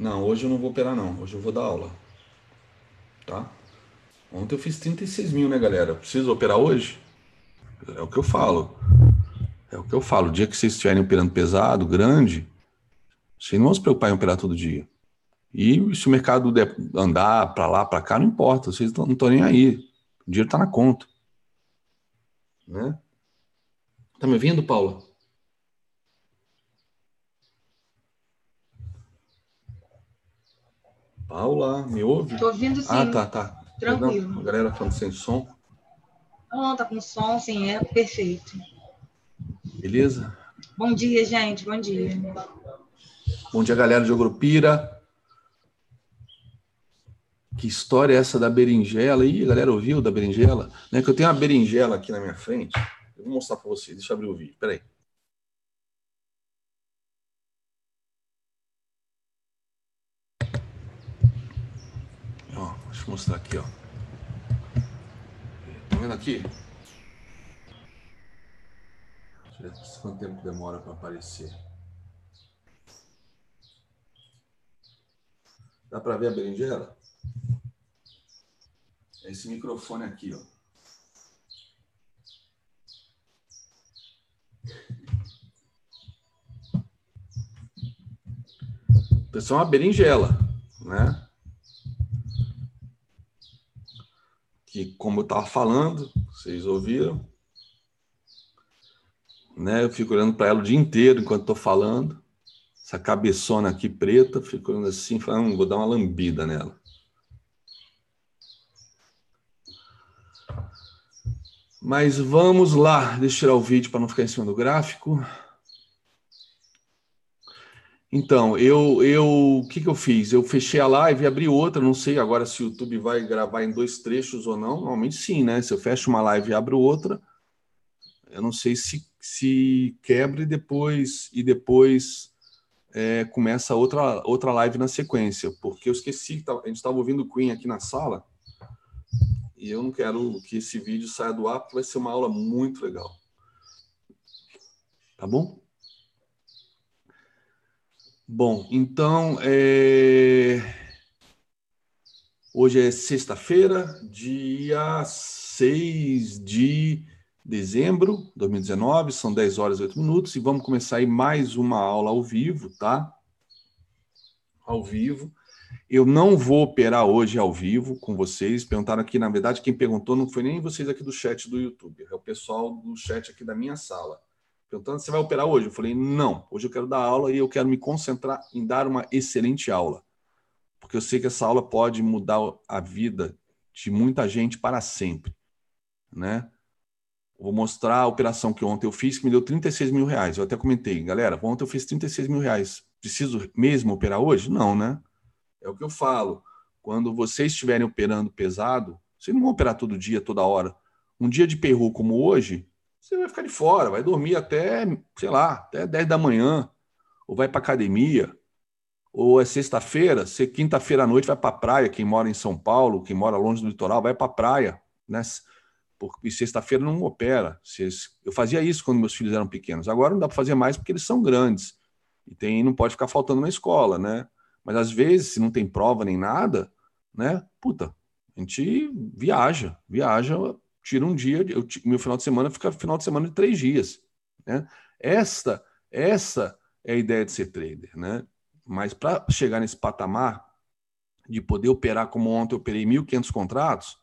Não, hoje eu não vou operar não. Hoje eu vou dar aula. Tá? Ontem eu fiz 36 mil, né, galera? Preciso operar hoje? É o que eu falo. É o que eu falo. O dia que vocês estiverem operando pesado, grande, vocês não vão se preocupar em operar todo dia. E se o mercado andar para lá, para cá, não importa. Vocês não estão nem aí. O dinheiro está na conta. Né? Tá me ouvindo, Paula? Paula, me ouve? Tô ouvindo sim. Ah, tá, tá. Tranquilo. Não, a galera falando sem som. Não, tá com som, sim, é perfeito. Beleza? Bom dia, gente, bom dia. Bom dia, galera de Ogrupira. Que história é essa da berinjela? Ih, a galera ouviu da berinjela? Né, que eu tenho uma berinjela aqui na minha frente. Eu vou mostrar para vocês. Deixa eu abrir o vídeo. Peraí. Mostrar aqui, ó. Tá vendo aqui? Deixa eu quanto tempo demora para aparecer. Dá para ver a berinjela? É esse microfone aqui, ó. Pessoal, é uma berinjela, né? Que, como eu estava falando, vocês ouviram, né? Eu fico olhando para ela o dia inteiro enquanto estou falando. Essa cabeçona aqui preta, fico olhando assim, falando, hum, vou dar uma lambida nela. Mas vamos lá, deixa eu tirar o vídeo para não ficar em cima do gráfico. Então, eu, eu, o que, que eu fiz? Eu fechei a live e abri outra. Não sei agora se o YouTube vai gravar em dois trechos ou não. Normalmente sim, né? Se eu fecho uma live e abro outra, eu não sei se, se quebra e depois e depois é, começa outra outra live na sequência, porque eu esqueci que a gente estava ouvindo Queen aqui na sala e eu não quero que esse vídeo saia do ar, porque vai ser uma aula muito legal. Tá bom? Bom, então, é... hoje é sexta-feira, dia 6 de dezembro de 2019, são 10 horas e 8 minutos, e vamos começar aí mais uma aula ao vivo, tá? Ao vivo. Eu não vou operar hoje ao vivo com vocês. Perguntaram aqui, na verdade, quem perguntou não foi nem vocês aqui do chat do YouTube, é o pessoal do chat aqui da minha sala perguntando você vai operar hoje. Eu falei, não, hoje eu quero dar aula e eu quero me concentrar em dar uma excelente aula. Porque eu sei que essa aula pode mudar a vida de muita gente para sempre. Né? Vou mostrar a operação que ontem eu fiz, que me deu 36 mil reais. Eu até comentei, galera, ontem eu fiz 36 mil reais. Preciso mesmo operar hoje? Não, né? É o que eu falo. Quando vocês estiverem operando pesado, vocês não vão operar todo dia, toda hora. Um dia de perru como hoje, você vai ficar de fora, vai dormir até, sei lá, até 10 da manhã, ou vai para academia, ou é sexta-feira, você quinta-feira à noite vai para a praia, quem mora em São Paulo, quem mora longe do litoral, vai para a praia, né? Porque sexta-feira não opera. Eu fazia isso quando meus filhos eram pequenos. Agora não dá para fazer mais porque eles são grandes. E tem, não pode ficar faltando na escola, né? Mas às vezes, se não tem prova nem nada, né? Puta, a gente viaja, viaja tira um dia, eu, meu final de semana fica final de semana de três dias. Né? Esta, essa é a ideia de ser trader. Né? Mas para chegar nesse patamar de poder operar como ontem eu operei 1.500 contratos,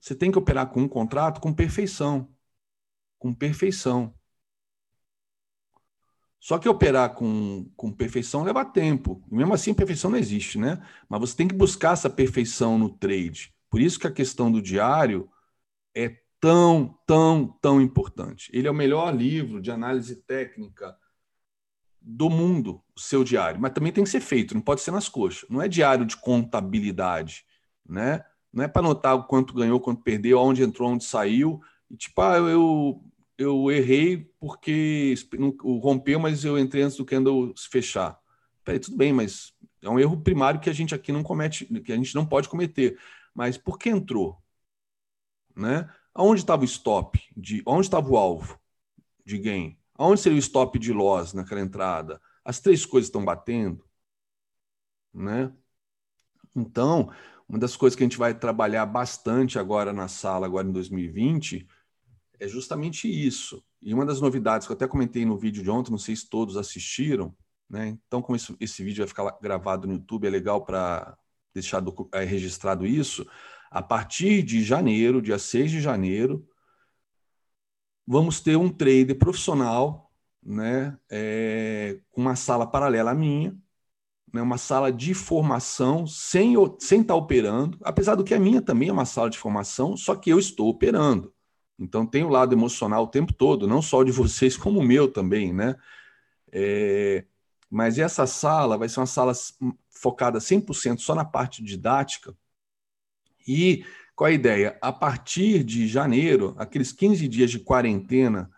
você tem que operar com um contrato com perfeição. Com perfeição. Só que operar com, com perfeição leva tempo. E mesmo assim, perfeição não existe, né? Mas você tem que buscar essa perfeição no trade. Por isso que a questão do diário é tão, tão, tão importante. Ele é o melhor livro de análise técnica do mundo, o seu diário, mas também tem que ser feito, não pode ser nas coxas. Não é diário de contabilidade, né? Não é para anotar quanto ganhou, quanto perdeu, onde entrou, onde saiu. E tipo, ah, eu, eu errei porque rompeu, mas eu entrei antes do candle se fechar. Peraí, tudo bem, mas é um erro primário que a gente aqui não comete, que a gente não pode cometer. Mas por que entrou? Né? Aonde estava o stop? De, onde estava o alvo de gain? Aonde seria o stop de loss naquela entrada? As três coisas estão batendo? né? Então, uma das coisas que a gente vai trabalhar bastante agora na sala, agora em 2020, é justamente isso. E uma das novidades que eu até comentei no vídeo de ontem, não sei se todos assistiram, né? Então, como esse, esse vídeo vai ficar gravado no YouTube, é legal para deixar do, é, registrado isso. A partir de janeiro, dia 6 de janeiro, vamos ter um trader profissional, né? É, com uma sala paralela à minha, né? uma sala de formação sem, sem estar operando, apesar do que a minha também é uma sala de formação, só que eu estou operando. Então tem o lado emocional o tempo todo, não só de vocês, como o meu também, né? É, mas essa sala vai ser uma sala focada 100% só na parte didática. E qual a ideia? A partir de janeiro, aqueles 15 dias de quarentena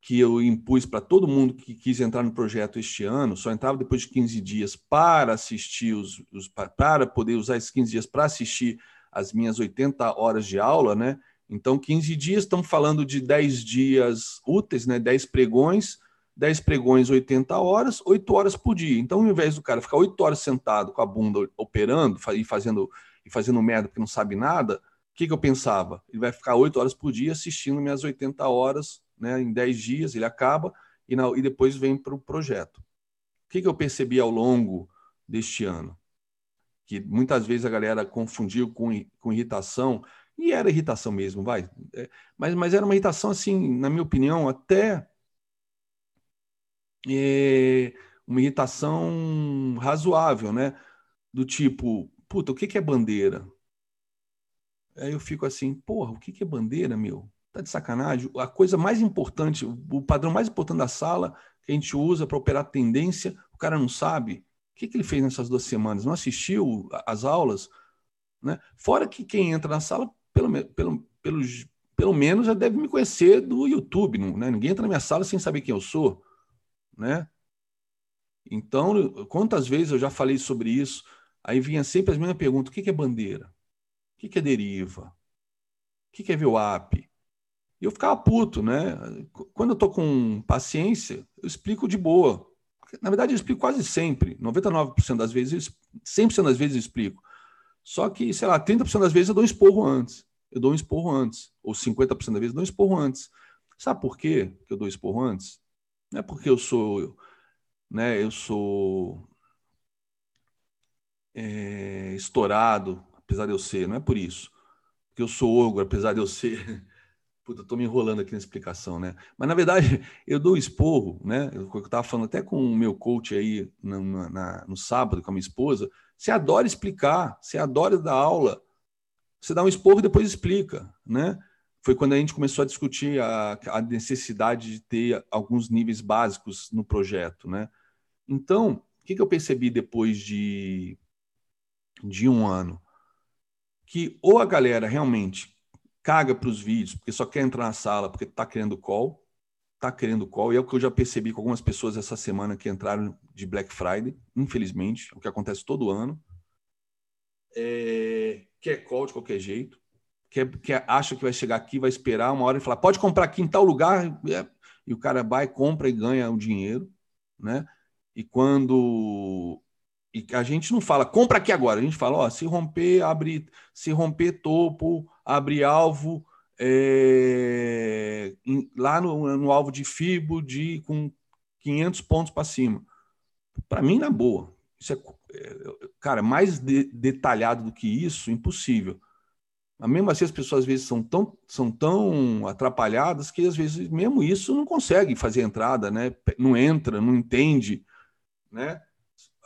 que eu impus para todo mundo que quis entrar no projeto este ano, só entrava depois de 15 dias para assistir os, os para poder usar esses 15 dias para assistir as minhas 80 horas de aula, né? Então, 15 dias, estamos falando de 10 dias úteis, né? 10 pregões, 10 pregões, 80 horas, 8 horas por dia. Então, ao invés do cara ficar 8 horas sentado com a bunda operando e fazendo, e fazendo merda porque não sabe nada, o que, que eu pensava? Ele vai ficar 8 horas por dia assistindo minhas 80 horas, né? Em 10 dias ele acaba e, na, e depois vem para o projeto. O que, que eu percebi ao longo deste ano? Que muitas vezes a galera confundiu com, com irritação e era irritação mesmo, vai. É, mas, mas era uma irritação, assim, na minha opinião, até é, uma irritação razoável, né? Do tipo, puta, o que, que é bandeira? Aí eu fico assim, porra, o que, que é bandeira, meu? Tá de sacanagem? A coisa mais importante, o padrão mais importante da sala que a gente usa para operar tendência, o cara não sabe. O que, que ele fez nessas duas semanas? Não assistiu as aulas? Né? Fora que quem entra na sala pelo, pelo, pelo, pelo menos já deve me conhecer do YouTube. Não, né? Ninguém entra na minha sala sem saber quem eu sou. Né? Então, quantas vezes eu já falei sobre isso? Aí vinha sempre as mesmas perguntas: o que é bandeira? O que é deriva? O que é VWAP? E eu ficava puto, né? Quando eu tô com paciência, eu explico de boa. Na verdade, eu explico quase sempre. 99% das vezes, 100% das vezes eu explico. Só que, sei lá, 30% das vezes eu dou um esporro antes eu dou um esporro antes. Ou 50% da vez eu dou um esporro antes. Sabe por quê que eu dou esporro antes? Não é porque eu sou, né, eu sou é, estourado, apesar de eu ser, não é por isso. Porque eu sou ogro, apesar de eu ser. Puta, eu tô me enrolando aqui na explicação, né? Mas na verdade, eu dou esporro, né? Eu, eu tava falando até com o meu coach aí no, na, no sábado com a minha esposa. Você adora explicar, você adora dar aula você dá um esporro e depois explica, né? Foi quando a gente começou a discutir a, a necessidade de ter alguns níveis básicos no projeto, né? Então, o que, que eu percebi depois de, de um ano? Que ou a galera realmente caga para os vídeos, porque só quer entrar na sala porque está querendo call, está querendo call, e é o que eu já percebi com algumas pessoas essa semana que entraram de Black Friday, infelizmente, é o que acontece todo ano. É, quer call de qualquer jeito, quer, quer, acha que vai chegar aqui, vai esperar uma hora e falar, pode comprar aqui em tal lugar, e o cara vai, compra e ganha o dinheiro, né? E quando e a gente não fala compra aqui agora, a gente fala, ó, se romper, abre, se romper topo, abre alvo é, em, lá no, no, alvo de FIBO de com 500 pontos para cima. Para mim, na boa. Isso é, é, cara, mais de, detalhado do que isso, impossível. Mas mesmo assim, as pessoas às vezes são tão, são tão atrapalhadas que às vezes mesmo isso não consegue fazer entrada, né? Não entra, não entende, né?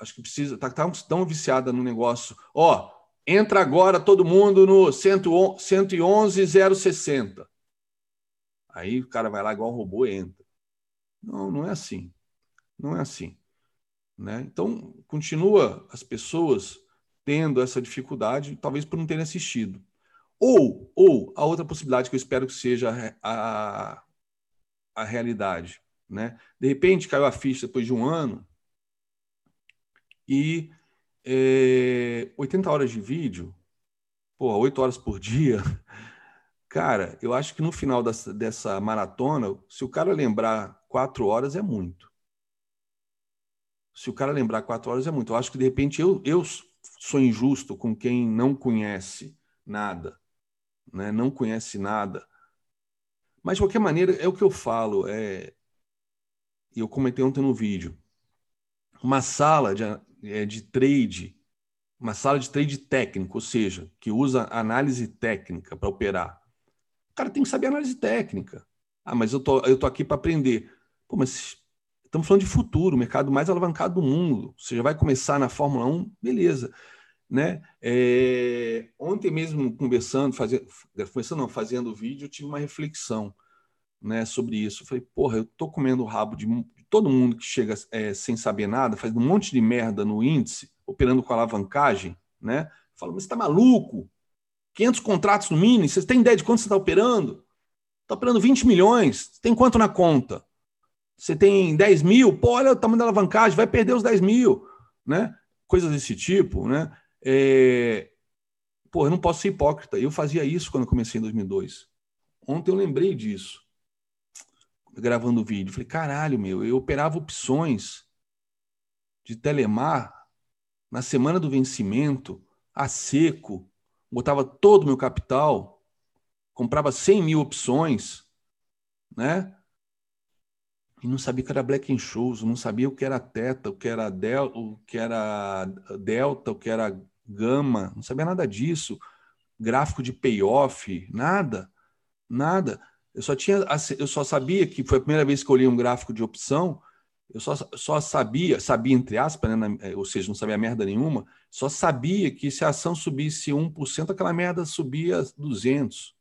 Acho que precisa, tá tão, tão viciada no negócio. Ó, entra agora todo mundo no 111.060. Aí o cara vai lá igual robô e entra. Não, não é assim. Não é assim. Né? Então, continua as pessoas tendo essa dificuldade, talvez por não terem assistido. Ou, ou a outra possibilidade que eu espero que seja a, a realidade. Né? De repente caiu a ficha depois de um ano e é, 80 horas de vídeo, pô, 8 horas por dia. Cara, eu acho que no final dessa, dessa maratona, se o cara lembrar 4 horas, é muito Se o cara lembrar quatro horas é muito. Eu acho que de repente eu, eu sou injusto com quem não conhece nada, né? não conhece nada. Mas, de qualquer maneira, é o que eu falo. É... Eu comentei ontem no vídeo. Uma sala de, é, de trade, uma sala de trade técnico, ou seja, que usa análise técnica para operar. O cara tem que saber análise técnica. Ah, mas eu tô, eu tô aqui para aprender. Pô, mas estamos falando de futuro, o mercado mais alavancado do mundo. Você já vai começar na Fórmula 1, beleza. Né? É, ontem mesmo conversando, fazendo, conversando não, fazendo vídeo, eu tive uma reflexão né, sobre isso. Eu falei, porra, eu tô comendo o rabo de, todo mundo que chega é, sem saber nada, faz um monte de merda no índice, operando com alavancagem, né? Fala, mas você tá maluco? 500 contratos no mínimo, vocês têm ideia de quanto você está operando? Está operando 20 milhões, tem quanto na conta? Você tem 10 mil, pô, olha o tamanho da alavancagem, vai perder os 10 mil, né? Coisas desse tipo, né? É... Pô, eu não posso ser hipócrita. Eu fazia isso quando comecei em 2002. Ontem eu lembrei disso, gravando o vídeo. Falei, caralho, meu, eu operava opções de Telemar na semana do vencimento, a seco, botava todo o meu capital, comprava 100 mil opções, né? e não sabia o que era Black and Shoes, não sabia o que era Teta, o que era, Del, o que era Delta, o que era Gama, não sabia nada disso. Gráfico de payoff, nada, nada. Eu só tinha, eu só sabia que foi a primeira vez que eu li um gráfico de opção. Eu só, só sabia, sabia entre aspas, né, é, ou seja, não sabia merda nenhuma, só sabia que se a ação subisse 1%, aquela merda subia 200,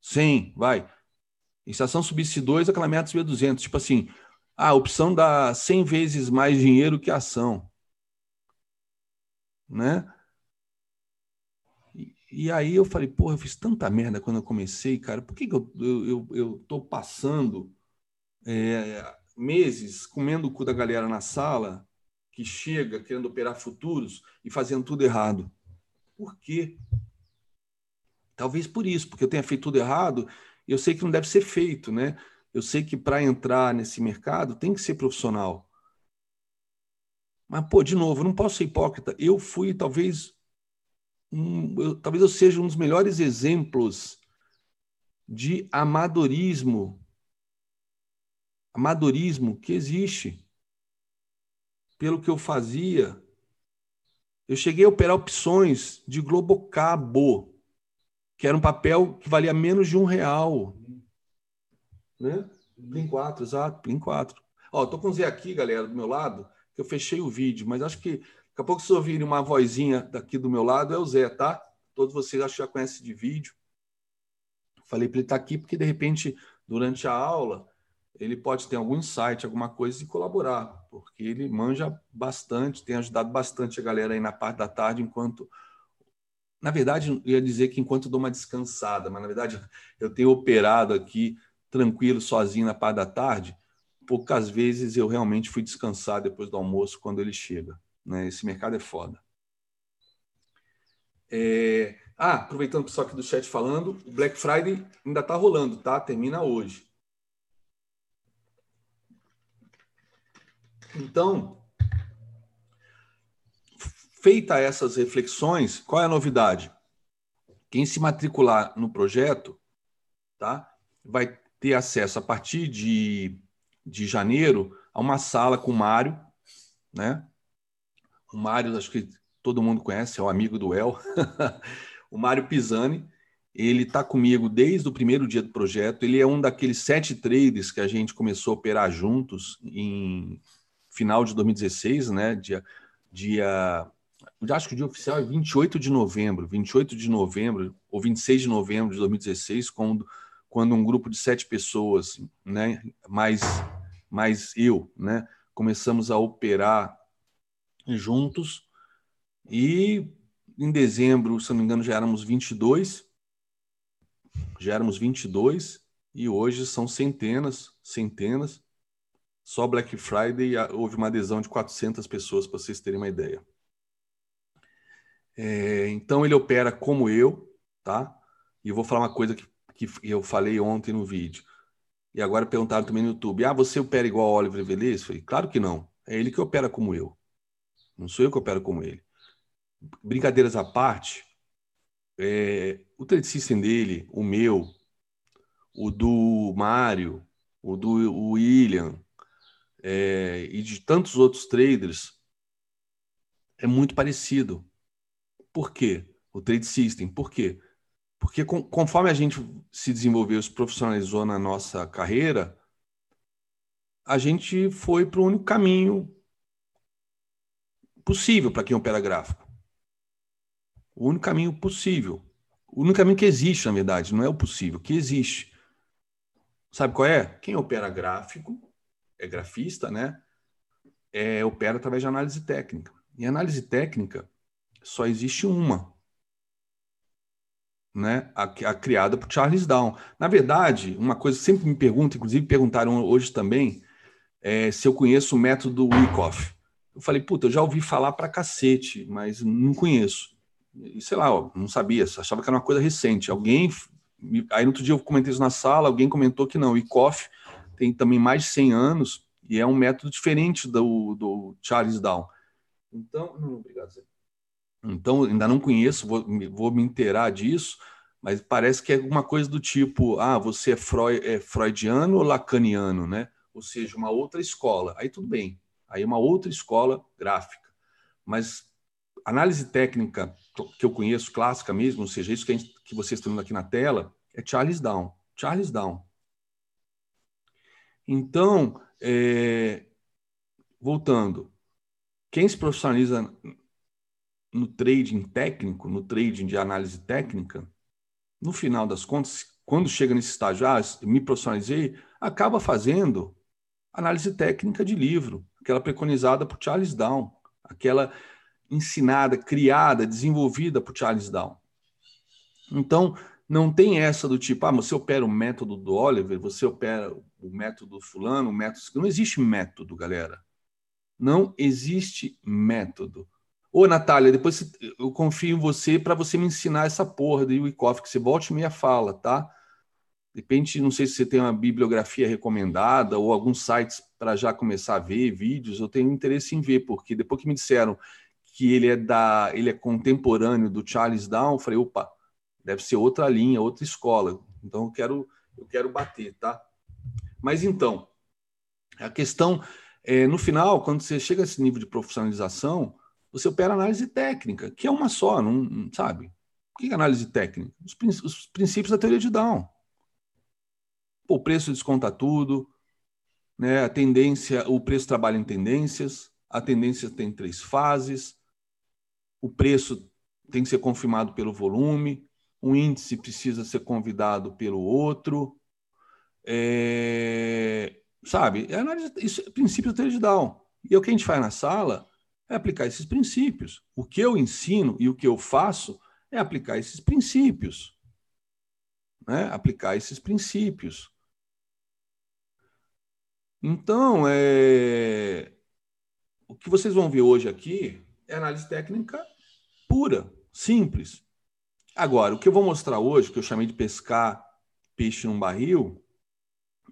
100, vai. E se a ação subisse 2, aquela merda subia 200. Tipo assim, a opção dá 100 vezes mais dinheiro que a ação. Né? E, e aí eu falei, porra, eu fiz tanta merda quando eu comecei, cara. Por que, que eu, eu, eu, eu tô passando é, meses comendo o cu da galera na sala que chega querendo operar futuros e fazendo tudo errado? Por quê? Talvez por isso, porque eu tenha feito tudo errado eu sei que não deve ser feito, né? Eu sei que para entrar nesse mercado tem que ser profissional. Mas, pô, de novo, não posso ser hipócrita. Eu fui, talvez, um, eu, talvez eu seja um dos melhores exemplos de amadorismo, amadorismo que existe. Pelo que eu fazia, eu cheguei a operar opções de Globocabo que era um papel que valia menos de um real. Né? Plim 4, exato, Plim 4. Ó, tô com o Zé aqui, galera, do meu lado, que eu fechei o vídeo, mas acho que daqui a pouco, se ouvirem uma vozinha daqui do meu lado, é o Zé, tá? Todos vocês acho que já conhecem de vídeo. Falei para ele estar tá aqui porque, de repente, durante a aula, ele pode ter algum insight, alguma coisa e colaborar, porque ele manja bastante, tem ajudado bastante a galera aí na parte da tarde, enquanto na verdade, eu ia dizer que enquanto dou uma descansada, mas na verdade eu tenho operado aqui tranquilo, sozinho na parte da tarde. Poucas vezes eu realmente fui descansar depois do almoço quando ele chega. Né? Esse mercado é foda. É... Ah, aproveitando o pessoal aqui do chat falando, o Black Friday ainda está rolando, tá? Termina hoje. Então, Feita essas reflexões, qual é a novidade? Quem se matricular no projeto tá, vai ter acesso a partir de, de janeiro a uma sala com o Mário, né? O Mário, acho que todo mundo conhece, é o amigo do El, o Mário Pisani. Ele está comigo desde o primeiro dia do projeto. Ele é um daqueles sete traders que a gente começou a operar juntos em final de 2016, né? Dia, dia acho que o dia oficial é 28 de novembro, 28 de novembro ou 26 de novembro de 2016, quando, quando um grupo de sete pessoas, né, mais, mais eu, né, começamos a operar juntos e em dezembro, se não me engano, já éramos 22, já éramos 22 e hoje são centenas, centenas. Só Black Friday houve uma adesão de 400 pessoas, para vocês terem uma ideia. É, então ele opera como eu, tá? E eu vou falar uma coisa que, que eu falei ontem no vídeo. E agora perguntaram também no YouTube: ah, você opera igual a Oliver Velez? Falei, claro que não. É ele que opera como eu. Não sou eu que opero como ele. Brincadeiras à parte, é, o trade system dele, o meu, o do Mário, o do William é, e de tantos outros traders é muito parecido. Por quê? O trade system. Por quê? Porque com, conforme a gente se desenvolveu, se profissionalizou na nossa carreira, a gente foi para o único caminho possível para quem opera gráfico. O único caminho possível. O único caminho que existe, na verdade, não é o possível, que existe. Sabe qual é? Quem opera gráfico, é grafista, né? É, opera através de análise técnica. E análise técnica só existe uma, né? A, a criada por Charles Down. Na verdade, uma coisa que sempre me perguntam, inclusive perguntaram hoje também, é se eu conheço o método Wyckoff. Eu falei, puta, eu já ouvi falar pra cacete, mas não conheço. E sei lá, ó, não sabia, achava que era uma coisa recente. Alguém. Aí no outro dia eu comentei isso na sala, alguém comentou que não, o Wyckoff tem também mais de 100 anos e é um método diferente do, do Charles Down. Então, não, obrigado, Zé. Então, ainda não conheço, vou, vou me inteirar disso, mas parece que é alguma coisa do tipo: ah, você é, Freud, é freudiano ou lacaniano, né? Ou seja, uma outra escola. Aí tudo bem, aí é uma outra escola gráfica. Mas análise técnica que eu conheço, clássica mesmo, ou seja, isso que, gente, que vocês estão vendo aqui na tela, é Charles Down. Charles Down. Então, é, voltando, quem se profissionaliza no trading técnico, no trading de análise técnica, no final das contas, quando chega nesse estágio, ah, me profissionalizei, acaba fazendo análise técnica de livro, aquela preconizada por Charles Down, aquela ensinada, criada, desenvolvida por Charles Down. Então, não tem essa do tipo, ah, você opera o método do Oliver, você opera o método fulano, o método... Não existe método, galera. Não existe método. Ô, Natália, depois eu confio em você para você me ensinar essa porra do Wyckoff, que você volte e meia fala, tá? De repente, não sei se você tem uma bibliografia recomendada ou alguns sites para já começar a ver vídeos, eu tenho interesse em ver, porque depois que me disseram que ele é da, ele é contemporâneo do Charles Down, eu falei, opa, deve ser outra linha, outra escola. Então eu quero, eu quero bater, tá? Mas então, a questão é, no final, quando você chega a esse nível de profissionalização, você opera análise técnica, que é uma só, não, sabe? O que é análise técnica? Os, os princípios da teoria de Down. O preço desconta tudo, né? a tendência, o preço trabalha em tendências, a tendência tem três fases, o preço tem que ser confirmado pelo volume, um índice precisa ser convidado pelo outro, é, sabe? É análise, isso é princípio de Down. E o que a gente faz na sala é aplicar esses princípios. O que eu ensino e o que eu faço é aplicar esses princípios. Né? Aplicar esses princípios. Então, é... o que vocês vão ver hoje aqui é análise técnica pura, simples. Agora, o que eu vou mostrar hoje, que eu chamei de pescar peixe num barril,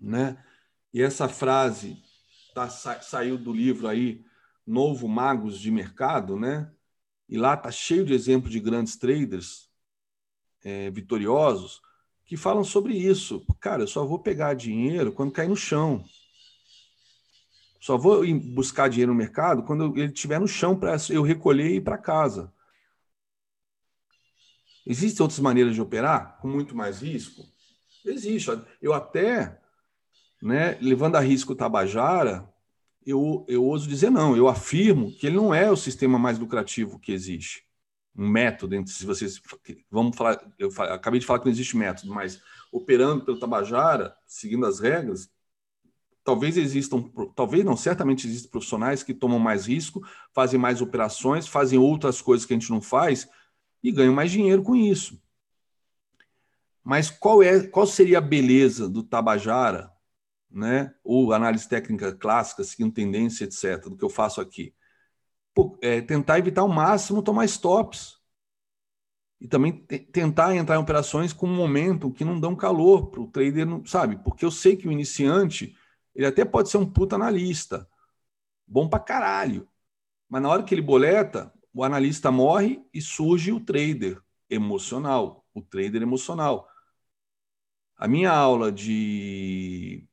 né? E essa frase tá, saiu do livro aí novo Magos de Mercado, né? E lá tá cheio de exemplos de grandes traders é, vitoriosos que falam sobre isso. Cara, eu só vou pegar dinheiro quando cair no chão. Só vou buscar dinheiro no mercado quando ele estiver no chão para eu recolher e ir para casa. Existem outras maneiras de operar com muito mais risco? Existe. Eu até, né, levando a risco o Tabajara, eu, eu ouso dizer não, eu afirmo que ele não é o sistema mais lucrativo que existe. Um método, se vocês vamos falar, eu acabei de falar que não existe método, mas operando pelo Tabajara, seguindo as regras, talvez existam, talvez não, certamente existem profissionais que tomam mais risco, fazem mais operações, fazem outras coisas que a gente não faz e ganham mais dinheiro com isso. Mas qual é, qual seria a beleza do Tabajara né? ou análise técnica clássica, seguindo tendência, etc., do que eu faço aqui. Pô, é, tentar evitar ao máximo tomar stops. E também tentar entrar em operações com um momento que não dão calor para o trader, sabe? Porque eu sei que o iniciante, ele até pode ser um puta analista, bom para caralho. Mas na hora que ele boleta, o analista morre e surge o trader emocional, o trader emocional. A minha aula de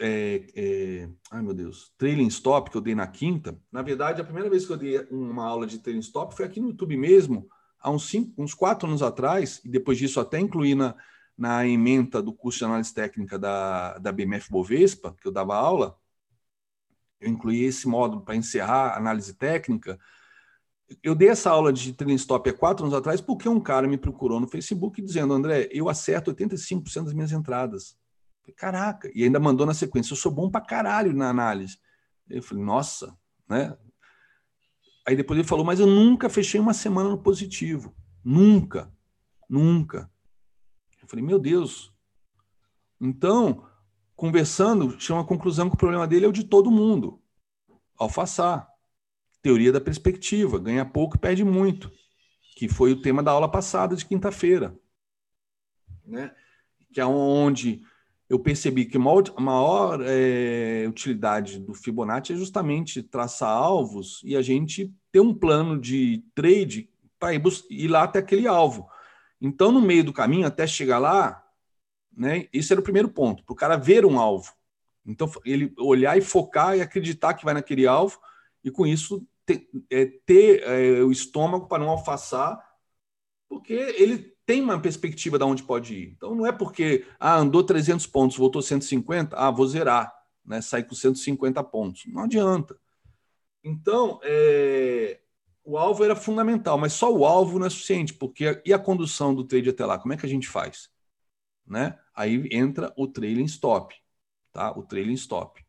é, é, ai meu Deus, trailing stop que eu dei na quinta, na verdade, a primeira vez que eu dei uma aula de trailing stop foi aqui no YouTube mesmo, há uns, cinco, uns quatro anos atrás, e depois disso até incluí na, na ementa do curso de análise técnica da, da BMF Bovespa, que eu dava aula, eu incluí esse módulo para encerrar a análise técnica. Eu dei essa aula de trailing stop há quatro anos atrás porque um cara me procurou no Facebook dizendo, André, eu acerto 85% das minhas entradas. Caraca, e ainda mandou na sequência, eu sou bom para caralho na análise. Eu falei, nossa, né? Aí depois ele falou, mas eu nunca fechei uma semana no positivo. Nunca, nunca. Eu falei, meu Deus. Então, conversando, chama a conclusão que o problema dele é o de todo mundo. Alfaçar. Teoria da perspectiva. Ganha pouco e perde muito. Que foi o tema da aula passada de quinta-feira. Né? Que é onde eu percebi que a maior, a maior é, utilidade do Fibonacci é justamente traçar alvos e a gente ter um plano de trade para ir, ir, lá até aquele alvo. Então, no meio do caminho, até chegar lá, né, esse era o primeiro ponto, para o cara ver um alvo. Então, ele olhar e focar e acreditar que vai naquele alvo, e com isso ter, é, ter é, o estômago para não alfaçar, porque ele tem uma perspectiva de onde pode ir. Então não é porque ah, andou 300 pontos, voltou 150, ah, vou zerar, né? sair com 150 pontos. Não adianta. Então, é, o alvo era fundamental, mas só o alvo não é suficiente, porque e a condução do trade até lá, como é que a gente faz? Né? Aí entra o trailing stop, tá? O trailing stop.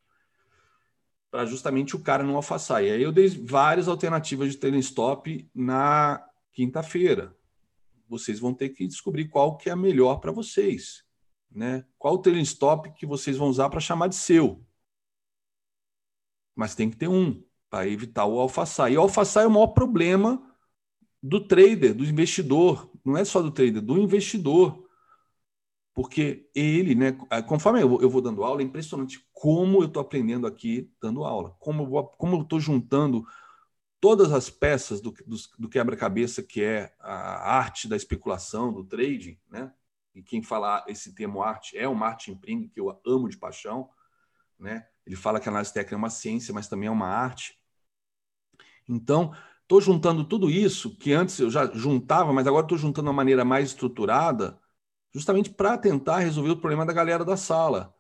Para justamente o cara não alfaçar. E aí eu dei várias alternativas de trailing stop na quinta-feira, vocês vão ter que descobrir qual que é a melhor para vocês. Né? Qual o trailing stop que vocês vão usar para chamar de seu. Mas tem que ter um, para evitar o alfaçar. E o alfaçar é o maior problema do trader, do investidor. Não é só do trader, do investidor. Porque ele, né, conforme eu vou dando aula, é impressionante como eu estou aprendendo aqui dando aula. Como eu estou juntando todas as peças do, do, do quebra-cabeça que é a arte da especulação, do trading, né? E quem fala esse termo arte é o Martin Pring, que eu amo de paixão, né? Ele fala que a análise técnica é uma ciência, mas também é uma arte. Então, estou juntando tudo isso que antes eu já juntava, mas agora estou juntando de uma maneira mais estruturada, justamente para tentar resolver o problema da galera da sala,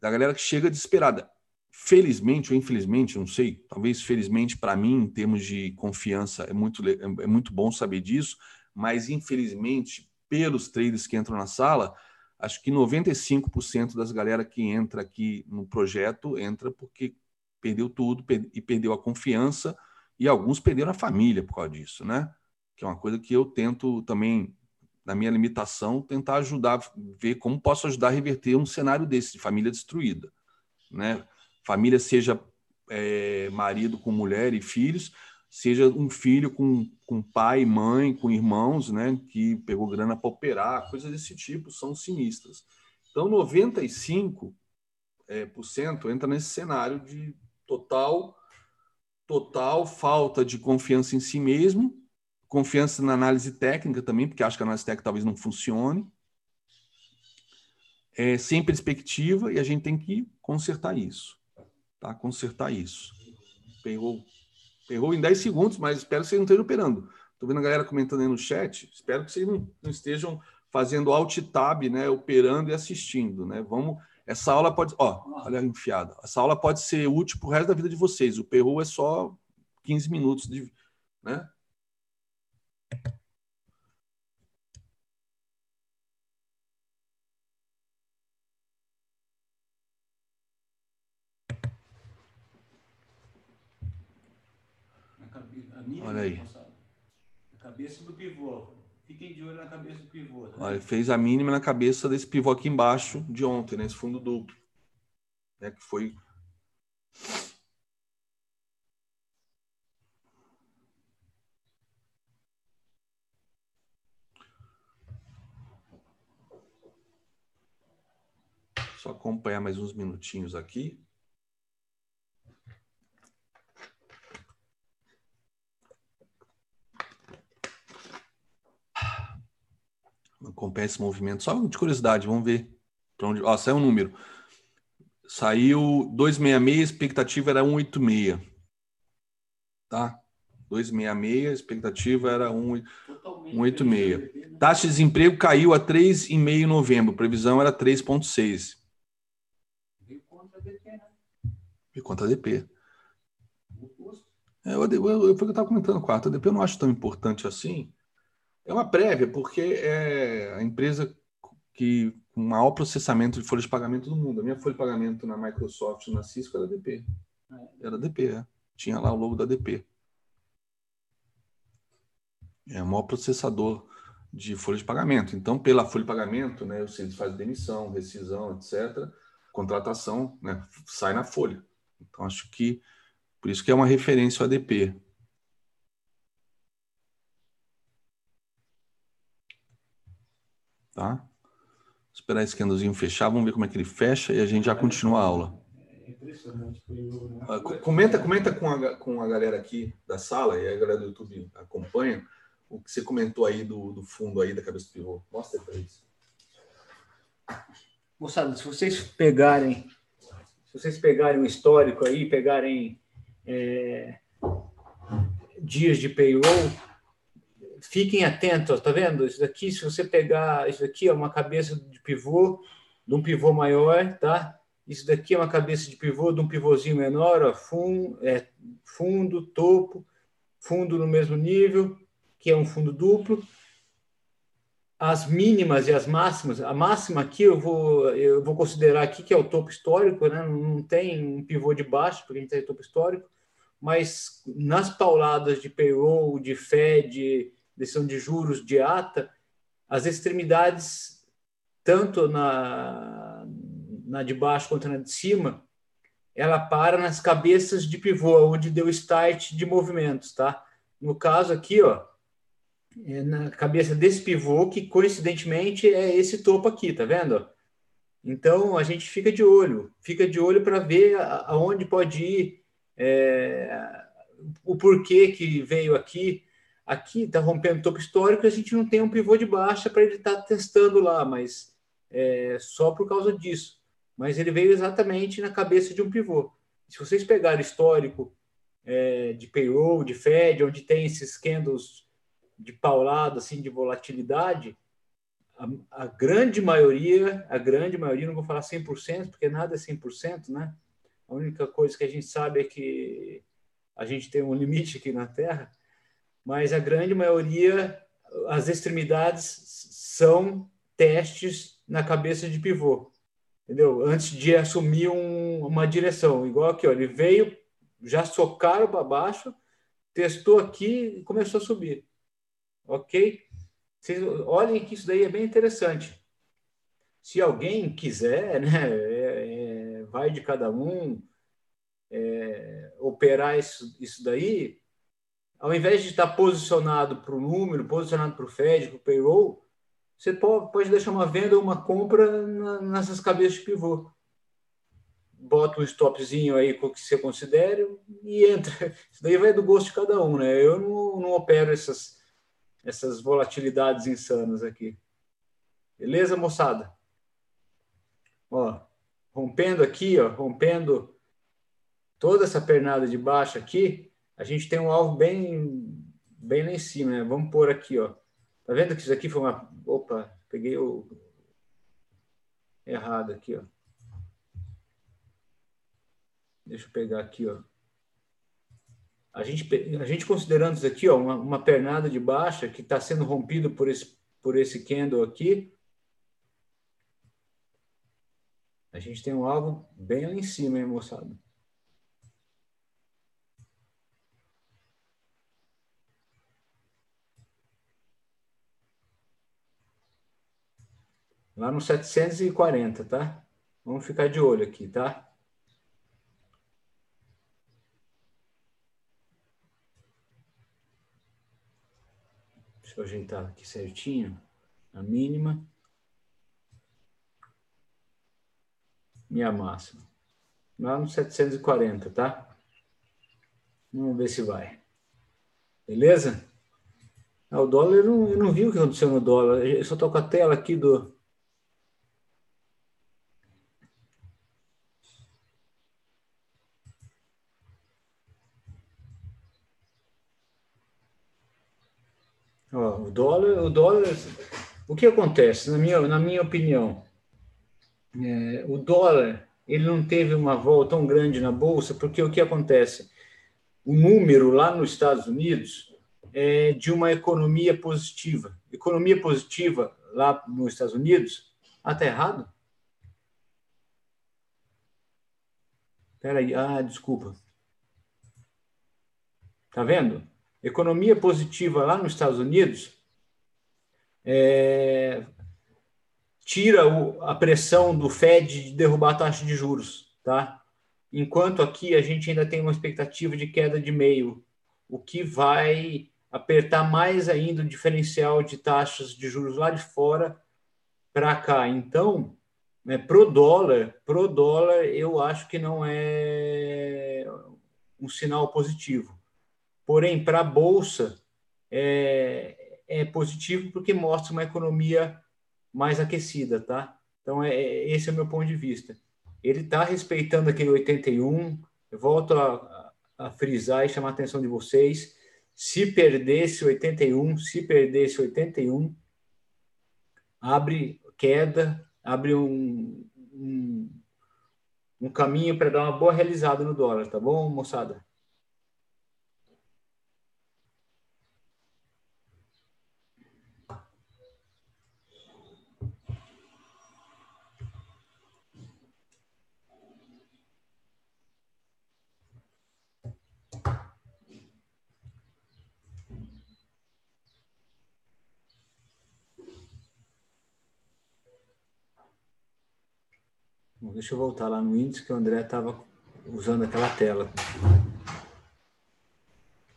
da galera que chega desesperada. Felizmente ou infelizmente, não sei, talvez felizmente para mim, em termos de confiança, é muito, é muito bom saber disso, mas infelizmente, pelos traders que entram na sala, acho que 95% das galera que entra aqui no projeto entra porque perdeu tudo e perdeu a confiança e alguns perderam a família por causa disso, né? Que é uma coisa que eu tento também, na minha limitação, tentar ajudar, ver como posso ajudar a reverter um cenário desse, de família destruída, né? família seja é, marido com mulher e filhos, seja um filho com, com pai, mãe, com irmãos, né, que pegou grana para operar, coisas desse tipo são sinistras. Então, 95% é, por cento entra nesse cenário de total total falta de confiança em si mesmo, confiança na análise técnica também, porque acho que a análise técnica talvez não funcione, é, sem perspectiva, e a gente tem que consertar isso tá? Consertar isso. Perrou. Perrou em 10 segundos, mas espero que vocês não estejam operando. Estou vendo a galera comentando aí no chat. Espero que vocês não, não estejam fazendo alt tab, né? Operando e assistindo, né? Vamos. Essa aula pode. Ó, olha a enfiada. Essa aula pode ser útil para o resto da vida de vocês. O perro é só 15 minutos de. Né? Olha aí. A cabeça do pivô. Fiquem de olho na cabeça do pivô. Tá? Olha, ele fez a mínima na cabeça desse pivô aqui embaixo de ontem, nesse né? fundo duplo. Né? Que foi. Só acompanhar mais uns minutinhos aqui. Acompanhar esse movimento. Só de curiosidade, vamos ver para onde. Ó, saiu um número. Saiu 266, expectativa era 186. Tá? 266, expectativa era 186. Taxa de desemprego caiu a 3,5 em novembro, previsão era 3,6. Veio contra a DP, né? DP. É, eu, eu, eu, foi o que eu estava comentando com a ADP, eu não acho tão importante assim. É uma prévia, porque é a empresa que com maior processamento de folha de pagamento do mundo. A minha folha de pagamento na Microsoft, na Cisco, era DP. Era DP, é. tinha lá o logo da DP. É o maior processador de folha de pagamento. Então, pela folha de pagamento, né, eles fazem demissão, rescisão, etc., contratação, né, sai na folha. Então, acho que por isso que é uma referência ao ADP. Tá? esperar esse candlezinho fechar, vamos ver como é que ele fecha e a gente já continua a aula. Ah, comenta, comenta com a, com a galera aqui da sala e a galera do YouTube acompanha o que você comentou aí do, do fundo aí da cabeça do pivô. Mostra para eles. Moçada, se vocês pegarem, se vocês pegarem o histórico aí, pegarem é, dias de payroll, fiquem atentos, tá vendo? Isso daqui, se você pegar, isso daqui é uma cabeça de pivô, de um pivô maior, tá? Isso daqui é uma cabeça de pivô de um pivôzinho menor, ó, fundo, é, fundo, topo, fundo no mesmo nível, que é um fundo duplo. As mínimas e as máximas, a máxima aqui eu vou, eu vou considerar aqui que é o topo histórico, né? não tem um pivô de baixo, porque a gente tem topo histórico, mas nas pauladas de payroll, de Fed, decisão de juros, de ata, as extremidades, tanto na, na de baixo quanto na de cima, ela para nas cabeças de pivô, onde deu start de movimentos, tá? No caso aqui, ó, é na cabeça desse pivô, que coincidentemente é esse topo aqui, tá vendo? Então a gente fica de olho, fica de olho para ver aonde pode ir, é, o porquê que veio aqui. Aqui está rompendo o topo histórico e a gente não tem um pivô de baixa para ele estar tá testando lá, mas é, só por causa disso. Mas ele veio exatamente na cabeça de um pivô. Se vocês pegarem histórico é, de payroll, de Fed, onde tem esses candles de paulado, assim, de volatilidade, a, a, grande maioria, a grande maioria, não vou falar 100%, porque nada é 100%, né? A única coisa que a gente sabe é que a gente tem um limite aqui na Terra, mas a grande maioria, as extremidades são testes na cabeça de pivô, entendeu? Antes de assumir um, uma direção, igual aqui, ó, ele veio, já socaram para baixo, testou aqui e começou a subir ok? Vocês olhem que isso daí é bem interessante. Se alguém quiser, né, é, é, vai de cada um é, operar isso, isso daí, ao invés de estar posicionado para o número, posicionado para o Fed, para o payroll, você pode, deixar uma venda ou uma compra nessas cabeças de pivô. Bota um stopzinho aí com o que você considere e entra. Isso daí vai do gosto de cada um, né? Eu não, não opero essas, essas volatilidades insanas aqui. Beleza, moçada? Ó, rompendo aqui, ó, rompendo toda essa pernada de baixo aqui, a gente tem um alvo bem, bem lá em cima, né? Vamos pôr aqui, ó. Tá vendo que isso aqui foi uma... Opa, peguei o... Errado aqui, ó. Deixa eu pegar aqui, ó a gente, a gente considerando isso aqui, ó, uma, uma pernada de baixa que está sendo rompido por esse, por esse candle aqui, a gente tem um alvo bem lá em cima, hein, moçada? Lá no 740, tá? Vamos ficar de olho aqui, tá? Deixa eu ajeitar aqui certinho. A mínima. Minha máxima. Lá no 740, tá? Vamos ver se vai. Beleza? Ah, o dólar, eu não, eu não vi o que aconteceu no dólar. Eu só estou com a tela aqui do. Ó, o dólar, o que acontece, na minha, na minha opinião? É, o dólar, ele não teve uma volta tão grande na bolsa, porque o que acontece? O número lá nos Estados Unidos é de uma economia positiva. Economia positiva lá nos Estados Unidos, ah, tá errado? Peraí, ah, desculpa. Tá vendo? Economia positiva lá nos Estados Unidos é, tira o, a pressão do Fed de derrubar a taxa de juros, tá? Enquanto aqui a gente ainda tem uma expectativa de queda de meio, o que vai apertar mais ainda o diferencial de taxas de juros lá de fora para cá. Então, né, pro dólar, pro dólar, eu acho que não é um sinal positivo. Porém, para a bolsa é, é positivo porque mostra uma economia mais aquecida, tá? Então, é, é esse é o meu ponto de vista. Ele está respeitando aquele 81. Eu volto a, a frisar e chamar a atenção de vocês se perdesse 81, se perdesse 81, abre queda, abre um, um, um caminho para dar uma boa realizada no dólar, tá bom, moçada? Bom, deixa eu voltar lá no índice que o André estava usando aquela tela.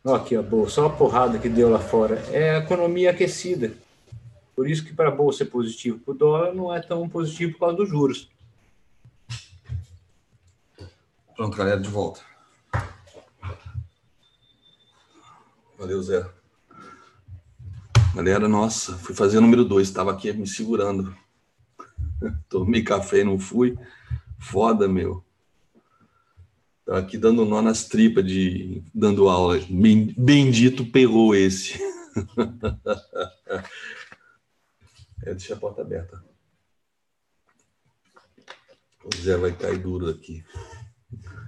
Ó, aqui, ó, boa, só a porrada que deu lá fora. É a economia aquecida. Por isso que para a bolsa é positivo. Para o dólar não é tão positivo por causa dos juros. Pronto, galera, de volta. Valeu, Zé. Galera, nossa, fui fazer o número dois, estava aqui me segurando. Tomei café e não fui. Foda, meu. Tá aqui dando nó nas tripas de dando aula. Bendito pegou esse. é, deixa a porta aberta. O Zé vai cair duro aqui.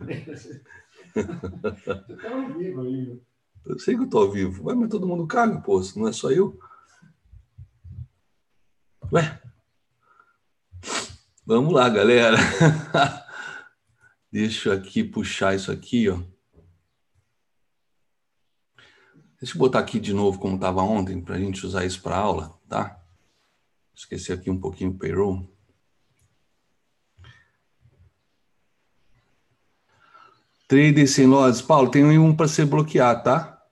Você tá ao vivo aí. Eu sei que eu tô ao vivo. Ué, mas todo mundo caga, pô. Não é só eu. Ué? Vamos lá, galera. Deixa eu aqui puxar isso aqui, ó. Deixa eu botar aqui de novo como estava ontem, para a gente usar isso para aula, tá? Esqueci aqui um pouquinho o payroll. Trader sem lojas. Paulo, tem um para ser bloqueado, tá?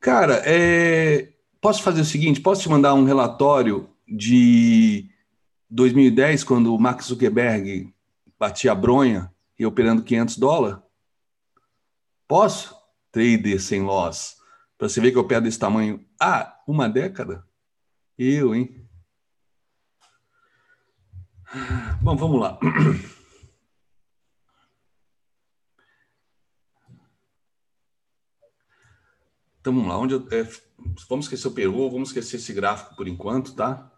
Cara, é... posso fazer o seguinte? Posso te mandar um relatório de 2010, quando o Mark Zuckerberg batia a bronha e operando 500 dólares? Posso? Trader sem loss. Para você ver que eu opero desse tamanho há uma década? Eu, hein? Bom, vamos lá. Então vamos lá. Onde eu, é, vamos esquecer o Peru, vamos esquecer esse gráfico por enquanto, tá?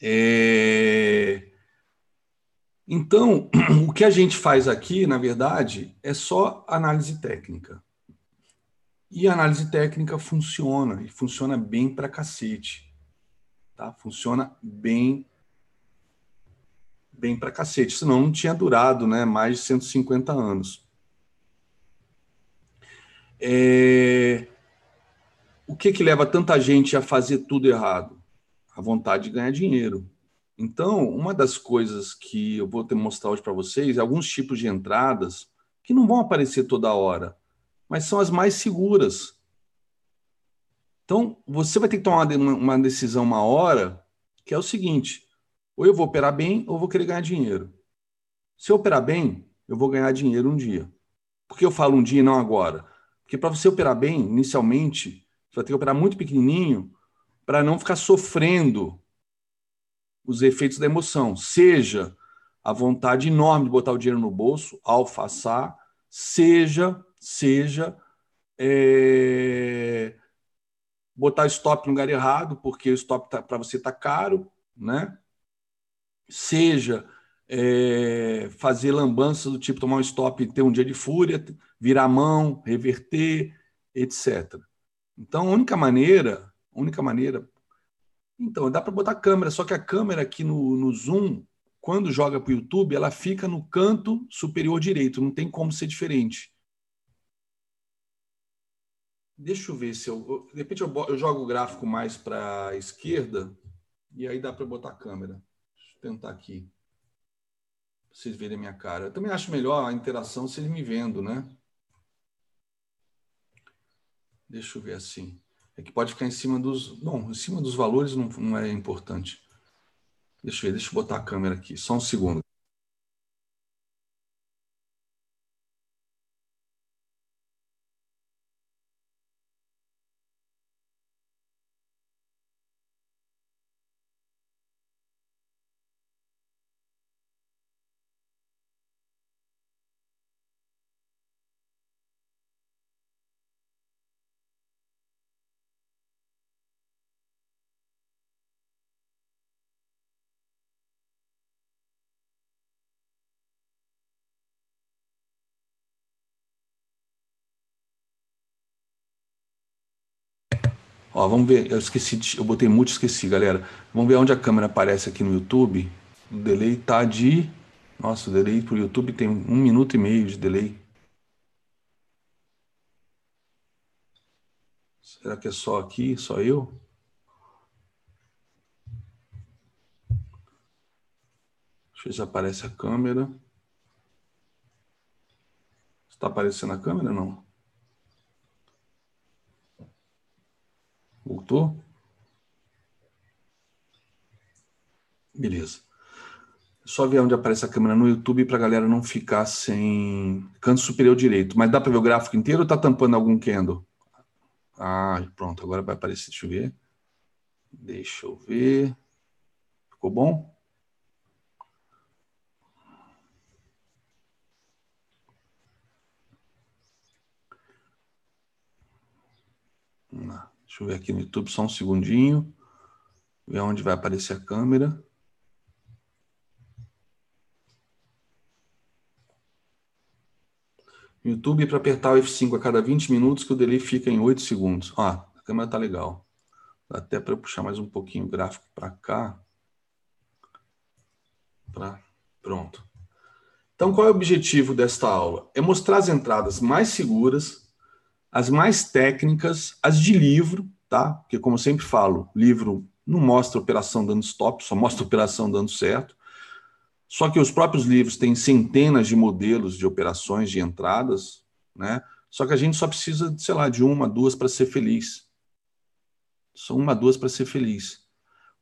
É... Então, o que a gente faz aqui, na verdade, é só análise técnica. E a análise técnica funciona, e funciona bem pra cacete. Tá? Funciona bem bem pra cacete, senão não tinha durado né, mais de 150 anos. É... O que, que leva tanta gente a fazer tudo errado? A vontade de ganhar dinheiro. Então, uma das coisas que eu vou te mostrar hoje para vocês é alguns tipos de entradas que não vão aparecer toda hora, mas são as mais seguras. Então, você vai ter que tomar uma decisão uma hora, que é o seguinte: ou eu vou operar bem, ou vou querer ganhar dinheiro. Se eu operar bem, eu vou ganhar dinheiro um dia. Por que eu falo um dia e não agora? Porque para você operar bem, inicialmente, você vai ter que operar muito pequenininho para não ficar sofrendo os efeitos da emoção. Seja a vontade enorme de botar o dinheiro no bolso, alfaçar, seja, seja é, botar stop no lugar errado, porque o stop tá, para você está caro, né? Seja é, fazer lambança do tipo tomar um stop e ter um dia de fúria, virar a mão, reverter, etc. Então, a única maneira, a única maneira. Então, dá para botar câmera, só que a câmera aqui no, no Zoom, quando joga para o YouTube, ela fica no canto superior direito, não tem como ser diferente. Deixa eu ver se eu. De repente eu, eu jogo o gráfico mais para a esquerda e aí dá para botar a câmera. Deixa eu tentar aqui. Pra vocês verem a minha cara. Eu também acho melhor a interação eles me vendo, né? Deixa eu ver assim. É que pode ficar em cima dos. Bom, em cima dos valores não, não é importante. Deixa eu ver, deixa eu botar a câmera aqui. Só um segundo. Ó, vamos ver, eu esqueci, eu botei muito, esqueci, galera. Vamos ver onde a câmera aparece aqui no YouTube. O delay tá de. Nossa, o delay pro YouTube tem um minuto e meio de delay. Será que é só aqui, só eu? Deixa eu ver se aparece a câmera. Está aparecendo a câmera não? Voltou? Beleza. Só ver onde aparece a câmera no YouTube para a galera não ficar sem canto superior direito. Mas dá para ver o gráfico inteiro ou está tampando algum candle? Ah, pronto, agora vai aparecer. Deixa eu ver. Deixa eu ver. Ficou bom? Deixa eu ver aqui no YouTube só um segundinho. Ver onde vai aparecer a câmera. YouTube para apertar o F5 a cada 20 minutos que o delay fica em 8 segundos. Ah, a câmera tá legal. Dá até para puxar mais um pouquinho o gráfico para cá. Pra... Pronto. Então, qual é o objetivo desta aula? É mostrar as entradas mais seguras as mais técnicas, as de livro, tá? Porque, como sempre falo, livro não mostra operação dando stop, só mostra operação dando certo. Só que os próprios livros têm centenas de modelos de operações, de entradas, né? Só que a gente só precisa, sei lá, de uma, duas para ser feliz. Só uma, duas para ser feliz.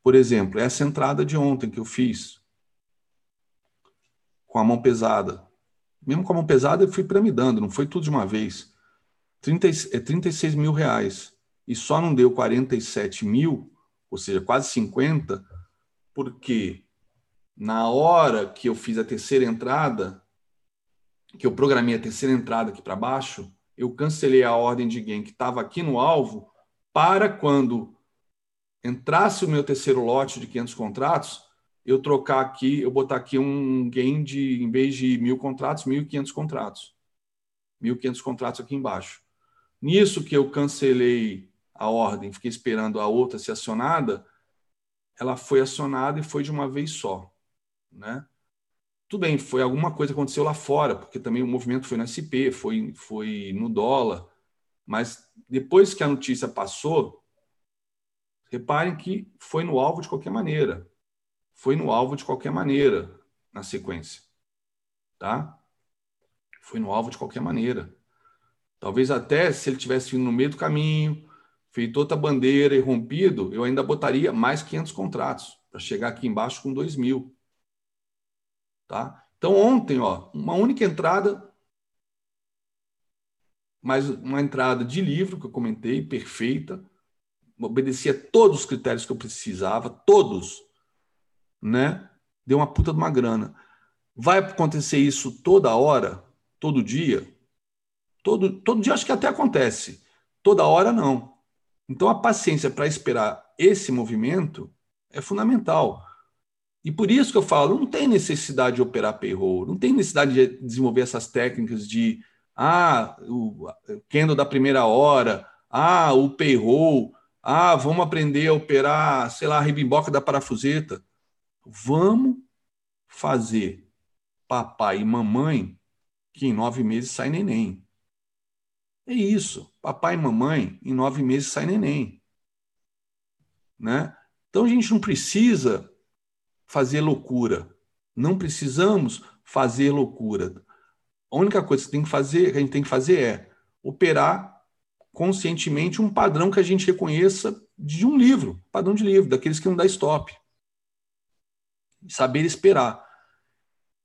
Por exemplo, essa entrada de ontem que eu fiz, com a mão pesada. Mesmo com a mão pesada, eu fui piramidando, não foi tudo de uma vez. 30, é 36 mil reais e só não deu 47 mil, ou seja, quase 50, porque na hora que eu fiz a terceira entrada, que eu programei a terceira entrada aqui para baixo, eu cancelei a ordem de gain que estava aqui no alvo para quando entrasse o meu terceiro lote de 500 contratos, eu trocar aqui, eu botar aqui um gain de, em vez de mil contratos, 1.500 contratos. 1.500 contratos aqui embaixo. Nisso que eu cancelei a ordem, fiquei esperando a outra ser acionada, ela foi acionada e foi de uma vez só, né? Tudo bem, foi alguma coisa que aconteceu lá fora, porque também o movimento foi no SP, foi, foi no dólar, mas depois que a notícia passou, reparem que foi no alvo de qualquer maneira. Foi no alvo de qualquer maneira na sequência, tá? Foi no alvo de qualquer maneira. Talvez até se ele tivesse vindo no meio do caminho, feito outra bandeira e rompido, eu ainda botaria mais 500 contratos para chegar aqui embaixo com 2 mil. Tá? Então, ontem, ó, uma única entrada, mas uma entrada de livro que eu comentei, perfeita, obedecia todos os critérios que eu precisava, todos, né? Deu uma puta de uma grana. Vai acontecer isso toda hora, todo dia? Todo, todo dia acho que até acontece. Toda hora não. Então a paciência para esperar esse movimento é fundamental. E por isso que eu falo, não tem necessidade de operar payroll, não tem necessidade de desenvolver essas técnicas de ah, o candle da primeira hora, ah, o payroll, ah, vamos aprender a operar, sei lá, a ribimboca da parafuseta. Vamos fazer papai e mamãe que em nove meses sai neném. É isso. Papai e mamãe, em nove meses sai neném. Né? Então a gente não precisa fazer loucura. Não precisamos fazer loucura. A única coisa que, tem que, fazer, que a gente tem que fazer é operar conscientemente um padrão que a gente reconheça de um livro, padrão de livro, daqueles que não dá stop. Saber esperar.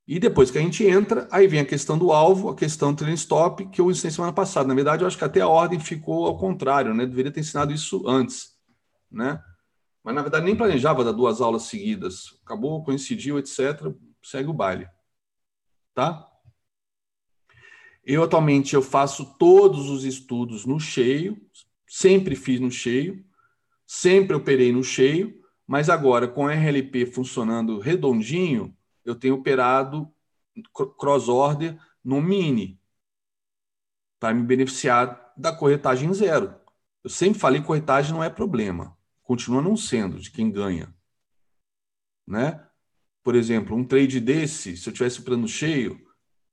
E depois que a gente entra, aí vem a questão do alvo, a questão do trailing stop, que eu ensinei semana passada. Na verdade, eu acho que até a ordem ficou ao contrário, né? Deveria ter ensinado isso antes, né? Mas, na verdade, nem planejava dar duas aulas seguidas. Acabou, coincidiu, etc. Segue o baile. Tá? Eu, atualmente, eu faço todos os estudos no cheio. Sempre fiz no cheio. Sempre operei no cheio. Mas agora, com a RLP funcionando redondinho, eu tenho operado cross-order no mini. Para me beneficiar da corretagem zero. Eu sempre falei corretagem não é problema continua não sendo de quem ganha. Né? Por exemplo, um trade desse, se eu tivesse plano cheio,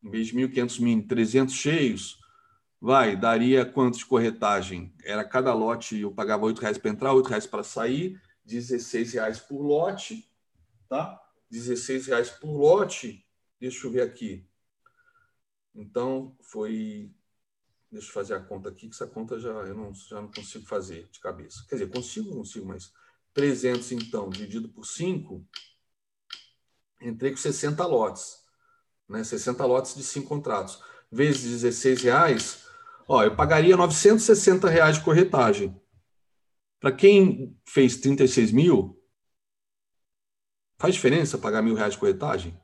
em vez de 1.500 mini, 300 cheios, vai, daria quanto de corretagem? Era cada lote, eu pagava R$ reais para entrar, R$ reais para sair, R$ reais por lote, tá? R$ reais por lote, deixa eu ver aqui. Então, foi Deixa eu fazer a conta aqui, que essa conta já eu não, já não consigo fazer de cabeça. Quer dizer, consigo, consigo, mas 300, então, dividido por 5, entrei com 60 lotes. Né? 60 lotes de 5 contratos. Vezes 16 reais, ó, eu pagaria 960 reais de corretagem. Para quem fez 36 mil, faz diferença pagar mil reais de corretagem?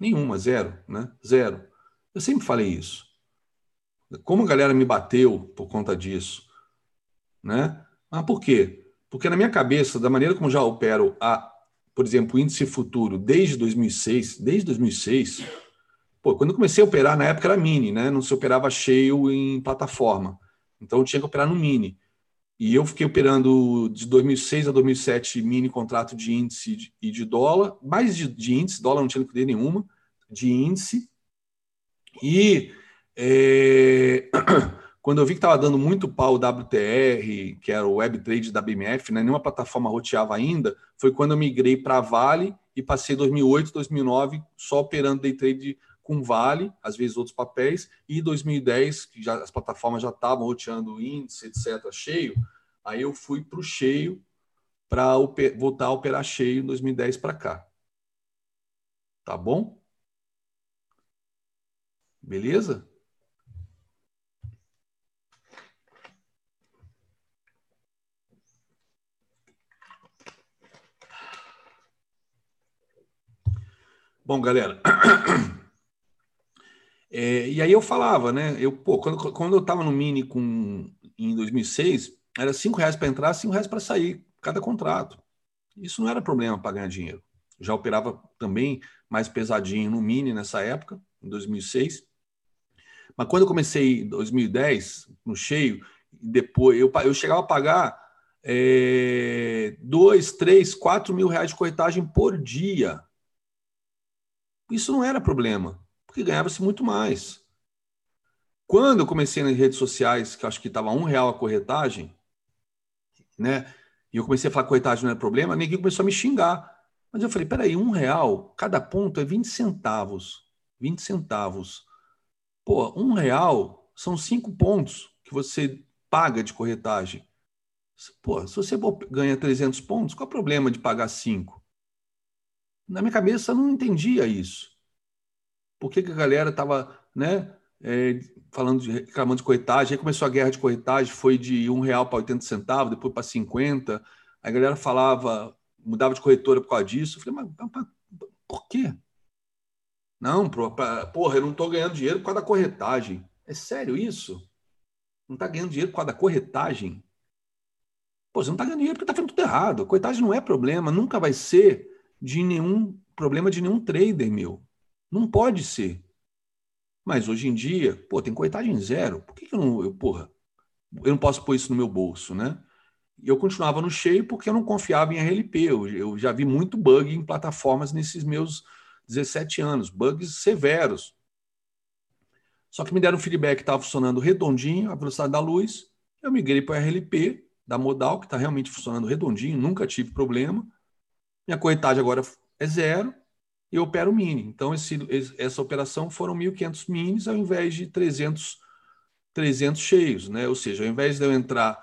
Nenhuma, zero, né? Zero. Eu sempre falei isso. Como a galera me bateu por conta disso, né? Ah, por quê? Porque na minha cabeça, da maneira como já opero a, por exemplo, o índice futuro desde 2006, desde 2006, pô, quando eu comecei a operar na época era mini, né? Não se operava cheio em plataforma. Então eu tinha que operar no mini. E eu fiquei operando de 2006 a 2007 mini contrato de índice e de dólar, mais de, de índice, dólar não tinha liquidez nenhuma, de índice. E é... Quando eu vi que estava dando muito pau o WTR, que era o web trade da BMF, né, nenhuma plataforma roteava ainda, foi quando eu migrei para a Vale e passei 2008, 2009 só operando day trade com Vale, às vezes outros papéis, e 2010, que já, as plataformas já estavam roteando índice, etc., cheio, aí eu fui para o cheio para voltar a operar cheio em 2010 para cá. Tá bom? Beleza? Bom, galera. É, e aí eu falava, né? Eu, pô, quando, quando eu estava no Mini com, em 2006, era cinco reais para entrar, cinco reais para sair, cada contrato. Isso não era problema para ganhar dinheiro. já operava também mais pesadinho no Mini nessa época, em 2006. Mas quando eu comecei em 2010, no cheio, depois eu, eu chegava a pagar é, dois, três, quatro mil reais de corretagem por dia isso não era problema, porque ganhava-se muito mais. Quando eu comecei nas redes sociais, que acho que estava um real a corretagem, né? E eu comecei a falar corretagem não era problema, ninguém começou a me xingar. Mas eu falei, peraí, um real, cada ponto é 20 centavos. 20 centavos. Pô, um real são cinco pontos que você paga de corretagem. Pô, se você ganha 300 pontos, qual é o problema de pagar cinco? na minha cabeça eu não entendia isso. Por que, que a galera estava, né? é, falando de, reclamando de corretagem. Aí começou a guerra de corretagem, foi de um real para 80 centavos, depois para 50. Aí a galera falava, mudava de corretora por causa disso. Eu falei, mas, mas por quê? Não, pra, porra, eu não estou ganhando dinheiro por causa da corretagem. É sério isso? Não está ganhando dinheiro por causa da corretagem? Pô, você não está ganhando dinheiro porque está fazendo tudo errado. A corretagem não é problema, nunca vai ser de nenhum problema de nenhum trader, meu. Não pode ser. Mas hoje em dia, pô, tem corretagem zero. Por que, que eu não, eu, porra, eu não posso pôr isso no meu bolso, né? E eu continuava no cheio porque eu não confiava em RLP. Eu, eu já vi muito bug em plataformas nesses meus 17 anos, bugs severos. Só que me deram feedback que estava funcionando redondinho, a velocidade da luz. Eu migrei para o RLP da Modal, que está realmente funcionando redondinho, nunca tive problema. Minha corretagem agora é zero e opero mini. Então, esse, essa operação foram 1.500 minis ao invés de 300, 300 cheios. Né? Ou seja, ao invés de eu entrar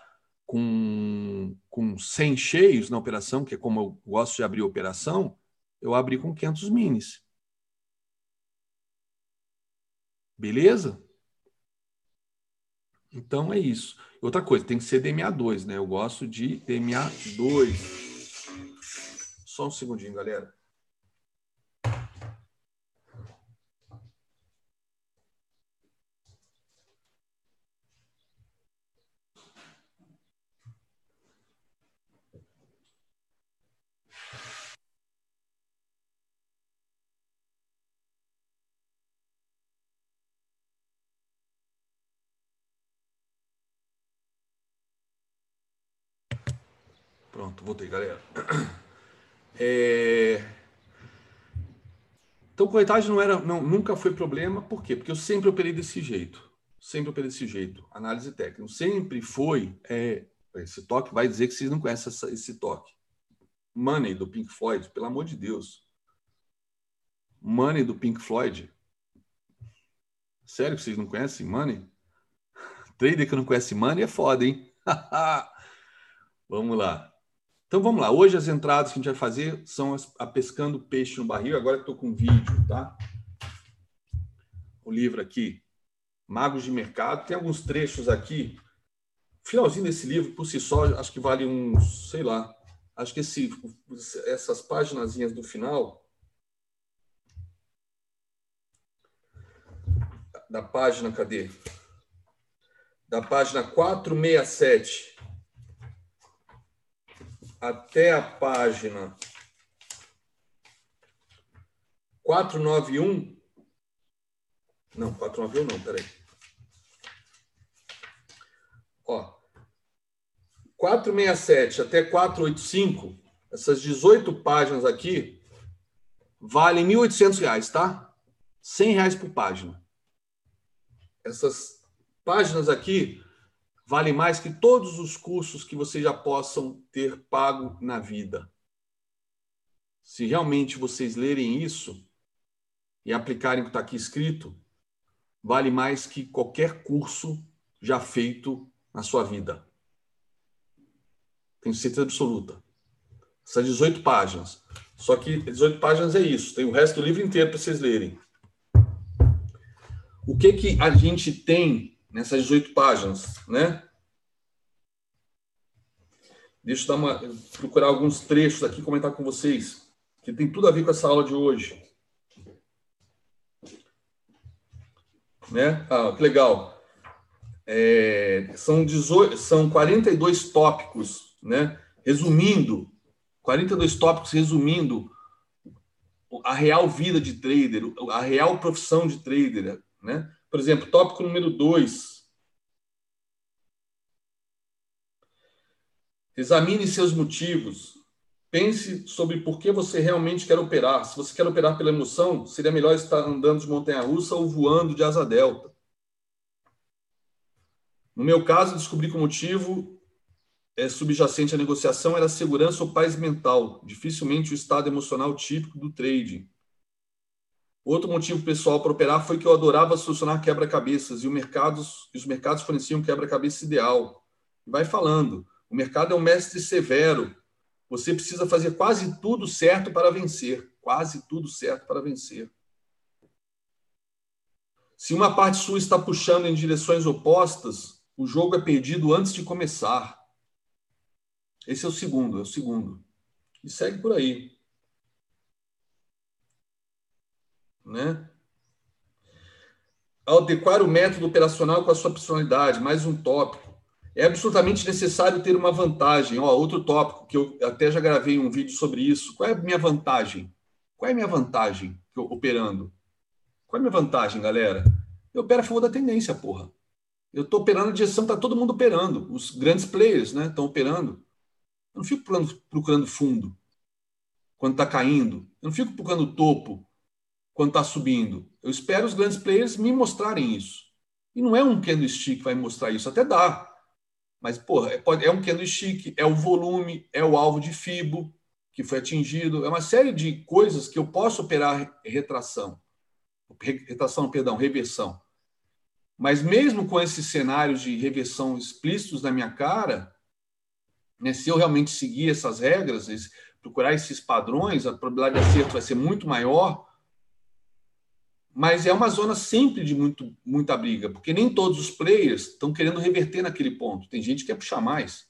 com, com 100 cheios na operação, que é como eu gosto de abrir a operação, eu abri com 500 minis. Beleza? Então é isso. Outra coisa, tem que ser DMA2, né? Eu gosto de DMA2. Só um segundinho, galera. Pronto, voltei, galera. É... Então, corretagem não era, não, nunca foi problema. Por quê? Porque eu sempre operei desse jeito. Sempre operei desse jeito. Análise técnica. Sempre foi. É... Esse toque vai dizer que vocês não conhecem essa, esse toque. Money do Pink Floyd, pelo amor de Deus. Money do Pink Floyd. Sério que vocês não conhecem Money? Trader que não conhece Money é foda, hein? Vamos lá. Então vamos lá. Hoje as entradas que a gente vai fazer são as, a pescando peixe no barril. Agora estou com vídeo, tá? O livro aqui, Magos de Mercado. Tem alguns trechos aqui. Finalzinho desse livro, por si só, acho que vale uns, sei lá. Acho que esse, essas páginas do final. Da página, cadê? Da página 467 até a página 491. Não, 491 não, peraí. Ó, 467 até 485, essas 18 páginas aqui, valem R$ 1.800, tá? R$ reais por página. Essas páginas aqui vale mais que todos os cursos que vocês já possam ter pago na vida. Se realmente vocês lerem isso e aplicarem o que está aqui escrito, vale mais que qualquer curso já feito na sua vida. Tenho certeza absoluta. Essas 18 páginas. Só que 18 páginas é isso. Tem o resto do livro inteiro para vocês lerem. O que, que a gente tem nessas 18 páginas, né? Deixa eu dar uma, procurar alguns trechos aqui comentar com vocês, que tem tudo a ver com essa aula de hoje. Né? Ah, que legal. É, são, 18, são 42 tópicos, né? resumindo, 42 tópicos resumindo a real vida de trader, a real profissão de trader. Né? Por exemplo, tópico número 2. Examine seus motivos. Pense sobre por que você realmente quer operar. Se você quer operar pela emoção, seria melhor estar andando de montanha-russa ou voando de asa delta. No meu caso, descobri que o motivo é, subjacente à negociação era segurança ou paz mental, dificilmente o estado emocional típico do trading. Outro motivo pessoal para operar foi que eu adorava solucionar quebra-cabeças e, os mercados forneciam quebra-cabeça ideal. Vai falando. O mercado é um mestre severo. Você precisa fazer quase tudo certo para vencer. Quase tudo certo para vencer. Se uma parte sua está puxando em direções opostas, o jogo é perdido antes de começar. Esse é o segundo, é o segundo. E segue por aí. Né? Adequar o método operacional com a sua personalidade, mais um tópico. É absolutamente necessário ter uma vantagem. Ó, outro tópico que eu até já gravei um vídeo sobre isso. Qual é a minha vantagem? Qual é a minha vantagem operando? Qual é a minha vantagem, galera? Eu opero a favor da tendência, porra. Eu estou operando a direção, está todo mundo operando. Os grandes players né, estão operando. Eu não fico procurando fundo quando está caindo. Eu não fico procurando topo quando está subindo. Eu espero os grandes players me mostrarem isso. E não é um candlestick que vai mostrar isso, até dá. Mas, porra, é, pode, é um candlestick, é o volume, é o alvo de FIBO que foi atingido, é uma série de coisas que eu posso operar retração. Retração, perdão, reversão. Mas mesmo com esses cenários de reversão explícitos na minha cara, né, se eu realmente seguir essas regras, procurar esses padrões, a probabilidade de acerto vai ser muito maior. Mas é uma zona sempre de muito, muita briga, porque nem todos os players estão querendo reverter naquele ponto. Tem gente que quer puxar mais.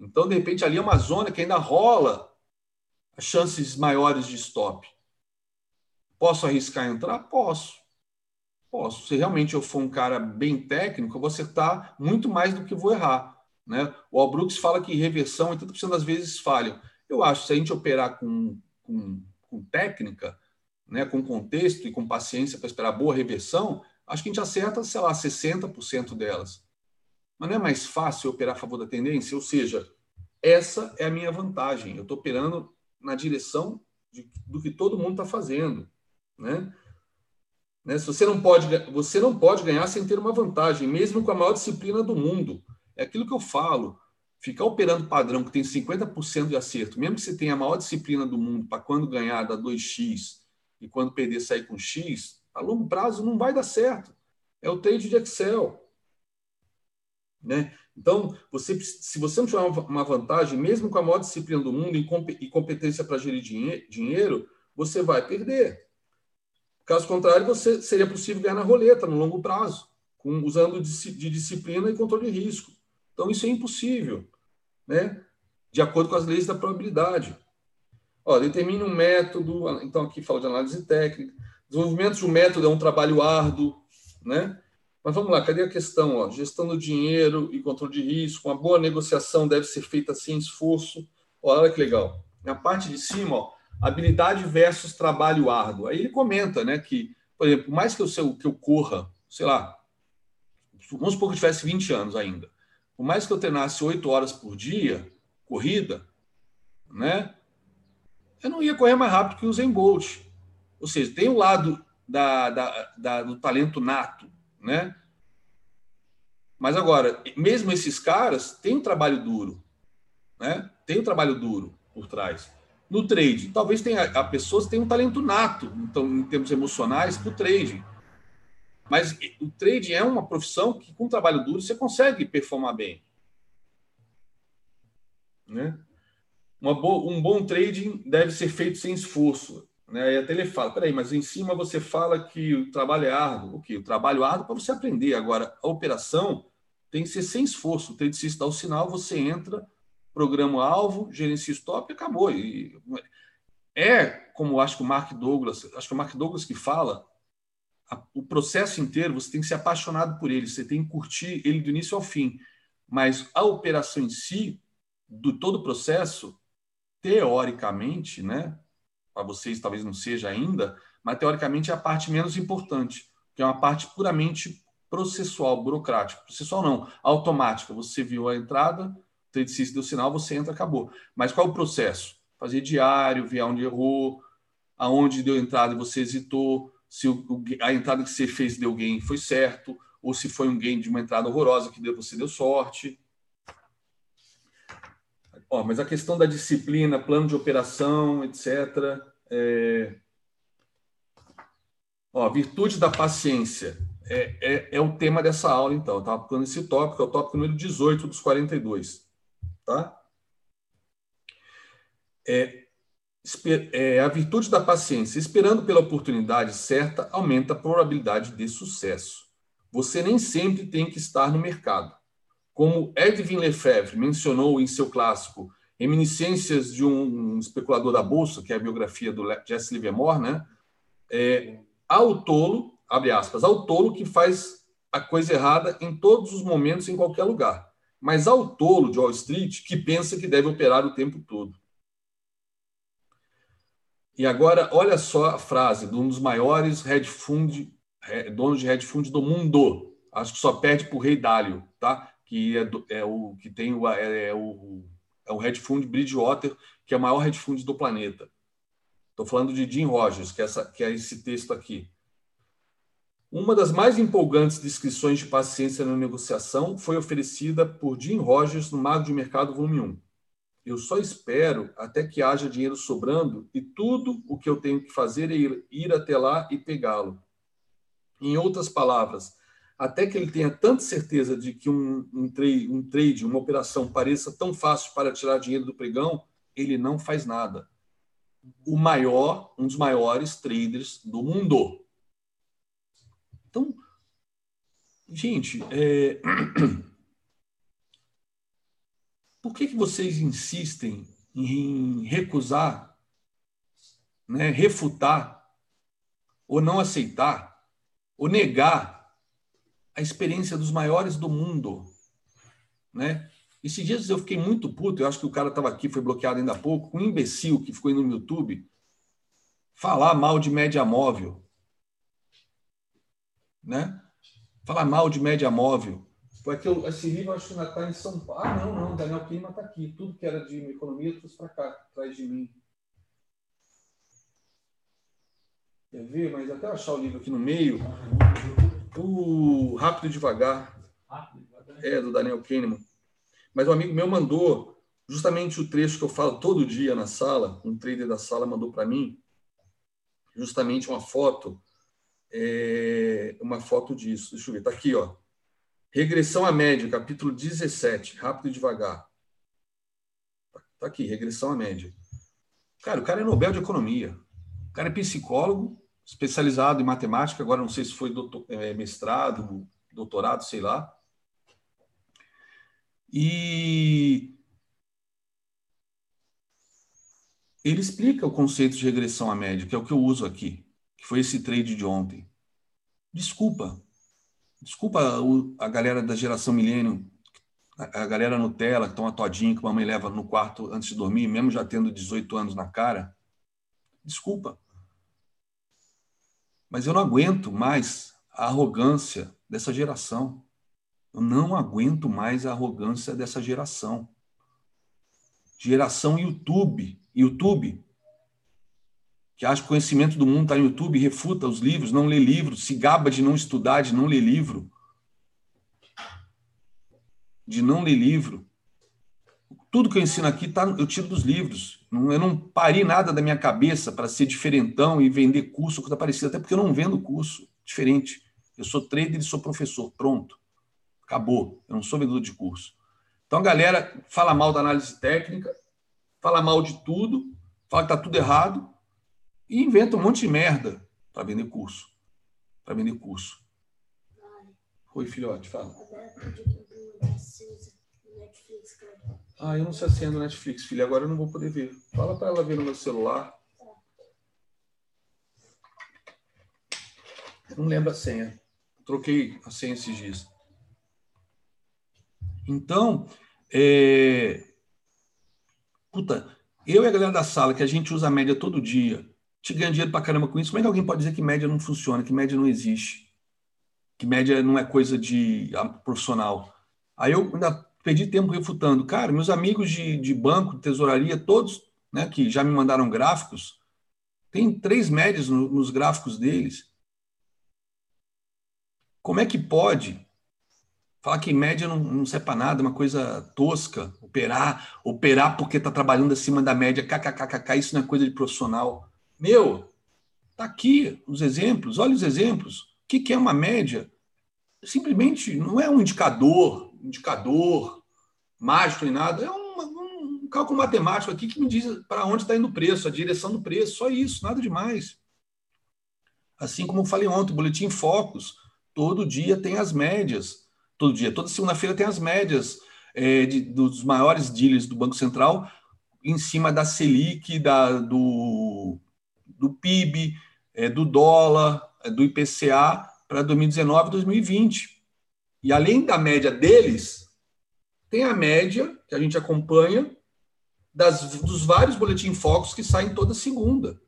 Então, de repente, ali é uma zona que ainda rola chances maiores de stop. Posso arriscar entrar? Posso. Posso. Se realmente eu for um cara bem técnico, eu vou acertar muito mais do que vou errar. Né? O Albrooks fala que reversão 80% das vezes falham. Eu acho que se a gente operar com, com, com técnica, né, com contexto e com paciência para esperar boa reversão, acho que a gente acerta, sei lá, 60% delas. Mas não é mais fácil operar a favor da tendência? Ou seja, essa é a minha vantagem. Eu estou operando na direção de, do que todo mundo está fazendo. Né? Né? Se você não pode, você não pode ganhar sem ter uma vantagem, mesmo com a maior disciplina do mundo. É aquilo que eu falo. Ficar operando padrão que tem 50% de acerto, mesmo que você tenha a maior disciplina do mundo para quando ganhar dar 2x e quando perder sair com x, a longo prazo não vai dar certo. É o trade de Excel. Né? Então, você, se você não tiver uma vantagem, mesmo com a maior disciplina do mundo e competência para gerir dinheiro, você vai perder. Caso contrário, você seria possível ganhar na roleta no longo prazo, com, usando de, disciplina e controle de risco. Então, isso é impossível, né? de acordo com as leis da probabilidade. Ó, determine um método, então aqui fala de análise técnica. Desenvolvimento de um método é um trabalho árduo, né? Mas vamos lá, cadê a questão? Ó? Gestão do dinheiro e controle de risco. Uma boa negociação deve ser feita sem esforço. Olha que legal. Na parte de cima, ó, habilidade versus trabalho árduo. Aí ele comenta né, que, por exemplo, mais que eu, que eu corra, sei lá, vamos supor que eu tivesse 20 anos ainda, por mais que eu treinasse 8 horas por dia, corrida, né, eu não ia correr mais rápido que o Zen Bolt. Ou seja, tem o um lado da, da, da, do talento nato, né? Mas agora, mesmo esses caras têm um trabalho duro, né? Tem um trabalho duro por trás. No trade, talvez tenha a pessoas tenham um talento nato, então em termos emocionais, para o trading. Mas o trading é uma profissão que com trabalho duro você consegue performar bem, né? Um bom trading deve ser feito sem esforço. Né? E até ele fala, peraí, mas em cima você fala que o trabalho é árduo. O que? O trabalho é árduo para você aprender. Agora, a operação tem que ser sem esforço. O trade dá o sinal, você entra, programa o alvo, gerencia o stop e acabou. E é como acho que o Mark Douglas, acho que o Mark Douglas que fala, a, o processo inteiro você tem que ser apaixonado por ele, você tem que curtir ele do início ao fim. Mas a operação em si, do todo o processo, teoricamente, né, para vocês talvez não seja ainda, mas teoricamente é a parte menos importante, que é uma parte puramente processual, burocrática. Processual não, automática. Você viu a entrada, o trade deu sinal, você entra, acabou. Mas qual é o processo? Fazer diário, ver onde errou, aonde deu entrada e você hesitou, se a entrada que você fez deu gain foi certo, ou se foi um gain de uma entrada horrorosa que você deu sorte. Ó, mas a questão da disciplina, plano de operação, etc. É... Ó, virtude da paciência é, é, é, o tema dessa aula, então. Eu estava falando esse tópico, é o tópico número 18 dos 42. Tá? É, é, a virtude da paciência, esperando pela oportunidade certa, aumenta a probabilidade de sucesso. Você nem sempre tem que estar no mercado. Como Edwin Lefebvre mencionou em seu clássico Reminiscências de um especulador da bolsa, que é a biografia do Jesse Livermore, né? É, ao tolo, abre aspas, ao tolo que faz a coisa errada em todos os momentos, em qualquer lugar. Mas ao tolo de Wall Street que pensa que deve operar o tempo todo. E agora, olha só a frase de um dos maiores hedge fund, donos de hedge fund do mundo. Acho que só perde para o Rei Dalio, tá? Que é, do- é o que tem o, é, é o, é o hedge fund Bridgewater, que é o maior hedge fund do planeta. Estou falando de Jim Rogers, que é, essa, que é esse texto aqui. Uma das mais empolgantes descrições de paciência na negociação foi oferecida por Jim Rogers no Mago de Mercado, volume 1. Eu só espero até que haja dinheiro sobrando e tudo o que eu tenho que fazer é ir, ir até lá e pegá-lo. Em outras palavras, até que ele tenha tanta certeza de que um, um, trade, um trade, uma operação pareça tão fácil para tirar dinheiro do pregão, ele não faz nada. O maior, um dos maiores traders do mundo. Então, gente, é... por que, que vocês insistem em recusar, né, refutar, ou não aceitar, ou negar a experiência dos maiores do mundo? Né? Esses dias eu fiquei muito puto, eu acho que o cara estava aqui, foi bloqueado ainda há pouco, um imbecil que ficou aí no YouTube falar mal de média móvel. Né? Falar mal de média móvel. Porque eu, esse livro acho que ainda está em São Paulo. Ah, não, não, Daniel Clima está aqui. Tudo que era de economia trouxe para cá, atrás de mim. Quer ver? Mas até achar o livro aqui no meio. O Rápido e Devagar. É, do Daniel Kahneman. Mas um amigo meu mandou justamente o trecho que eu falo todo dia na sala. Um trader da sala mandou para mim justamente uma foto. É, uma foto disso. Deixa eu ver. Está aqui, ó. Regressão à média, capítulo 17, rápido e devagar. Tá aqui, regressão à média. Cara, o cara é Nobel de Economia. O cara é psicólogo, especializado em matemática, agora não sei se foi doutor, é, mestrado, doutorado, sei lá. E ele explica o conceito de regressão à média, que é o que eu uso aqui, que foi esse trade de ontem. Desculpa, Desculpa a galera da geração milênio, a galera Nutella, que estão atodinho, que a mamãe leva no quarto antes de dormir, mesmo já tendo 18 anos na cara. Desculpa. Mas eu não aguento mais a arrogância dessa geração. Eu não aguento mais a arrogância dessa geração. Geração YouTube. YouTube, que acha que o conhecimento do mundo está no YouTube, refuta os livros, não lê livros, se gaba de não estudar, de não ler livro. De não ler livro. Tudo que eu ensino aqui tá, eu tiro dos livros. Eu não parei nada da minha cabeça para ser diferentão e vender curso, coisa parecida, até porque eu não vendo curso diferente. Eu sou trader e sou professor. Pronto. Acabou. Eu não sou vendedor de curso. Então a galera fala mal da análise técnica, fala mal de tudo, fala que está tudo errado, e inventa um monte de merda para vender curso. Para vender curso. Oi, filhote, fala. Ah, eu não sei a senha do Netflix, filha. Agora eu não vou poder ver. Fala para ela ver no meu celular. Não lembro a senha. Troquei a senha esses dias. Então, é... puta, eu e a galera da sala, que a gente usa a média todo dia, te ganha dinheiro pra caramba com isso. Como é que alguém pode dizer que média não funciona, que média não existe? Que média não é coisa de profissional? Aí eu ainda perdi tempo refutando. Cara, meus amigos de, de banco, de tesouraria, todos né, que já me mandaram gráficos, tem três médias no, nos gráficos deles. Como é que pode falar que média não, não serve para nada, uma coisa tosca, operar, operar porque está trabalhando acima da média, kkkk, isso não é coisa de profissional. Meu, tá aqui os exemplos, olha os exemplos. O que, que é uma média? Simplesmente não é um indicador, indicador mágico nem nada, é um, um cálculo matemático aqui que me diz para onde está indo o preço, a direção do preço, só isso, nada demais. Assim como eu falei ontem, o Boletim Focus, todo dia tem as médias. Todo dia, toda segunda-feira tem as médias é, de, dos maiores dealers do Banco Central em cima da Selic, da, do, do PIB, é, do dólar, é, do IPCA para 2019 e 2020. E além da média deles, tem a média que a gente acompanha das, dos vários boletins focos que saem toda segunda.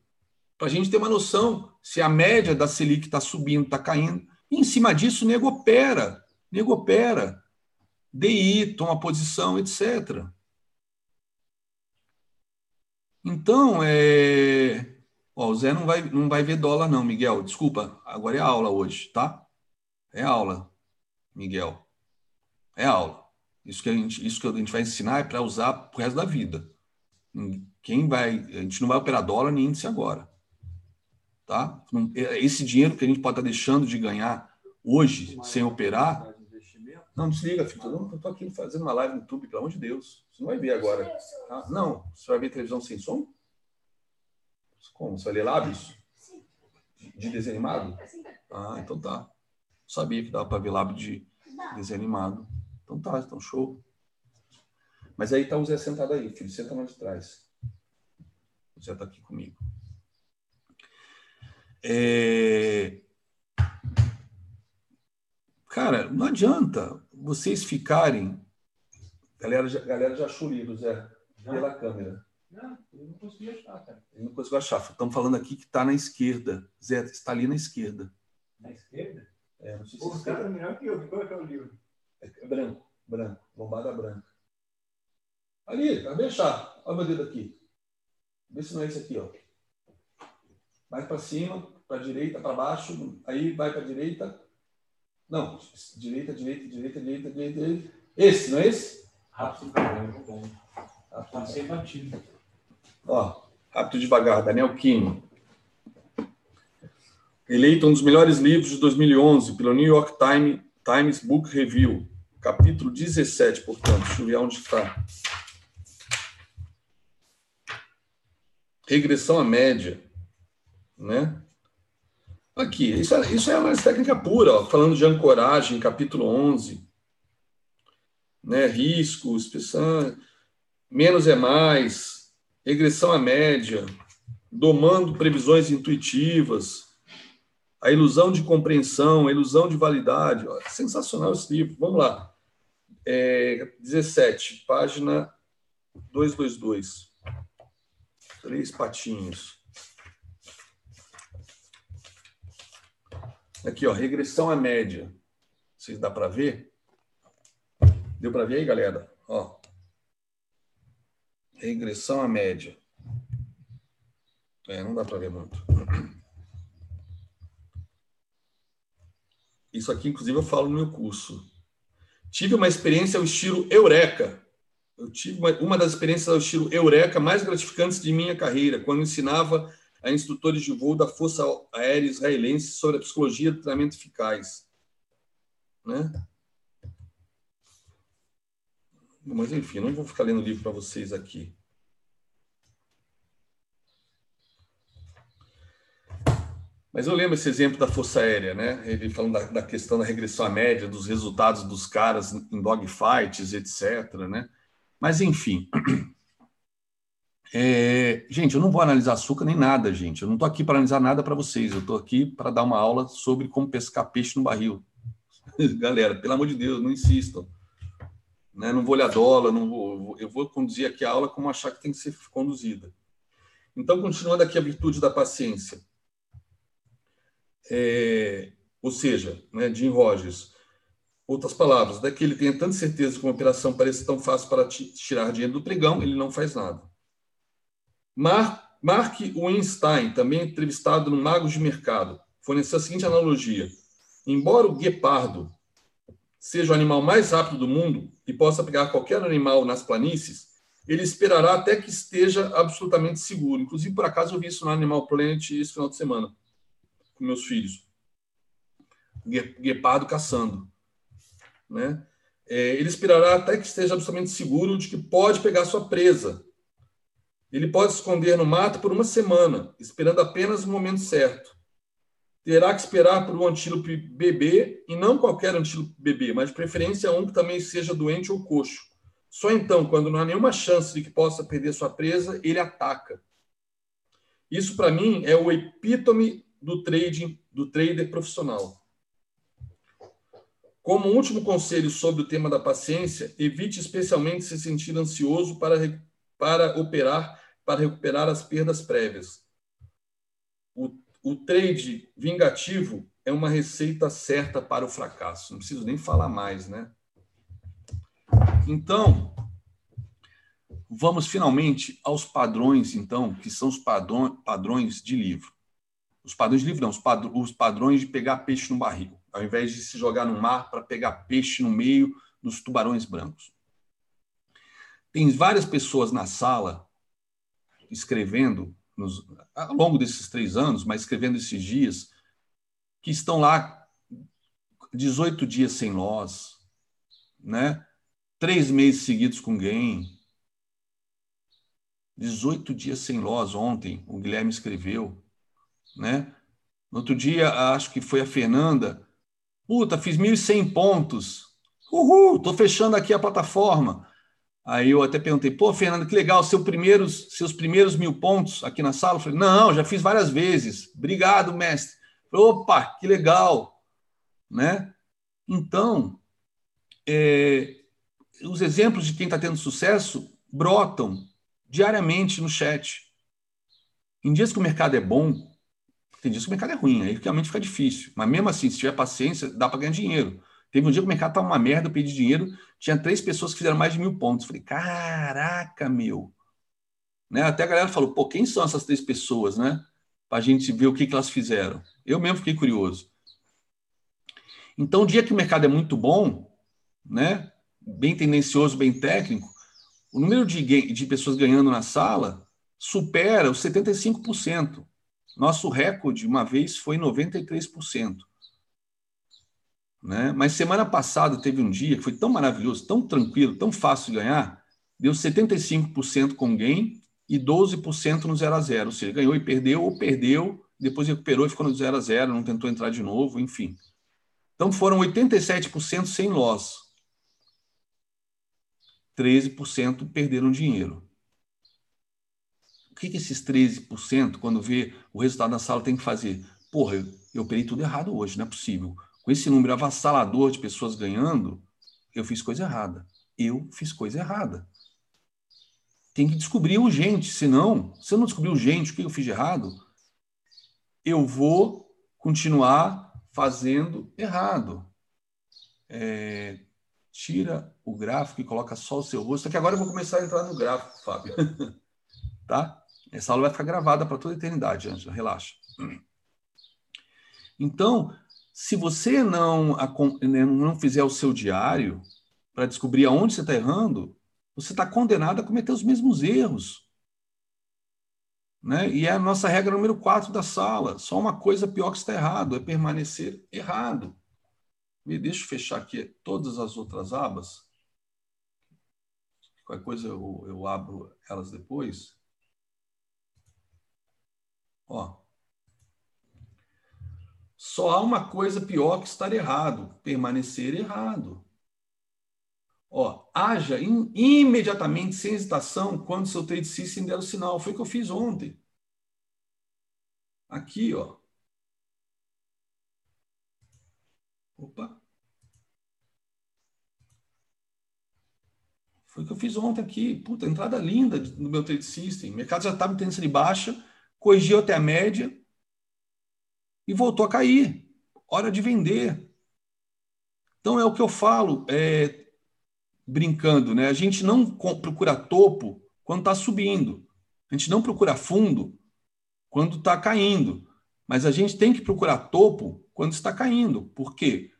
Para a gente ter uma noção se a média da Selic está subindo, está caindo. E em cima disso, nego opera. Nego opera. DI, toma posição, etc. Então, é... Ó, o Zé não vai, não vai ver dólar, não, Miguel. Desculpa, agora é aula hoje, tá? É aula, Miguel. É aula. Isso que a gente, isso que a gente vai ensinar é para usar pro resto da vida. Quem vai. A gente não vai operar dólar nem índice agora. Tá? Esse dinheiro que a gente pode estar tá deixando de ganhar hoje sem operar. Não, desliga, filho. Eu estou aqui fazendo uma live no YouTube, pelo amor de Deus. Você não vai ver agora. Tá? Não, você vai ver televisão sem som? Como? Você vai ler lábios? De desenho animado? Ah, então tá. Sabia que dava para ver lábio de desenho animado. Então tá, então show. Mas aí tá o Zé sentado aí, filho. Senta mais de trás. O Zé tá aqui comigo. É... Cara, não adianta vocês ficarem. Galera já, galera já achou o livro, Zé, pela câmera. Não, eu não consegui achar, cara. Ele não conseguiu achar. Estamos falando aqui que está na esquerda. Zé, está ali na esquerda. Na esquerda? É, não sei se cara melhor que eu. Qual é, que é o livro? É branco, branco. Lombada branca. Ali, acabei de achar. Olha o meu dedo aqui. Vê se não é esse aqui, ó. Vai para cima, para direita, para baixo. Aí vai para direita. Não, direita, direita, direita, direita, direita, direita. Esse, não é esse? Rápido, cara. Passei batido. Ó, rápido devagar, Daniel Kino. Eleito um dos melhores livros de 2011 pelo New York Times, Times Book Review. Capítulo 17, portanto. Deixa eu ver onde está. Regressão à média. Né? Aqui, isso é, isso é uma técnica pura, ó, falando de ancoragem, capítulo 11. Né? Risco, expressão, menos é mais, regressão à média, domando previsões intuitivas, a ilusão de compreensão, a ilusão de validade. Ó, sensacional esse livro. Vamos lá. É, 17, página 222. Três patinhos. Aqui, ó, regressão à média. Vocês dá para ver? Deu para ver aí, galera? Ó, Regressão à média. É, não dá para ver muito. Isso aqui, inclusive, eu falo no meu curso. Tive uma experiência ao estilo Eureka. Eu tive uma, uma das experiências ao estilo Eureka mais gratificantes de minha carreira, quando ensinava a instrutores de voo da Força Aérea Israelense sobre a psicologia do treinamento eficaz. Né? Mas, enfim, não vou ficar lendo livro para vocês aqui. Mas eu lembro esse exemplo da Força Aérea, né? Ele falando da, da, questão da regressão à média, dos resultados dos caras em dogfights, etc. Né? Mas, enfim. É... gente, eu não vou analisar açúcar nem nada, gente. Eu não estou aqui para analisar nada para vocês. Eu estou aqui para dar uma aula sobre como pescar peixe no barril. Galera, pelo amor de Deus, não insistam. Né? Não vou olhar dólar, não vou, eu vou conduzir aqui a aula como achar que tem que ser conduzida. Então, continuando aqui a virtude da paciência. É, ou seja, né, Jim Rogers, outras palavras, daqui ele tenha tanta certeza que uma operação parece tão fácil para tirar dinheiro do pregão, ele não faz nada. Mar, Mark Weinstein, também entrevistado no Magos de Mercado, forneceu a seguinte analogia: embora o guepardo seja o animal mais rápido do mundo e possa pegar qualquer animal nas planícies, ele esperará até que esteja absolutamente seguro. Inclusive, por acaso, eu vi isso no Animal Planet esse final de semana, com meus filhos. Guepardo caçando. Né? É, ele esperará até que esteja absolutamente seguro de que pode pegar sua presa. Ele pode se esconder no mato por uma semana, esperando apenas o momento certo. Terá que esperar por um antílope bebê, e não qualquer antílope bebê, mas de preferência um que também seja doente ou coxo. Só então, quando não há nenhuma chance de que possa perder sua presa, ele ataca. Isso, para mim, é o epítome do trading, do trader profissional. Como último conselho sobre o tema da paciência, evite especialmente se sentir ansioso para, para operar, para recuperar as perdas prévias. O, o trade vingativo é uma receita certa para o fracasso. Não preciso nem falar mais, né? Então, vamos finalmente aos padrões, então, que são os padrões de livro. Os padrões de livro, não, os padrões de pegar peixe no barril ao invés de se jogar no mar para pegar peixe no meio dos tubarões brancos. Tem várias pessoas na sala escrevendo, nos, ao longo desses três anos, mas escrevendo esses dias, que estão lá 18 dias sem loss, né? três meses seguidos com gain, 18 dias sem loss ontem, o Guilherme escreveu, né? No outro dia, acho que foi a Fernanda, Puta, fiz 1.100 pontos. Uhul, tô fechando aqui a plataforma. Aí eu até perguntei, pô, Fernando, que legal, seu primeiros, seus primeiros mil pontos aqui na sala. Eu falei, não, já fiz várias vezes. Obrigado, mestre. falei, Opa, que legal. Né? Então, é, os exemplos de quem está tendo sucesso brotam diariamente no chat. Em dias que o mercado é bom, tem dias que o mercado é ruim, aí realmente fica difícil. Mas mesmo assim, se tiver paciência, dá para ganhar dinheiro. Teve um dia que o mercado estava uma merda, eu pedi dinheiro, tinha três pessoas que fizeram mais de mil pontos. Falei, caraca, meu. Né? Até a galera falou, pô, quem são essas três pessoas, né? Para a gente ver o que, que elas fizeram. Eu mesmo fiquei curioso. Então, o dia que o mercado é muito bom, né? Bem tendencioso, bem técnico, o número de, de pessoas ganhando na sala supera os 75%. Nosso recorde, uma vez, foi 93%. Né? Mas semana passada teve um dia que foi tão maravilhoso, tão tranquilo, tão fácil de ganhar, deu 75% com gain e 12% no 0 a 0. Ou seja, ganhou e perdeu, ou perdeu, depois recuperou e ficou no 0 a 0, não tentou entrar de novo, enfim. Então foram 87% sem loss. 13% perderam dinheiro o que, que esses 13%, quando vê o resultado da sala, tem que fazer? Porra, eu, eu operei tudo errado hoje, não é possível. Com esse número avassalador de pessoas ganhando, eu fiz coisa errada. Eu fiz coisa errada. Tem que descobrir urgente, senão, se eu não descobrir urgente o que eu fiz de errado, eu vou continuar fazendo errado. É, tira o gráfico e coloca só o seu rosto. Só que agora eu vou começar a entrar no gráfico, Fábio. tá? Essa aula vai ficar gravada para toda a eternidade, Angela, relaxa. Então, se você não, né, não fizer o seu diário para descobrir aonde você está errando, você está condenado a cometer os mesmos erros. Né? E é a nossa regra número 4 da sala. Só uma coisa pior que está errado, é permanecer errado. Me deixa eu fechar aqui todas as outras abas. Qualquer coisa eu, eu abro elas depois. Ó. Só há uma coisa pior que estar errado: permanecer errado. Ó, haja in, imediatamente, sem hesitação, quando seu trade system der o sinal. Foi o que eu fiz ontem. Aqui, ó. Opa. Foi o que eu fiz ontem aqui. Puta, entrada linda no meu trade system. O mercado já estava em tendência de baixa corrigiu até a média e voltou a cair. Hora de vender. Então é o que eu falo, é, brincando, né? A gente não procura topo quando está subindo. A gente não procura fundo quando está caindo. Mas a gente tem que procurar topo quando está caindo. Por quê?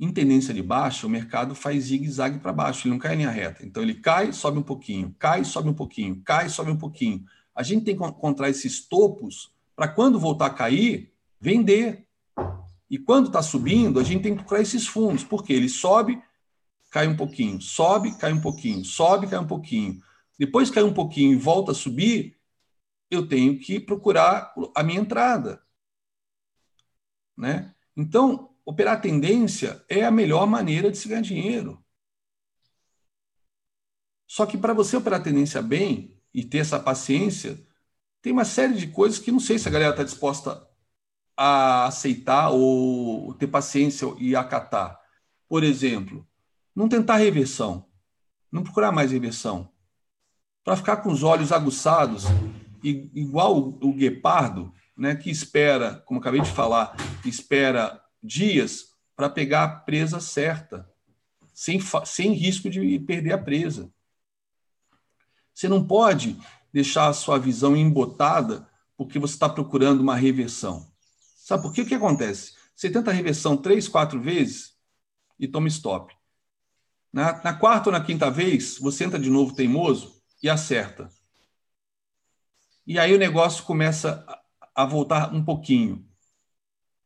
Em tendência de baixa, o mercado faz zigue-zague para baixo, ele não cai em linha reta. Então ele cai, sobe um pouquinho, cai, sobe um pouquinho, cai, sobe um pouquinho. A gente tem que encontrar esses topos para quando voltar a cair, vender. E quando está subindo, a gente tem que procurar esses fundos, porque ele sobe, cai um pouquinho, sobe, cai um pouquinho, sobe, cai um pouquinho. Depois cai um pouquinho e volta a subir, eu tenho que procurar a minha entrada. Né? Então, operar tendência é a melhor maneira de se ganhar dinheiro. Só que para você operar tendência bem e ter essa paciência, tem uma série de coisas que não sei se a galera está disposta a aceitar ou ter paciência e acatar. Por exemplo, não tentar reversão, não procurar mais reversão. Para ficar com os olhos aguçados, igual o, guepardo, né, que espera, como acabei de falar, espera dias para pegar a presa certa, sem, sem risco de perder a presa. Você não pode deixar a sua visão embotada porque você está procurando uma reversão. Sabe por quê? O que acontece? Você tenta a reversão três, quatro vezes e toma stop. Na, na quarta ou na quinta vez, você entra de novo teimoso e acerta. E aí o negócio começa a voltar um pouquinho.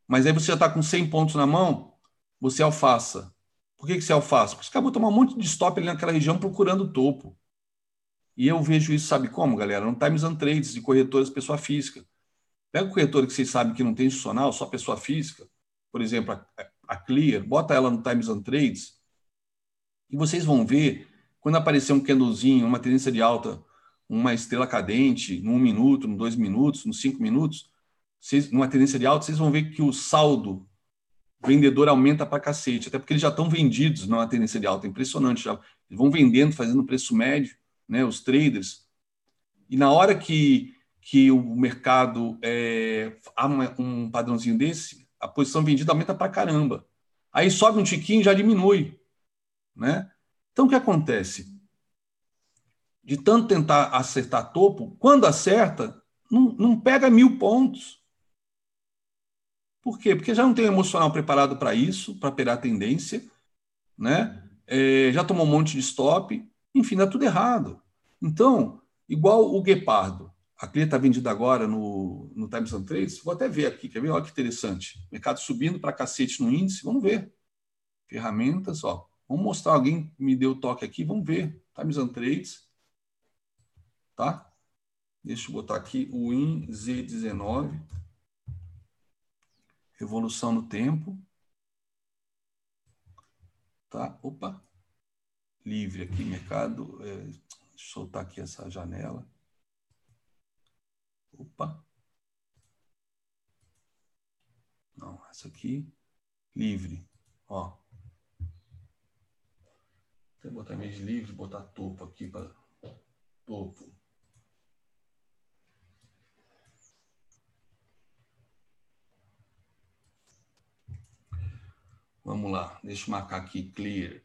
Mas aí você já está com 100 pontos na mão, você alfaça. Por que, que você alfaça? Porque você acabou de tomar um monte de stop ali naquela região procurando o topo. E eu vejo isso, sabe como, galera? No Times and Trades de corretoras pessoa física. Pega o corretor que vocês sabem que não tem institucional, só pessoa física, por exemplo, a, a Clear, bota ela no Times and Trades e vocês vão ver quando aparecer um candlezinho, uma tendência de alta, uma estrela cadente, num minuto, em dois minutos, nos cinco minutos, vocês, numa tendência de alta, vocês vão ver que o saldo vendedor aumenta para cacete, até porque eles já estão vendidos numa tendência de alta, impressionante já. Eles vão vendendo, fazendo preço médio, né, os traders. E na hora que, que o mercado é, há um padrãozinho desse, a posição vendida aumenta para caramba. Aí sobe um tiquinho já diminui. Né? Então, o que acontece? De tanto tentar acertar topo, quando acerta, não, não pega mil pontos. Por quê? Porque já não tem emocional preparado para isso, para pegar a tendência, né? É, já tomou um monte de stop, enfim, dá tudo errado. Então, igual o Guepardo, a CLIA está vendida agora no, no Times and Trades, vou até ver aqui, quer ver? Olha que interessante. Mercado subindo para cacete no índice, vamos ver. Ferramentas, ó. Vamos mostrar, alguém me deu toque aqui, vamos ver. Times and Trades, tá? Deixa eu botar aqui o WIN Z19. Revolução no tempo. Tá? Opa livre aqui, mercado. É, deixa eu soltar aqui essa janela. Opa. Não, essa aqui, livre. Ó. Vou botar mês livre, botar topo aqui para topo. Vamos lá, deixa eu marcar aqui clear.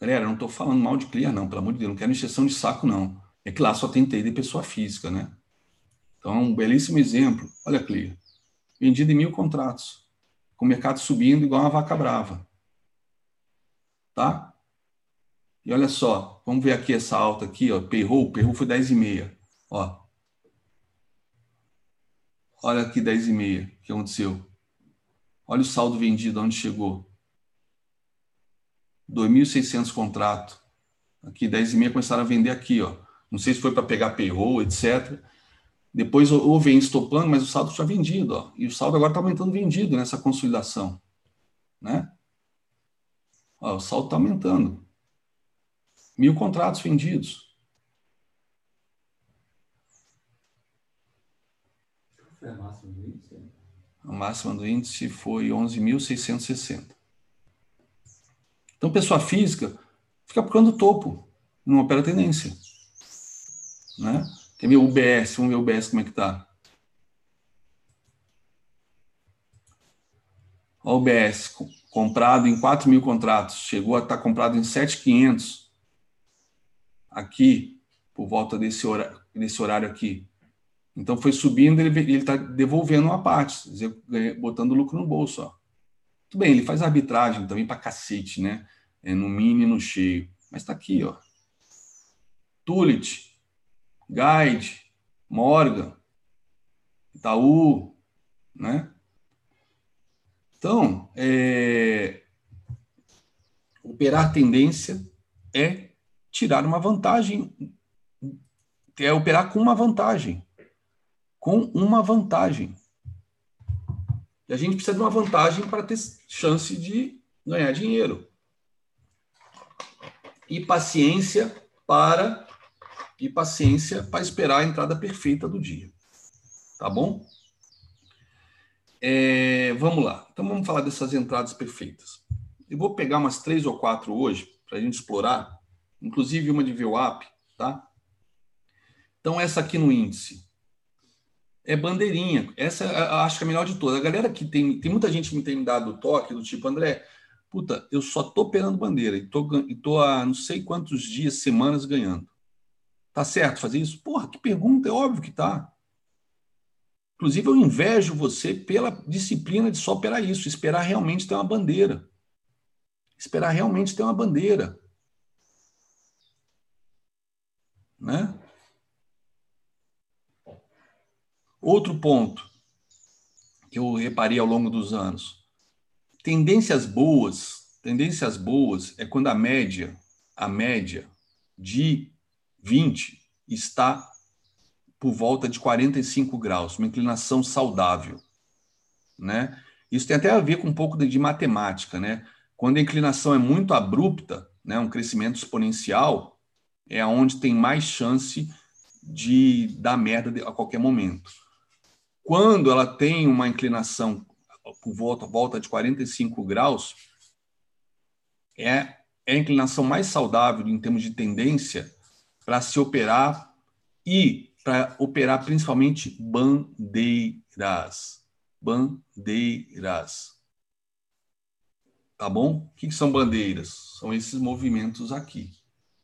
Galera, não estou falando mal de Clear, não, pelo amor de Deus, não quero injeção de saco, não. É que lá só tem TI de pessoa física, né? Então, um belíssimo exemplo. Olha, Clear. Vendido em mil contratos, com o mercado subindo igual uma vaca brava. Tá? E olha só, vamos ver aqui essa alta aqui, ó, Perrou, Perrou foi 10,5. Ó. Olha aqui 10,5, o que aconteceu? Olha o saldo vendido, onde chegou. 2.600 contratos. Aqui, 10 e meia começaram a vender aqui, ó. Não sei se foi para pegar payroll, etc. Depois houve em estopando, mas o saldo já vendido, ó. E o saldo agora está aumentando vendido nessa consolidação, né? Ó, o saldo está aumentando. Mil contratos vendidos. A máxima do índice foi 11.660. Então, pessoa física fica procurando o topo, não opera tendência. Né? Quer ver o UBS? Vamos ver o UBS como é que está. O UBS, comprado em 4 mil contratos, chegou a estar tá comprado em 7,500 aqui, por volta desse horário, desse horário aqui. Então foi subindo, ele está devolvendo uma parte, botando lucro no bolso. Ó. Tudo bem, ele faz arbitragem também para cacete, né? É no mini e no cheio. Mas está aqui, ó. Tulit, Guide, Morgan, Itaú, né? Então, é, Operar tendência é tirar uma vantagem, é operar com uma vantagem. Com uma vantagem. E a gente precisa de uma vantagem para ter chance de ganhar dinheiro. E paciência para e paciência para esperar a entrada perfeita do dia. Tá bom? É, vamos lá. Então vamos falar dessas entradas perfeitas. Eu vou pegar umas três ou quatro hoje para a gente explorar, inclusive uma de VWAP, tá? Então essa aqui no índice é bandeirinha. Essa acho que é a melhor de todas. A galera que tem tem muita gente que me tem dado toque do tipo André, puta, eu só tô operando bandeira e tô, e tô há não sei quantos dias, semanas ganhando. Tá certo fazer isso? Porra, que pergunta, é óbvio que tá. Inclusive, eu invejo você pela disciplina de só operar isso, esperar realmente ter uma bandeira. Esperar realmente ter uma bandeira. Né? Outro ponto que eu reparei ao longo dos anos. Tendências boas, tendências boas é quando a média, a média de 20 está por volta de 45 graus, uma inclinação saudável, né? Isso tem até a ver com um pouco de, de matemática, né? Quando a inclinação é muito abrupta, né, um crescimento exponencial, é onde tem mais chance de dar merda a qualquer momento. Quando ela tem uma inclinação por volta, volta de 45 graus, é, é a inclinação mais saudável em termos de tendência para se operar e para operar principalmente bandeiras. Bandeiras. Tá bom? O que são bandeiras? São esses movimentos aqui,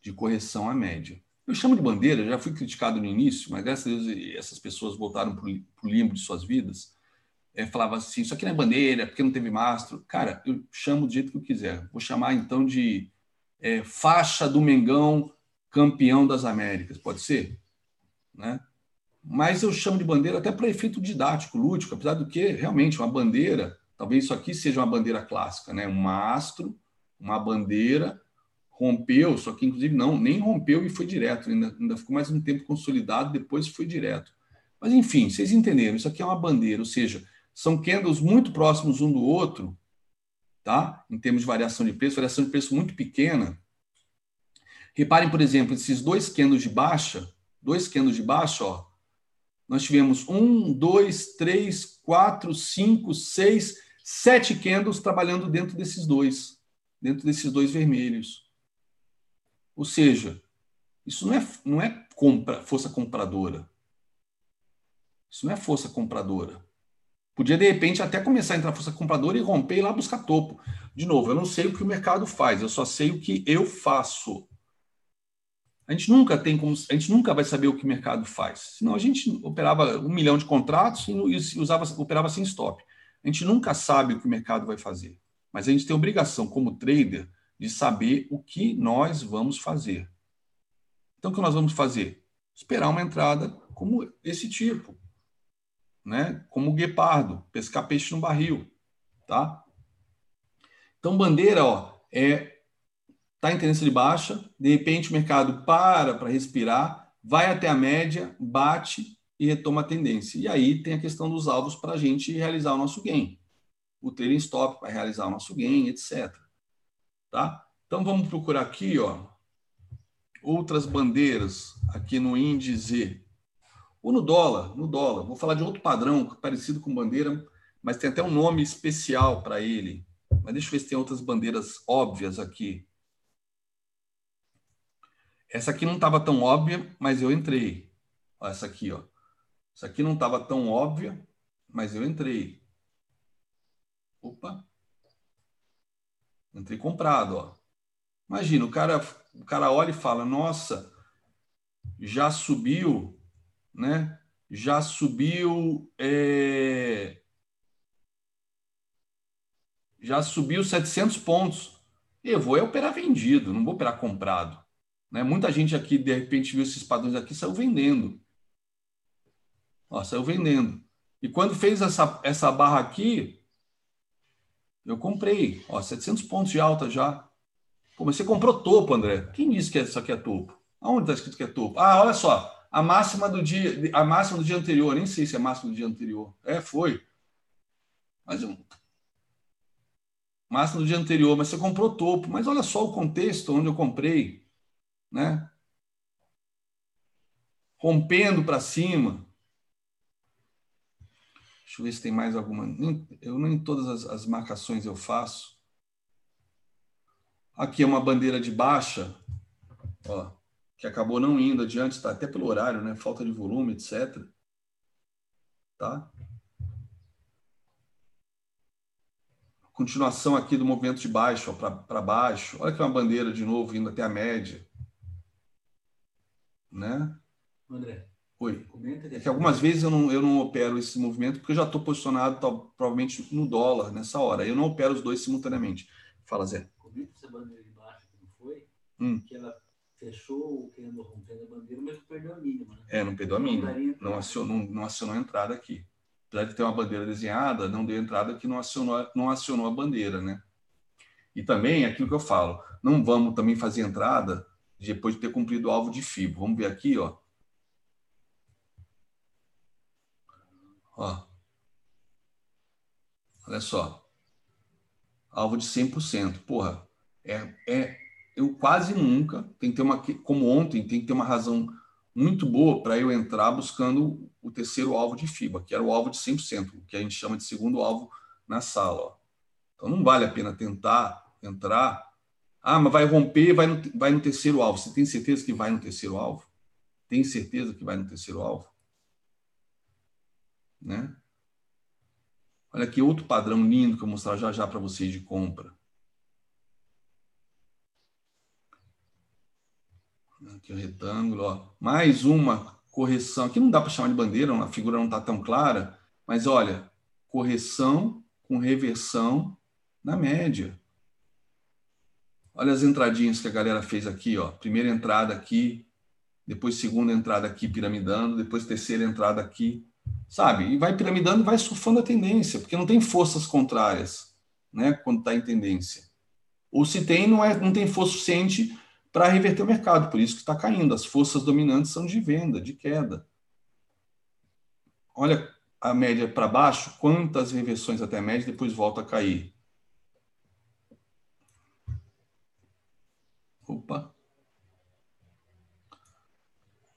de correção à média. Eu chamo de bandeira, já fui criticado no início, mas graças a Deus essas pessoas voltaram para o limbo de suas vidas. É, falava assim: isso aqui não é bandeira, porque não teve mastro. Cara, eu chamo do jeito que eu quiser. Vou chamar então de é, faixa do Mengão campeão das Américas, pode ser? Né? Mas eu chamo de bandeira até para efeito didático, lúdico, apesar do que, realmente, uma bandeira, talvez isso aqui seja uma bandeira clássica, né? um mastro, uma bandeira, rompeu, só que inclusive não, nem rompeu e foi direto, ainda, ainda ficou mais um tempo consolidado, depois foi direto. Mas enfim, vocês entenderam, isso aqui é uma bandeira, ou seja, são candles muito próximos um do outro, tá? Em termos de variação de preço, variação de preço muito pequena, Reparem, por exemplo, esses dois candles de baixa, dois candles de baixa, ó, nós tivemos um, dois, três, quatro, cinco, seis, sete candles trabalhando dentro desses dois, dentro desses dois vermelhos. Ou seja, isso não é, não é compra, força compradora. Isso não é força compradora. Podia, de repente, até começar a entrar força compradora e romper e lá buscar topo. De novo, eu não sei o que o mercado faz, eu só sei o que eu faço. A gente nunca tem como, a gente nunca vai saber o que o mercado faz. Senão a gente operava um milhão de contratos e usava, operava sem stop. A gente nunca sabe o que o mercado vai fazer. Mas a gente tem obrigação, como trader, de saber o que nós vamos fazer. Então, o que nós vamos fazer? Esperar uma entrada como esse tipo, né? Como o guepardo, pescar peixe no barril, tá? Então, bandeira, ó, é está em tendência de baixa, de repente o mercado para para respirar, vai até a média, bate e retoma a tendência. E aí tem a questão dos alvos para a gente realizar o nosso gain. O trailing stop para realizar o nosso gain, etc. Tá? Então vamos procurar aqui, ó, outras bandeiras aqui no índice ou no dólar, no dólar. Vou falar de outro padrão parecido com bandeira, mas tem até um nome especial para ele. Mas deixa eu ver se tem outras bandeiras óbvias aqui. Essa aqui não estava tão óbvia, mas eu entrei. Ó, essa aqui, ó. Essa aqui não estava tão óbvia, mas eu entrei. Opa. Entrei comprado, ó. Imagina, o cara, o cara olha e fala: "Nossa, já subiu, né? Já subiu é... já subiu 700 pontos. Eu vou é operar vendido, não vou operar comprado. Né? Muita gente aqui, de repente, viu esses padrões aqui saiu vendendo. Ó, saiu vendendo. E quando fez essa, essa barra aqui, eu comprei. Ó, 700 pontos de alta já. Pô, mas você comprou topo, André. Quem disse que isso aqui é topo? Aonde está escrito que é topo? Ah, olha só. A máxima do dia, a máxima do dia anterior, nem sei se é a máxima do dia anterior. É, foi. Mas um máxima do dia anterior, mas você comprou topo. Mas olha só o contexto onde eu comprei, né? Rompendo para cima. Deixa eu ver se tem mais alguma. Eu nem todas as, as marcações eu faço. Aqui é uma bandeira de baixa, ó, que acabou não indo adiante, tá? até pelo horário, né? Falta de volume, etc. Tá? Continuação aqui do movimento de baixo para baixo. Olha que é uma bandeira de novo indo até a média. Né? André. Oi. É que algumas vezes eu não, eu não opero esse movimento porque eu já estou posicionado tal, provavelmente no dólar nessa hora. Eu não opero os dois simultaneamente. Fala, Zé. Comenta essa bandeira de baixo que não foi, hum. que ela fechou querendo romper a bandeira, mas não perdeu a mínima. Né? É, não perdeu a mínima. Não acionou, não acionou a entrada aqui. Apesar de ter uma bandeira desenhada, não deu entrada que não acionou, não acionou a bandeira, né? E também aquilo que eu falo, não vamos também fazer entrada depois de ter cumprido o alvo de FIBO. Vamos ver aqui, ó. Ó. Olha só. Alvo de 100%. Porra, é, é, eu quase nunca, tem que ter uma, como ontem, tem que ter uma razão muito boa para eu entrar buscando o terceiro alvo de FIBA, que era o alvo de 100%, que a gente chama de segundo alvo na sala. Ó. Então não vale a pena tentar entrar. Ah, mas vai romper, vai no, vai no terceiro alvo. Você tem certeza que vai no terceiro alvo? Tem certeza que vai no terceiro alvo? Né? Olha aqui outro padrão lindo que eu vou mostrar já já para vocês de compra. Aqui o retângulo, ó. mais uma correção. Aqui não dá para chamar de bandeira, a figura não está tão clara, mas olha, correção com reversão na média. Olha as entradinhas que a galera fez aqui, ó. Primeira entrada aqui, depois segunda entrada aqui piramidando, depois terceira entrada aqui sabe? E vai piramidando vai surfando a tendência, porque não tem forças contrárias, né? Quando está em tendência. Ou se tem, não, é, não tem força suficiente para reverter o mercado, por isso que está caindo. As forças dominantes são de venda, de queda. Olha a média para baixo, quantas reversões até a média, depois volta a cair. Opa.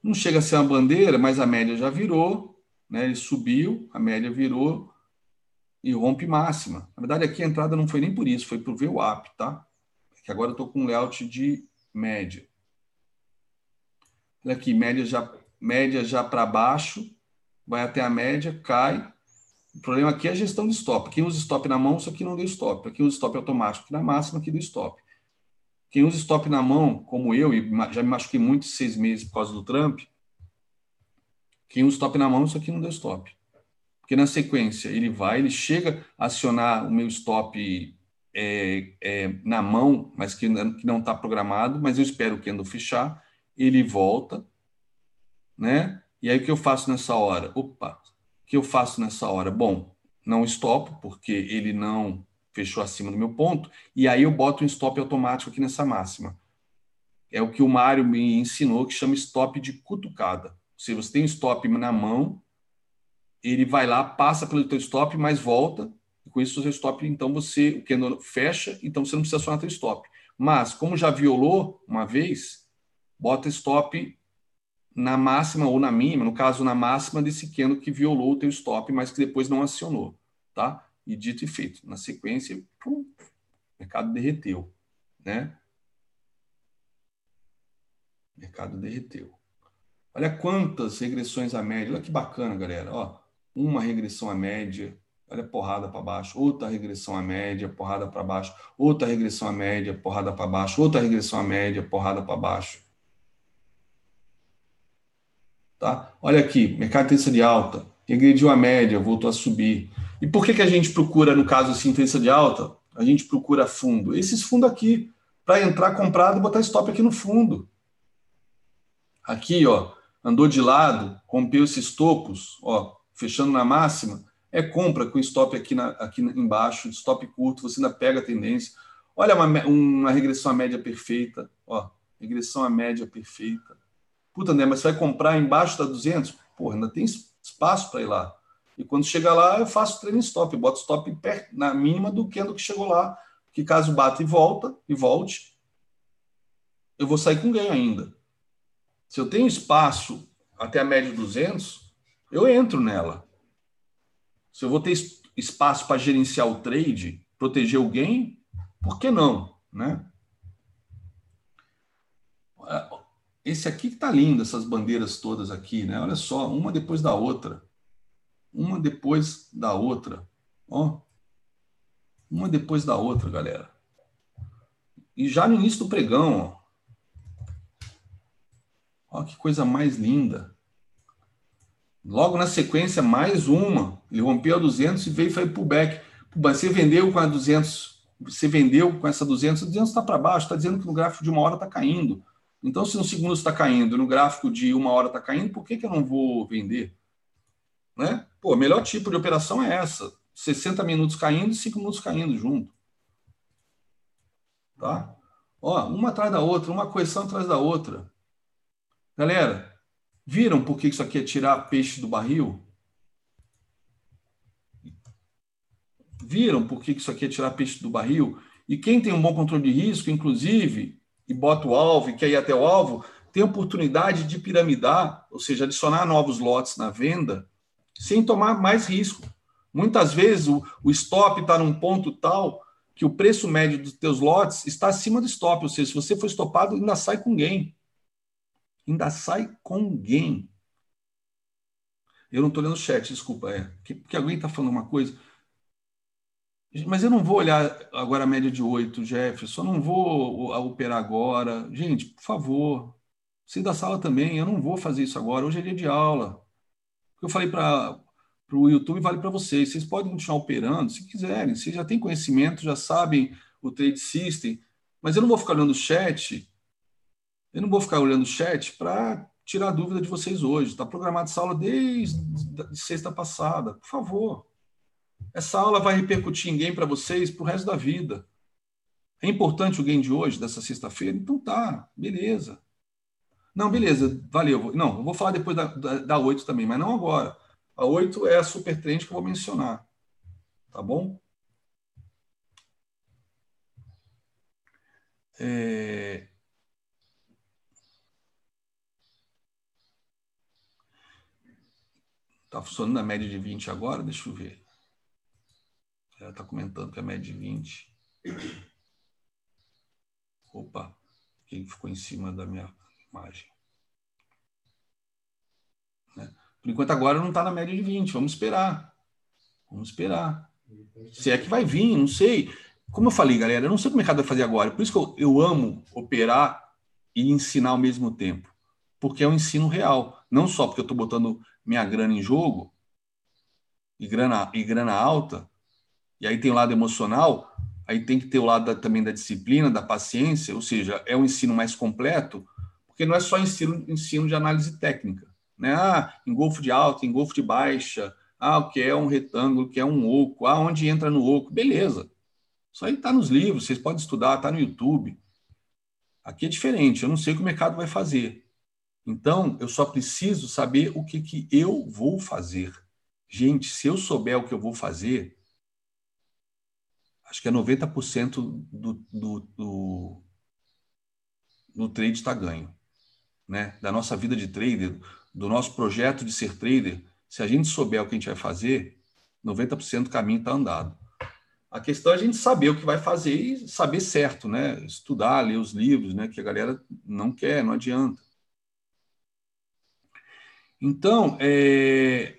Não chega a ser uma bandeira, mas a média já virou né? Ele subiu, a média virou e rompe máxima. Na verdade, aqui a entrada não foi nem por isso, foi por VWAP, tá? Que agora eu estou com um layout de média. Olha aqui, média já, média já para baixo, vai até a média, cai. O problema aqui é a gestão de stop. Quem usa stop na mão, isso aqui não deu stop. Quem usa stop automático na máxima, aqui deu stop. Quem usa stop na mão, como eu, e já me machuquei muito seis meses por causa do Trump, quem usa stop na mão, isso aqui não deu stop. Porque na sequência ele vai, ele chega a acionar o meu stop é, é, na mão, mas que, que não está programado, mas eu espero o candle fechar, ele volta, né? E aí o que eu faço nessa hora? Opa, o que eu faço nessa hora? Bom, não stop, porque ele não fechou acima do meu ponto, e aí eu boto um stop automático aqui nessa máxima. É o que o Mário me ensinou, que chama stop de cutucada. Se você tem um stop na mão, ele vai lá, passa pelo teu stop, mas volta. E com isso, o seu stop, então você, o candle fecha, então você não precisa acionar teu stop. Mas, como já violou uma vez, bota stop na máxima ou na mínima, no caso, na máxima desse candle que violou o teu stop, mas que depois não acionou, tá? E dito e feito. Na sequência, pum, o mercado derreteu, né? O mercado derreteu. Olha quantas regressões à média. Olha que bacana, galera. Ó, uma regressão à média, olha porrada para baixo, outra regressão à média, porrada para baixo, outra regressão à média, porrada para baixo, outra regressão à média, porrada para baixo. Tá? Olha aqui, mercado de alta, regrediu a média, voltou a subir. E por que, que a gente procura, no caso assim, de alta, a gente procura fundo? Esses fundos aqui, para entrar comprado e botar stop aqui no fundo. Aqui, ó, andou de lado, rompeu esses topos, ó, fechando na máxima, é compra com stop aqui, na, aqui embaixo, stop curto, você ainda pega a tendência. Olha uma, uma regressão à média perfeita. Ó, regressão à média perfeita. Puta, André, mas você vai comprar embaixo da 200? Porra, ainda tem espaço para ir lá. E quando chega lá, eu faço treino stop, boto stop perto, na mínima do que do que chegou lá. Que caso bata e volta, e volte, eu vou sair com ganho ainda. Se eu tenho espaço até a média de 200, eu entro nela. Se eu vou ter espaço para gerenciar o trade, proteger gain, por que não, né? Esse aqui que tá lindo, essas bandeiras todas aqui, né? Olha só, uma depois da outra. Uma depois da outra. Ó. Uma depois da outra, galera. E já no início do pregão, ó. Ó, que coisa mais linda. Logo na sequência, mais uma. Ele rompeu a 200 e veio e foi pro back. Você vendeu com a 200, você vendeu com essa 200, a 200 está para baixo, está dizendo que no gráfico de uma hora está caindo. Então, se no segundo está caindo, no gráfico de uma hora está caindo, por que, que eu não vou vender? Né? Pô, o melhor tipo de operação é essa: 60 minutos caindo e 5 minutos caindo junto. Tá? Ó, uma atrás da outra, uma correção atrás da outra. Galera, viram por que isso aqui é tirar peixe do barril? Viram por que isso aqui é tirar peixe do barril? E quem tem um bom controle de risco, inclusive, e bota o alvo e quer ir até o alvo, tem oportunidade de piramidar, ou seja, adicionar novos lotes na venda, sem tomar mais risco. Muitas vezes o, o stop está num ponto tal que o preço médio dos teus lotes está acima do stop, ou seja, se você for estopado, ainda sai com gain. Ainda sai com gain. Eu não estou lendo o chat, desculpa, é. Porque alguém está falando uma coisa. Mas eu não vou olhar agora a média de 8, Jefferson, eu não vou operar agora. Gente, por favor, se da sala também, eu não vou fazer isso agora. Hoje é dia de aula. Que eu falei para o YouTube vale para vocês. Vocês podem continuar operando se quiserem. Vocês já têm conhecimento, já sabem o trade system. Mas eu não vou ficar olhando o chat. Eu não vou ficar olhando o chat para tirar dúvida de vocês hoje. Está programada essa aula desde sexta passada. Por favor. Essa aula vai repercutir em game para vocês para o resto da vida. É importante o game de hoje, dessa sexta-feira? Então tá, beleza. Não, beleza, valeu. Não, eu vou falar depois da, da, da 8 também, mas não agora. A 8 é a super trend que eu vou mencionar. Tá bom? É... Tá funcionando a média de 20 agora? Deixa eu ver. Ela está comentando que é média de 20. Opa, quem ficou em cima da minha imagem? Né? Por enquanto, agora não está na média de 20. Vamos esperar. Vamos esperar. Se é que vai vir, não sei. Como eu falei, galera, eu não sei o que mercado vai fazer agora. Por isso que eu, eu amo operar e ensinar ao mesmo tempo. Porque é um ensino real. Não só porque eu estou botando minha grana em jogo, e grana, e grana alta, e aí tem o lado emocional, aí tem que ter o lado da, também da disciplina, da paciência, ou seja, é um ensino mais completo, porque não é só ensino, ensino de análise técnica. Né? Ah, engolfo de alta, engolfo de baixa, ah, o que é um retângulo, o que é um oco, ah, onde entra no oco, beleza. Isso aí está nos livros, vocês podem estudar, está no YouTube. Aqui é diferente, eu não sei o que o mercado vai fazer. Então, eu só preciso saber o que, que eu vou fazer. Gente, se eu souber o que eu vou fazer, acho que é 90% do, do, do, do trade está ganho. Né? Da nossa vida de trader, do nosso projeto de ser trader, se a gente souber o que a gente vai fazer, 90% do caminho está andado. A questão é a gente saber o que vai fazer e saber certo, né? Estudar, ler os livros, né? Que a galera não quer, não adianta. Então, é...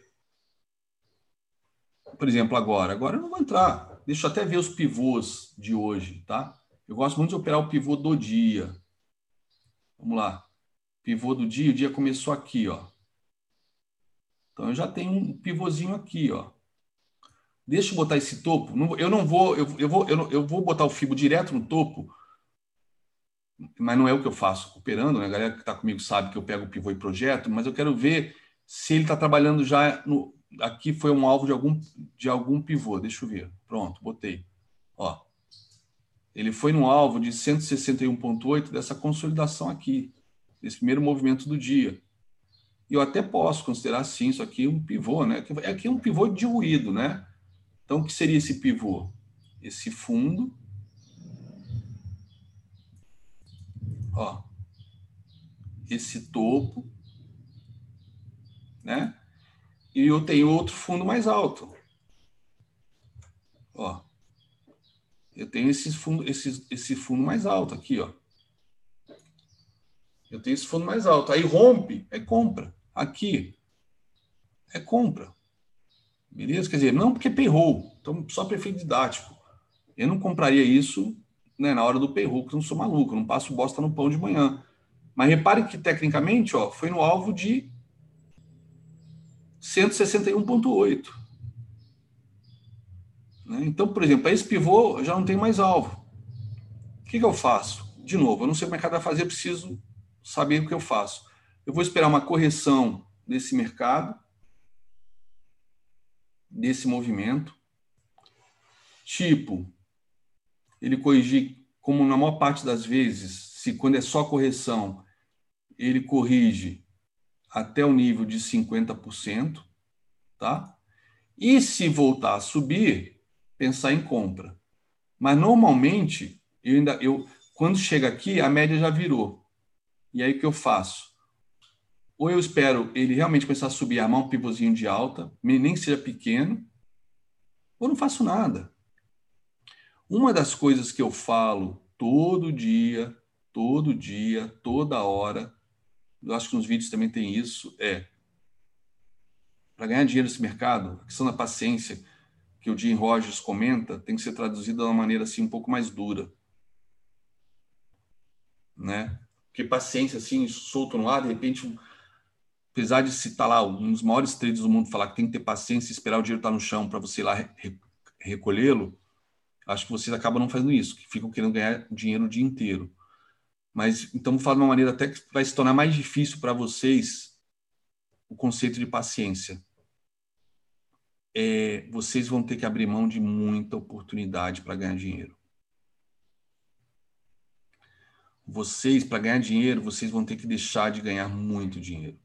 por exemplo, agora, agora eu não vou entrar Deixa eu até ver os pivôs de hoje, tá? Eu gosto muito de operar o pivô do dia. Vamos lá. Pivô do dia, o dia começou aqui, ó. Então eu já tenho um pivôzinho aqui, ó. Deixa eu botar esse topo. Eu não vou, eu, vou, eu vou botar o fibo direto no topo, mas não é o que eu faço operando, né? A galera que está comigo sabe que eu pego o pivô e projeto, mas eu quero ver se ele está trabalhando já no, aqui foi um alvo de algum, de algum pivô. Deixa eu ver. Pronto, botei. Ó. ele foi no alvo de 161,8 dessa consolidação aqui, desse primeiro movimento do dia. E eu até posso considerar, sim, isso aqui um pivô, né? Aqui é um pivô diluído, né? Então, o que seria esse pivô? Esse fundo. Ó. Esse topo. Né? E eu tenho outro fundo mais alto. Ó. Eu tenho esse fundo, esse, esse fundo mais alto aqui, ó. Eu tenho esse fundo mais alto. Aí rompe, é compra. Aqui é compra. Beleza? Quer dizer, não porque perrou. Então, só para efeito didático. Eu não compraria isso né, na hora do eu não sou maluco, não passo bosta no pão de manhã. Mas repare que, tecnicamente, ó, foi no alvo de 161,8. Né? Então, por exemplo, esse pivô já não tem mais alvo. O que, que eu faço? De novo, eu não sei o mercado vai fazer, eu preciso saber o que eu faço. Eu vou esperar uma correção desse mercado, desse movimento. Tipo, ele corrigir, como na maior parte das vezes, se quando é só correção, ele corrige até o nível de 50%, tá? E se voltar a subir, pensar em compra. Mas normalmente, eu ainda eu quando chega aqui, a média já virou. E aí o que eu faço? Ou eu espero ele realmente começar a subir, armar um pivôzinho de alta, nem seja pequeno, ou não faço nada. Uma das coisas que eu falo todo dia, todo dia, toda hora, eu acho que nos vídeos também tem isso, é para ganhar dinheiro nesse mercado, a questão da paciência, que o Jim Rogers comenta tem que ser traduzida de uma maneira assim um pouco mais dura, né? Porque paciência assim solto no ar, de repente, apesar de tá lá um dos maiores traders do mundo falar que tem que ter paciência e esperar o dinheiro estar tá no chão para você ir lá re recolhê-lo, acho que vocês acabam não fazendo isso, que ficam querendo ganhar dinheiro o dia inteiro. Mas então falo de uma maneira até que vai se tornar mais difícil para vocês o conceito de paciência é, vocês vão ter que abrir mão de muita oportunidade para ganhar dinheiro. Vocês, para ganhar dinheiro, vocês vão ter que deixar de ganhar muito dinheiro.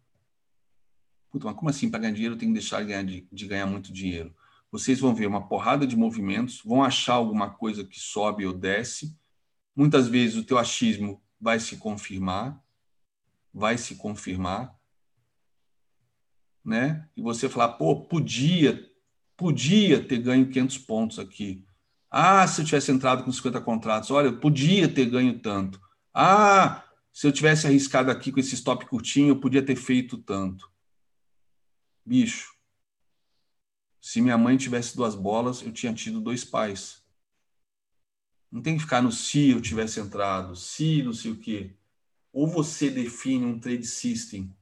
Puta, mas como assim? Para ganhar dinheiro, eu tenho que deixar de ganhar, de, de ganhar muito dinheiro. Vocês vão ver uma porrada de movimentos, vão achar alguma coisa que sobe ou desce. Muitas vezes o teu achismo vai se confirmar, vai se confirmar, né? E você falar, pô, podia podia ter ganho 500 pontos aqui. Ah, se eu tivesse entrado com 50 contratos, olha, podia ter ganho tanto. Ah, se eu tivesse arriscado aqui com esse stop curtinho, eu podia ter feito tanto. Bicho, se minha mãe tivesse duas bolas, eu tinha tido dois pais. Não tem que ficar no se eu tivesse entrado, se não sei o quê. Ou você define um trade system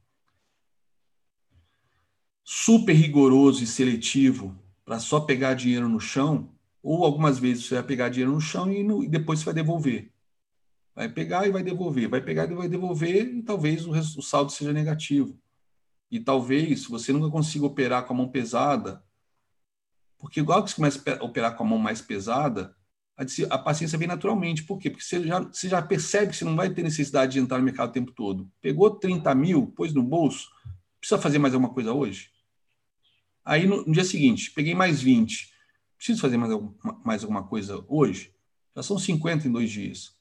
super rigoroso e seletivo para só pegar dinheiro no chão, ou algumas vezes você vai pegar dinheiro no chão e, no, e, depois você vai devolver. Vai pegar e vai devolver, vai pegar e vai devolver, e talvez o, o saldo seja negativo. E talvez você nunca consiga operar com a mão pesada, porque igual que você começa a operar com a mão mais pesada, a, paciência vem naturalmente. Por quê? Porque você já, você já percebe que você não vai ter necessidade de entrar no mercado o tempo todo. Pegou 30 mil, pôs no bolso, precisa fazer mais alguma coisa hoje? Aí no, no dia seguinte, peguei mais 20. Preciso fazer mais, alguma, mais alguma coisa hoje? Já são 50 em dois dias.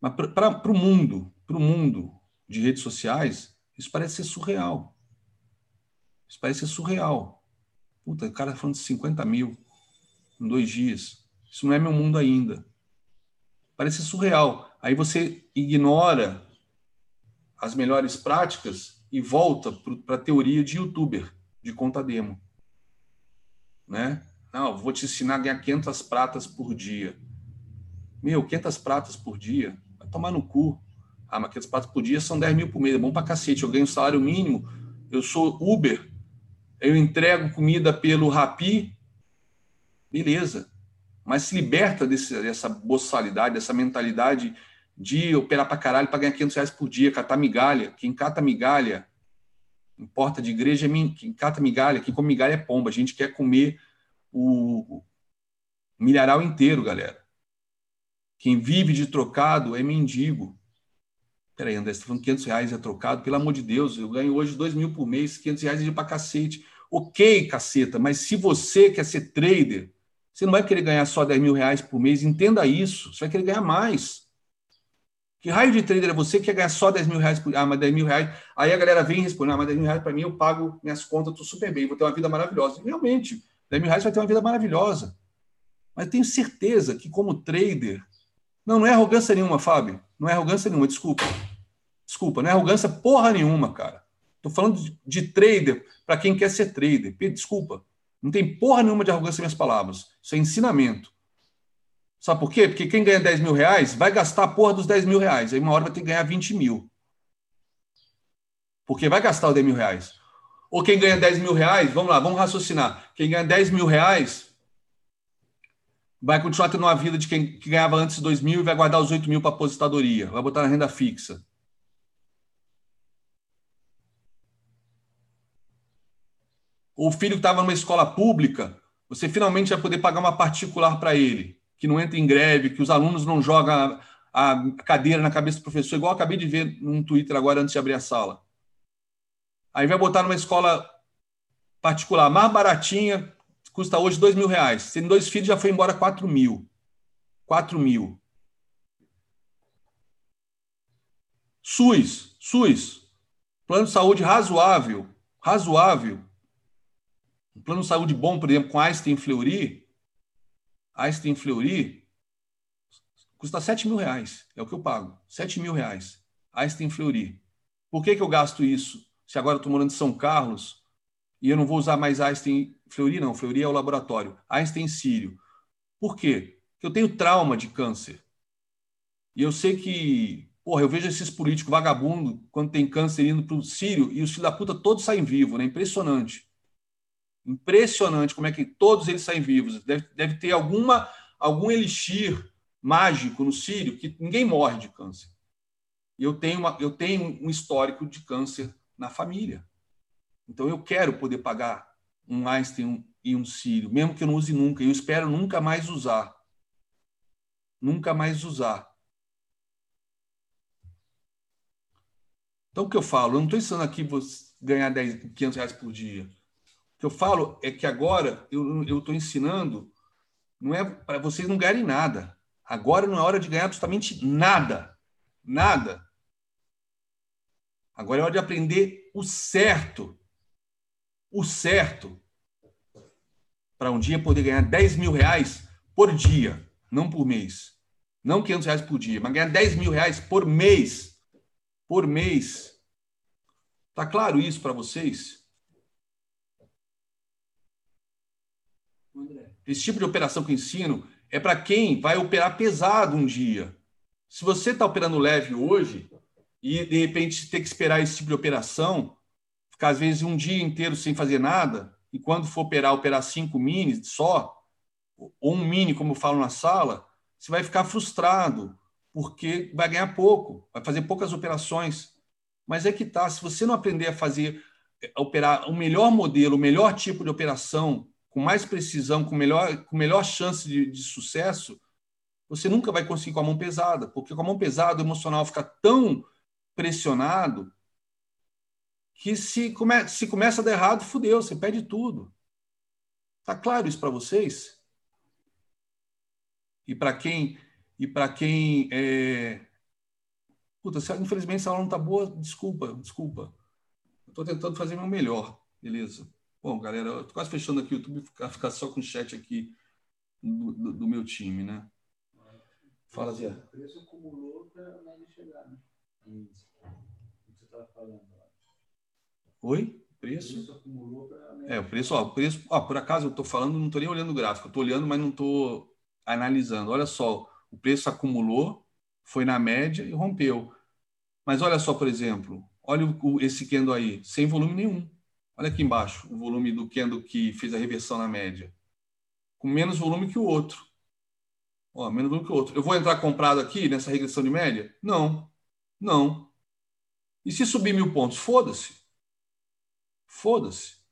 Mas para o mundo, para o mundo de redes sociais, isso parece ser surreal. Isso parece ser surreal. Puta, o cara tá falando de 50 mil em dois dias. Isso não é meu mundo ainda. Parece surreal. Aí você ignora as melhores práticas e volta para a teoria de youtuber, de conta demo. Né? Não, vou te ensinar a ganhar 500 pratas por dia. Meu, 500 pratas por dia? Vai tomar no cu. Ah, mas 500 pratas por dia são 10 mil por mês. É bom para cacete. Eu ganho salário mínimo. Eu sou Uber. Eu entrego comida pelo Rapi. Beleza. Mas se liberta desse, dessa boçalidade, dessa mentalidade de operar para caralho para ganhar 500 reais por dia, catar migalha. Quem cata migalha em porta de igreja, é quem cata migalha, quem come migalha é pomba. A gente quer comer o milharal inteiro, galera. Quem vive de trocado é mendigo. Peraí, André, você está falando 500 reais é trocado? Pelo amor de Deus, eu ganho hoje 2 mil por mês, 500 reais é de para cacete. Ok, caceta, mas se você quer ser trader, você não vai querer ganhar só 10 mil reais por mês, entenda isso. Você vai querer ganhar mais. Que raio de trader é você que quer ganhar só 10 mil reais por Ah, mas 10 mil reais. Aí a galera vem e responde: Ah, mas 10 mil reais para mim eu pago minhas contas, estou super bem, vou ter uma vida maravilhosa. E, realmente, 10 mil reais vai ter uma vida maravilhosa. Mas tenho certeza que, como trader. Não, não é arrogância nenhuma, Fábio. Não é arrogância nenhuma, desculpa. Desculpa, não é arrogância porra nenhuma, cara. Estou falando de, de trader para quem quer ser trader. Desculpa. Não tem porra nenhuma de arrogância nas minhas palavras. Isso é ensinamento. Sabe por quê? Porque quem ganha 10 mil reais vai gastar a porra dos 10 mil reais. Aí uma hora vai ter que ganhar 20 mil. Porque vai gastar os 10 mil reais. Ou quem ganha 10 mil reais, vamos lá, vamos raciocinar. Quem ganha 10 mil reais vai continuar tendo uma vida de quem que ganhava antes de 2 mil e vai guardar os 8 mil para aposentadoria. Vai botar na renda fixa. O filho que estava numa escola pública, você finalmente vai poder pagar uma particular para ele, que não entra em greve, que os alunos não jogam a cadeira na cabeça do professor, igual eu acabei de ver num Twitter agora antes de abrir a sala. Aí vai botar numa escola particular mais baratinha, custa hoje dois mil reais. Tendo dois filhos, já foi embora quatro mil. Quatro mil. SUS, SUS, plano de saúde razoável, razoável, um plano de saúde bom, por exemplo, com Einstein Fleury, Einstein Fleury, custa 7 mil reais. É o que eu pago. 7 mil reais. Einstein Fleury. Por que, que eu gasto isso? Se agora eu estou morando em São Carlos e eu não vou usar mais Einstein Fleury, não. Fleury é o laboratório. Einstein Sírio. Por quê? Porque eu tenho trauma de câncer. E eu sei que, porra, eu vejo esses políticos vagabundos quando tem câncer indo para o Sírio e os filhos da puta todos saem vivos, né? Impressionante. Impressionante como é que todos eles saem vivos. Deve, deve ter alguma, algum elixir mágico no Sírio que ninguém morre de câncer. Eu tenho, uma, eu tenho um histórico de câncer na família. Então eu quero poder pagar um Einstein e um Sírio, mesmo que eu não use nunca. Eu espero nunca mais usar. Nunca mais usar. Então o que eu falo? Eu não estou ensinando aqui você ganhar 10, 500 reais por dia que eu falo é que agora eu estou ensinando, não é para vocês não ganharem nada. Agora não é hora de ganhar absolutamente nada. Nada. Agora é hora de aprender o certo. O certo. Para um dia poder ganhar 10 mil reais por dia, não por mês. Não 500 reais por dia, mas ganhar 10 mil reais por mês. Por mês. Tá claro isso para vocês? Esse tipo de operação que eu ensino é para quem vai operar pesado um dia. Se você está operando leve hoje e de repente ter que esperar esse tipo de operação, ficar às vezes um dia inteiro sem fazer nada, e quando for operar, operar cinco minis só, ou um mini, como eu falo na sala, você vai ficar frustrado, porque vai ganhar pouco, vai fazer poucas operações. Mas é que tá, se você não aprender a fazer, a operar o melhor modelo, o melhor tipo de operação com mais precisão, com melhor, com melhor chance de, de sucesso, você nunca vai conseguir com a mão pesada, porque com a mão pesada o emocional fica tão pressionado que se, come, se começa a dar errado, fudeu, você perde tudo. Tá claro isso para vocês? E para quem e para quem é... Puta, infelizmente essa aula não tá boa, desculpa, desculpa. Estou tentando fazer meu melhor, beleza? Bom, galera, eu tô quase fechando aqui o YouTube, ficar, ficar só com o chat aqui do, do, do meu time, né? Fala, Zé. O preço acumulou para a chegar, né? O que você estava falando. Oi? Preço? O preço acumulou para É, o preço, ó, o preço, ó, por acaso eu estou falando, não estou nem olhando o gráfico, estou olhando, mas não estou analisando. Olha só, o preço acumulou, foi na média e rompeu. Mas olha só, por exemplo, olha o, esse candle aí, sem volume nenhum. Olha aqui embaixo o volume do Kendo que fez a reversão na média. Com menos volume que o outro. Ó, menos volume que o outro. Eu vou entrar comprado aqui nessa regressão de média? Não. Não. E se subir mil pontos? Foda-se. Foda-se.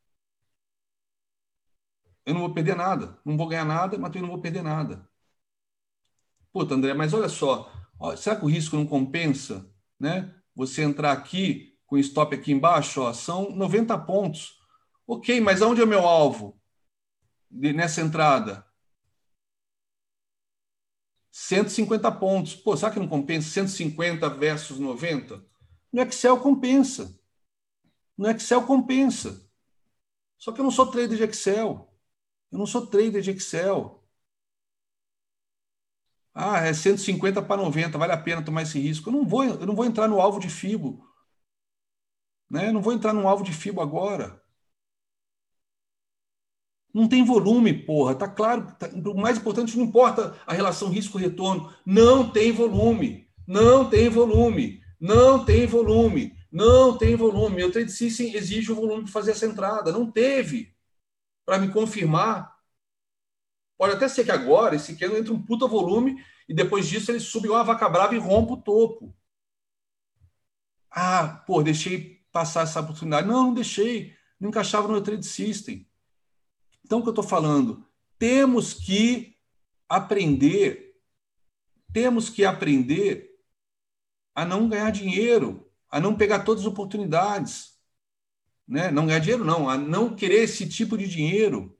Eu não vou perder nada. Não vou ganhar nada, mas também não vou perder nada. Puta, André, mas olha só, ó, será que o risco não compensa, né? Você entrar aqui com stop aqui embaixo, ó, são 90 pontos. Ok, mas aonde é o meu alvo nessa entrada? 150 pontos. Pô, será que não compensa 150 versus 90? No Excel compensa. No Excel compensa. Só que eu não sou trader de Excel. Eu não sou trader de Excel. Ah, é 150 para 90, vale a pena tomar esse risco. Eu não vou, eu não vou entrar no alvo de FIBO. Né? Eu não vou entrar no alvo de FIBO agora. Não tem volume, porra. Tá claro. Tá, o mais importante não importa a relação risco-retorno. Não tem volume. Não tem volume. Não tem volume. Não tem volume. O Trade System exige o volume para fazer essa entrada. Não teve. Para me confirmar. Pode até ser que agora esse candle entre um puta volume e depois disso ele subiu uma vaca brava e rompe o topo. Ah, pô, deixei passar essa oportunidade. Não, não deixei. Não encaixava no meu Trade System. Então, o que eu estou falando? Temos que aprender, temos que aprender a não ganhar dinheiro, a não pegar todas as oportunidades. Né? Não ganhar dinheiro, não, a não querer esse tipo de dinheiro.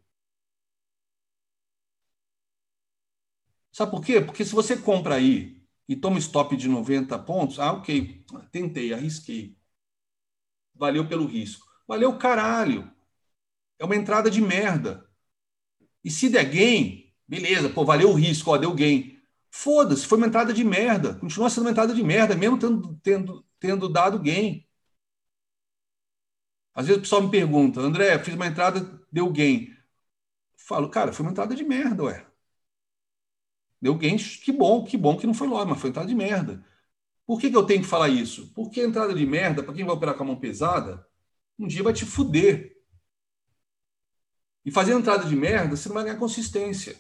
Sabe por quê? Porque se você compra aí e toma stop de 90 pontos, ah, ok, tentei, arrisquei. Valeu pelo risco. Valeu caralho. É uma entrada de merda. E se der gain, beleza, pô, valeu o risco, ó, deu gain. Foda-se, foi uma entrada de merda. Continua sendo uma entrada de merda, mesmo tendo, tendo, tendo dado gain. Às vezes o pessoal me pergunta, André, fiz uma entrada, deu gain. Falo, cara, foi uma entrada de merda, ué. Deu gain, que bom, que bom que não foi logo, mas foi entrada de merda. Por que, que eu tenho que falar isso? Porque a entrada de merda, para quem vai operar com a mão pesada, um dia vai te fuder. E fazer entrada de merda, você não vai ganhar consistência.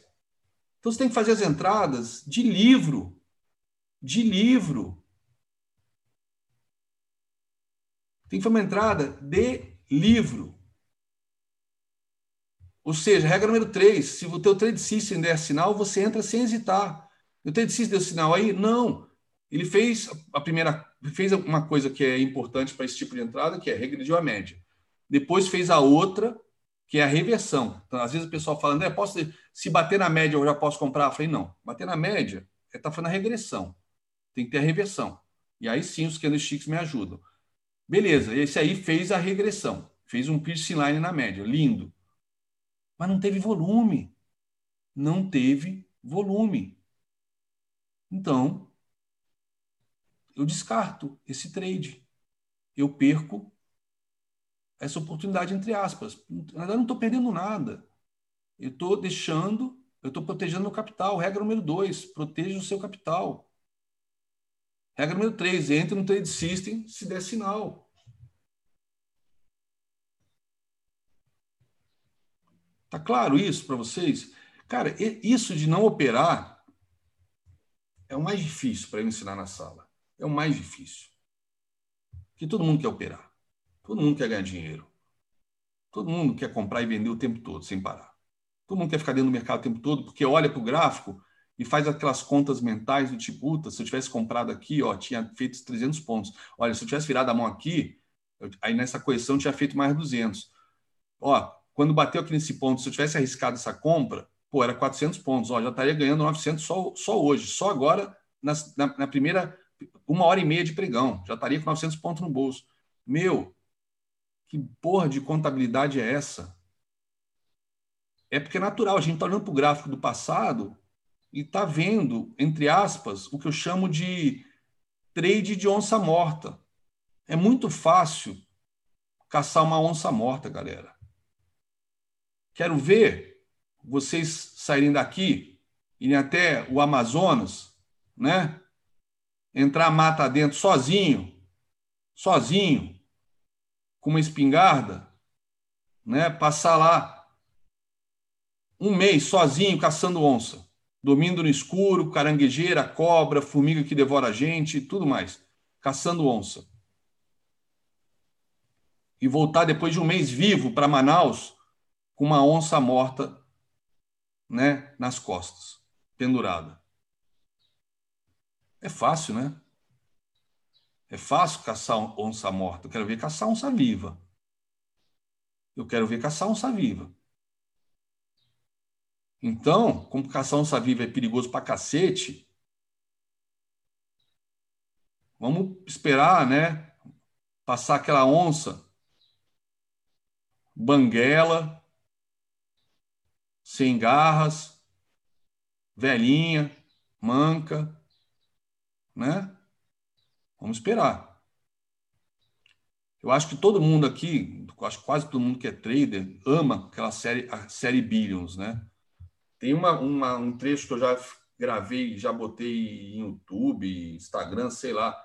Então você tem que fazer as entradas de livro. De livro. Tem que fazer uma entrada de livro. Ou seja, regra número 3, se o teu trade system der sinal, você entra sem hesitar. O trade system deu sinal aí? Não. Ele fez a primeira, fez uma coisa que é importante para esse tipo de entrada, que é regrediu a média. Depois fez a outra, que é a reversão. Então, às vezes o pessoal fala, André, posso, se bater na média eu já posso comprar? Eu falei, não, bater na média é tá fazendo a regressão. Tem que ter a reversão. E aí sim os candlesticks me ajudam. Beleza, esse aí fez a regressão. Fez um piercing line na média, lindo. Mas não teve volume. Não teve volume. Então, eu descarto esse trade. Eu perco essa oportunidade, entre aspas. Eu não estou perdendo nada. Eu estou deixando, eu estou protegendo o capital. Regra número dois, proteja o seu capital. Regra número três, entre no trade system se der sinal. Tá claro isso para vocês? Cara, isso de não operar é o mais difícil para eu ensinar na sala. É o mais difícil. Que todo mundo quer operar. Todo mundo quer ganhar dinheiro. Todo mundo quer comprar e vender o tempo todo, sem parar. Todo mundo quer ficar dentro do mercado o tempo todo, porque olha para o gráfico e faz aquelas contas mentais do tipo, puta, se eu tivesse comprado aqui, ó, tinha feito 300 pontos. Olha, se eu tivesse virado a mão aqui, eu, aí nessa correção tinha feito mais 200. Ó, quando bateu aqui nesse ponto, se eu tivesse arriscado essa compra, pô, era 400 pontos. Ó, já estaria ganhando 900 só, só hoje, só agora, na, na, na primeira uma hora e meia de pregão. Já estaria com 900 pontos no bolso. Meu, que porra de contabilidade é essa? É porque é natural, a gente está olhando para o gráfico do passado e está vendo, entre aspas, o que eu chamo de trade de onça morta. É muito fácil caçar uma onça morta, galera. Quero ver vocês saírem daqui, irem até o Amazonas, né? Entrar mata dentro sozinho, sozinho, com uma espingarda, né, passar lá um mês sozinho caçando onça, dormindo no escuro, caranguejeira, cobra, formiga que devora a gente, tudo mais, caçando onça. E voltar depois de um mês vivo para Manaus com uma onça morta, né, nas costas, pendurada. É fácil, né? É fácil caçar onça morta. Eu quero ver caçar onça viva. Eu quero ver caçar onça viva. Então, como caçar onça viva é perigoso pra cacete, vamos esperar, né? Passar aquela onça banguela, sem garras, velhinha, manca, né? Vamos esperar. Eu acho que todo mundo aqui, acho que quase todo mundo que é trader, ama aquela série, a série Billions, né? Tem uma, uma, um trecho que eu já gravei, já botei em YouTube, Instagram, sei lá.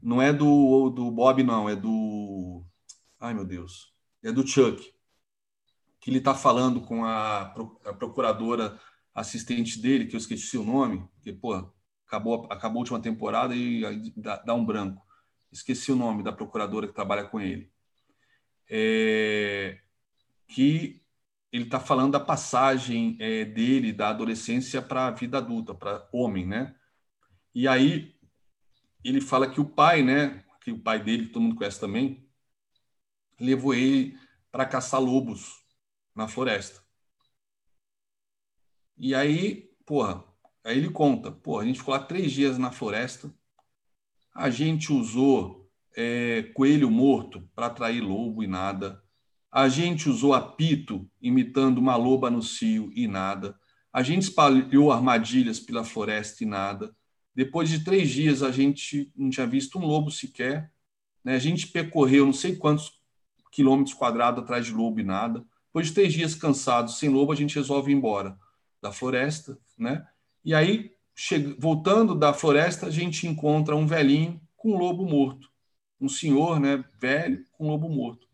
Não é do, do Bob, não, é do. Ai, meu Deus. É do Chuck. Que ele está falando com a, a procuradora assistente dele, que eu esqueci o nome, que, pô, acabou, acabou a última temporada e dá, dá um branco. Esqueci o nome da procuradora que trabalha com ele. É, que ele está falando da passagem é, dele da adolescência para a vida adulta, para homem, né? E aí ele fala que o pai, né, que o pai dele, que todo mundo conhece também, levou ele para caçar lobos na floresta. E aí, porra, aí ele conta, porra, a gente ficou lá três dias na floresta, a gente usou é, coelho morto para atrair lobo e nada. A gente usou apito imitando uma loba no cio e nada. A gente espalhou armadilhas pela floresta e nada. Depois de três dias, a gente não tinha visto um lobo sequer. Né? A gente percorreu não sei quantos quilômetros quadrados atrás de lobo e nada. Depois de três dias cansados, sem lobo, a gente resolve ir embora da floresta. Né? E aí, voltando da floresta, a gente encontra um velhinho com um lobo morto. Um senhor né, velho com um lobo morto.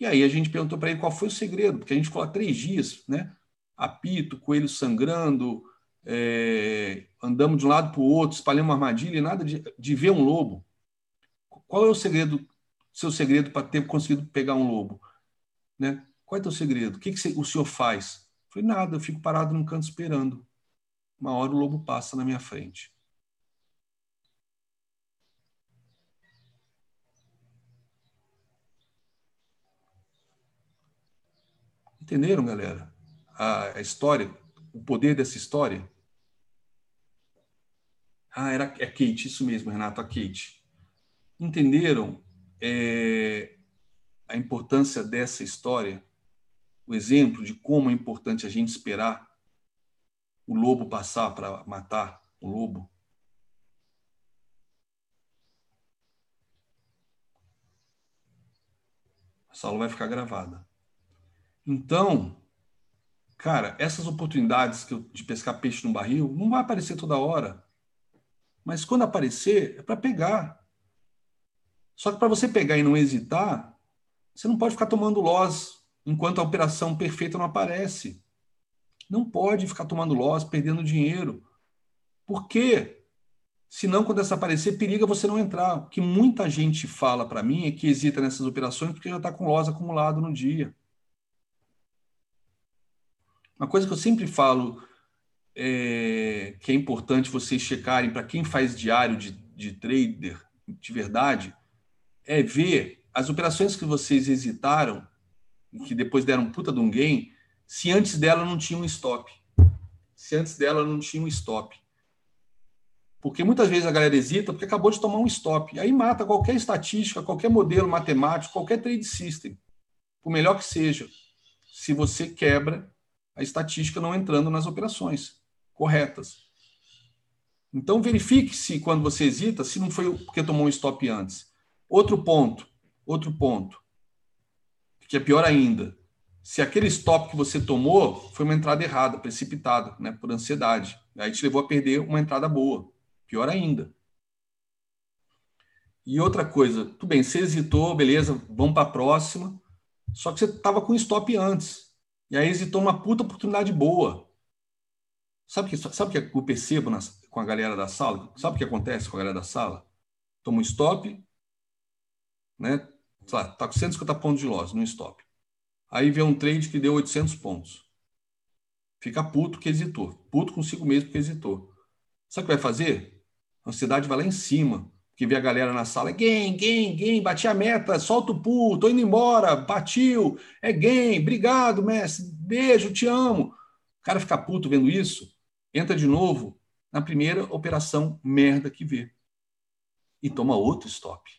E aí a gente perguntou para ele qual foi o segredo, porque a gente ficou lá três dias, né? Apito, coelho sangrando, é, andamos de um lado para o outro, espalhamos uma armadilha e nada de, de ver um lobo. Qual é o segredo, seu segredo para ter conseguido pegar um lobo? Né? Qual é o teu segredo? O que, que o senhor faz? Falei, nada, eu fico parado num canto esperando. Uma hora o lobo passa na minha frente. Entenderam, galera? A, história, o poder dessa história? Ah, era é Kate, isso mesmo, Renato, a Kate. Entenderam é, a importância dessa história? O exemplo de como é importante a gente esperar o lobo passar para matar o lobo? A aula vai ficar gravada. Então, cara, essas oportunidades eu, de pescar peixe no barril não vai aparecer toda hora. Mas quando aparecer, é para pegar. Só que para você pegar e não hesitar, você não pode ficar tomando loss enquanto a operação perfeita não aparece. Não pode ficar tomando loss, perdendo dinheiro. Por quê? Senão, quando essa aparecer, periga você não entrar. O que muita gente fala para mim é que hesita nessas operações porque já está com loss acumulado no dia. Uma coisa que eu sempre falo é, que é importante vocês checarem para quem faz diário de, de trader de verdade é ver as operações que vocês hesitaram que depois deram puta de um gain, se antes dela não tinha um stop. Se antes dela não tinha um stop. Porque muitas vezes a galera hesita porque acabou de tomar um stop. Aí mata qualquer estatística, qualquer modelo matemático, qualquer trade system. Por melhor que seja. Se você quebra a estatística não entrando nas operações corretas. Então, verifique se, quando você hesita, se não foi porque tomou um stop antes. Outro ponto, outro ponto, que é pior ainda. Se aquele stop que você tomou foi uma entrada errada, precipitada, né, por ansiedade, aí te levou a perder uma entrada boa. Pior ainda. E outra coisa, tudo bem, você hesitou, beleza, vamos para a próxima. Só que você estava com stop antes. E aí hesitou uma puta oportunidade boa. Sabe o que, sabe que eu percebo com a galera da sala? Sabe o que acontece com a galera da sala? Toma um stop, né? Tá com 150 pontos de loss no stop. Aí vê um trade que deu 800 pontos. Fica puto que hesitou. Puto consigo mesmo que hesitou. Sabe o que vai fazer? A ansiedade vai lá em cima, que vê a galera na sala, game, game, game, bati a meta, solta o pulo, tô indo embora, batiu, é game, obrigado, mestre, beijo, te amo. O cara fica puto vendo isso, entra de novo na primeira operação merda que vê. E toma outro stop.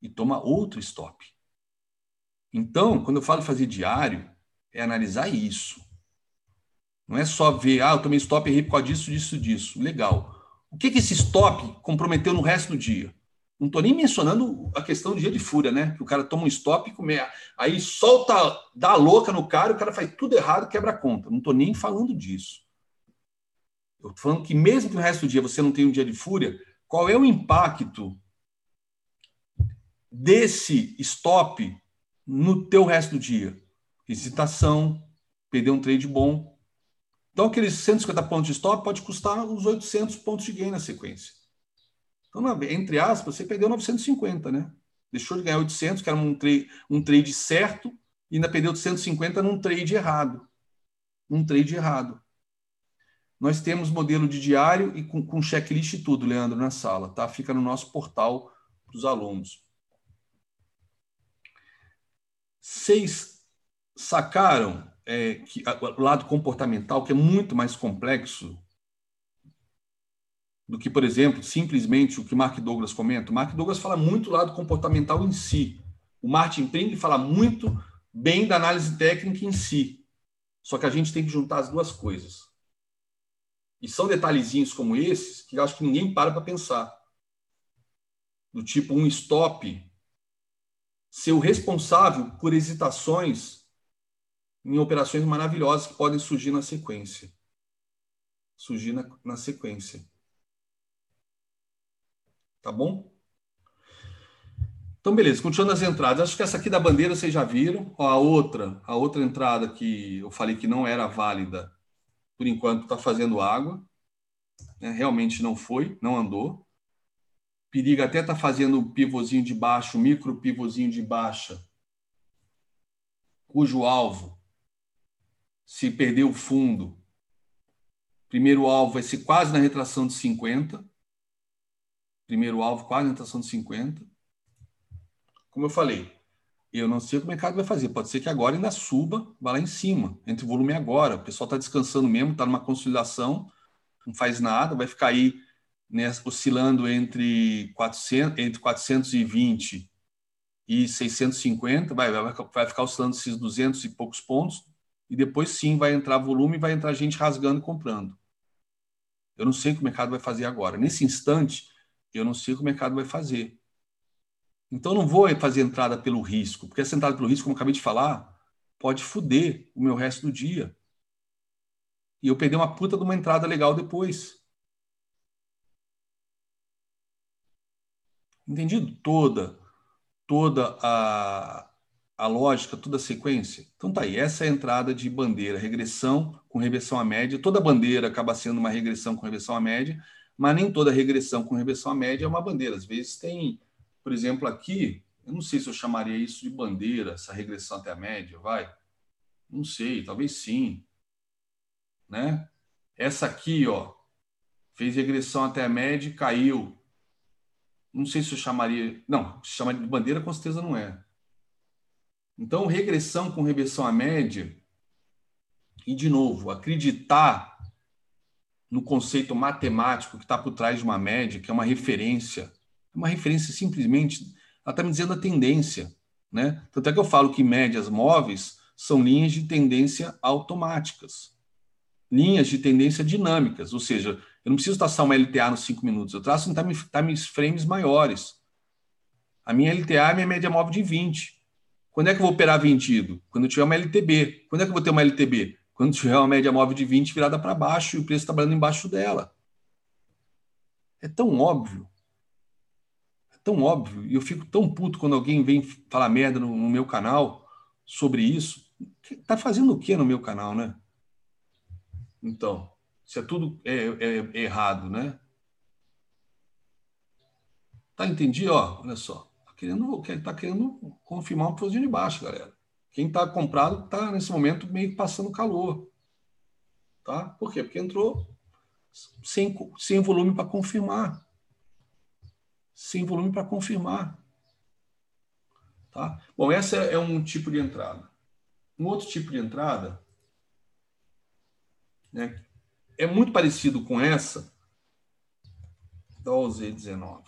E toma outro stop. Então, quando eu falo fazer diário, é analisar isso. Não é só ver, ah, eu tomei stop e por causa disso, disso, disso. Legal. O que, que esse stop comprometeu no resto do dia? Não estou nem mencionando a questão do dia de fúria, né? Que o cara toma um stop e come, aí solta, dá louca no cara, o cara faz tudo errado, quebra a conta. Não estou nem falando disso. Eu estou falando que mesmo que no resto do dia você não tenha um dia de fúria, qual é o impacto desse stop no teu resto do dia? Hesitação, perder um trade bom, então, aqueles 150 pontos de stop pode custar uns 800 pontos de gain na sequência. Então, entre aspas, você perdeu 950, né? Deixou de ganhar 800, que era um, trade, um trade certo, e ainda perdeu 150 num trade errado. Num trade errado. Nós temos modelo de diário e com, com checklist e tudo, Leandro, na sala, tá? Fica no nosso portal para os alunos. Vocês sacaram é, que, o lado comportamental, que é muito mais complexo do que, por exemplo, simplesmente o que Mark Douglas comenta. O Mark Douglas fala muito do lado comportamental em si. O Martin Pring fala muito bem da análise técnica em si. Só que a gente tem que juntar as duas coisas. E são detalhezinhos como esses que eu acho que ninguém para para pensar. Do tipo um stop ser o responsável por hesitações em operações maravilhosas que podem surgir na sequência. Surgir na, na sequência. Tá bom? Então, beleza, continuando as entradas. Acho que essa aqui da bandeira vocês já viram. Ó, a outra, a outra entrada que eu falei que não era válida, por enquanto está fazendo água. Né? Realmente não foi, não andou. Periga até está fazendo o pivôzinho de baixo, micro pivôzinho de baixa, cujo alvo se perder o fundo, primeiro alvo vai ser quase na retração de 50. Primeiro alvo quase na retração de 50. Como eu falei, eu não sei o que o mercado vai fazer. Pode ser que agora ainda suba, vá lá em cima, entre o volume agora. O pessoal está descansando mesmo, está numa consolidação, não faz nada, vai ficar aí né, oscilando entre, 400, entre 420 e 650, vai, vai, vai ficar oscilando esses 200 e poucos pontos e depois sim vai entrar volume e vai entrar gente rasgando e comprando. Eu não sei o que o mercado vai fazer agora. Nesse instante, eu não sei o que o mercado vai fazer. Então não vou fazer entrada pelo risco, porque essa entrada pelo risco, como eu acabei de falar, pode foder o meu resto do dia. E eu perder uma puta de uma entrada legal depois. Entendido? Toda, toda a, a lógica, toda a sequência. Então tá aí, essa é a entrada de bandeira, regressão com reversão à média. Toda bandeira acaba sendo uma regressão com reversão à média, mas nem toda regressão com reversão à média é uma bandeira. Às vezes tem, por exemplo, aqui, eu não sei se eu chamaria isso de bandeira, essa regressão até a média, vai? Não sei, talvez sim. Né? Essa aqui, ó, fez regressão até a média e caiu. Não sei se eu chamaria. Não, se chama de bandeira, com certeza não é. Então, regressão com reversão à média, e de novo, acreditar no conceito matemático que está por trás de uma média, que é uma referência, uma referência simplesmente, ela está me dizendo a tendência. Né? Tanto é que eu falo que médias móveis são linhas de tendência automáticas, linhas de tendência dinâmicas, ou seja, eu não preciso traçar uma LTA nos 5 minutos, eu traço em time, time frames maiores. A minha LTA é minha média móvel de 20. Quando é que eu vou operar vendido? Quando eu tiver uma LTB. Quando é que eu vou ter uma LTB? Quando tiver uma média móvel de 20 virada para baixo e o preço trabalhando embaixo dela. É tão óbvio. É tão óbvio. E eu fico tão puto quando alguém vem falar merda no, no meu canal sobre isso. Tá fazendo o que no meu canal, né? Então, isso é tudo é, é, é errado, né? Tá entendido? Ó, olha só querendo, tá querendo confirmar um posição de baixo, galera. Quem está comprado está nesse momento meio que passando calor. Tá? Por quê? Porque entrou sem, sem volume para confirmar. sem volume para confirmar. Tá? Bom, essa é um tipo de entrada. Um outro tipo de entrada né, é muito parecido com essa da OZ19.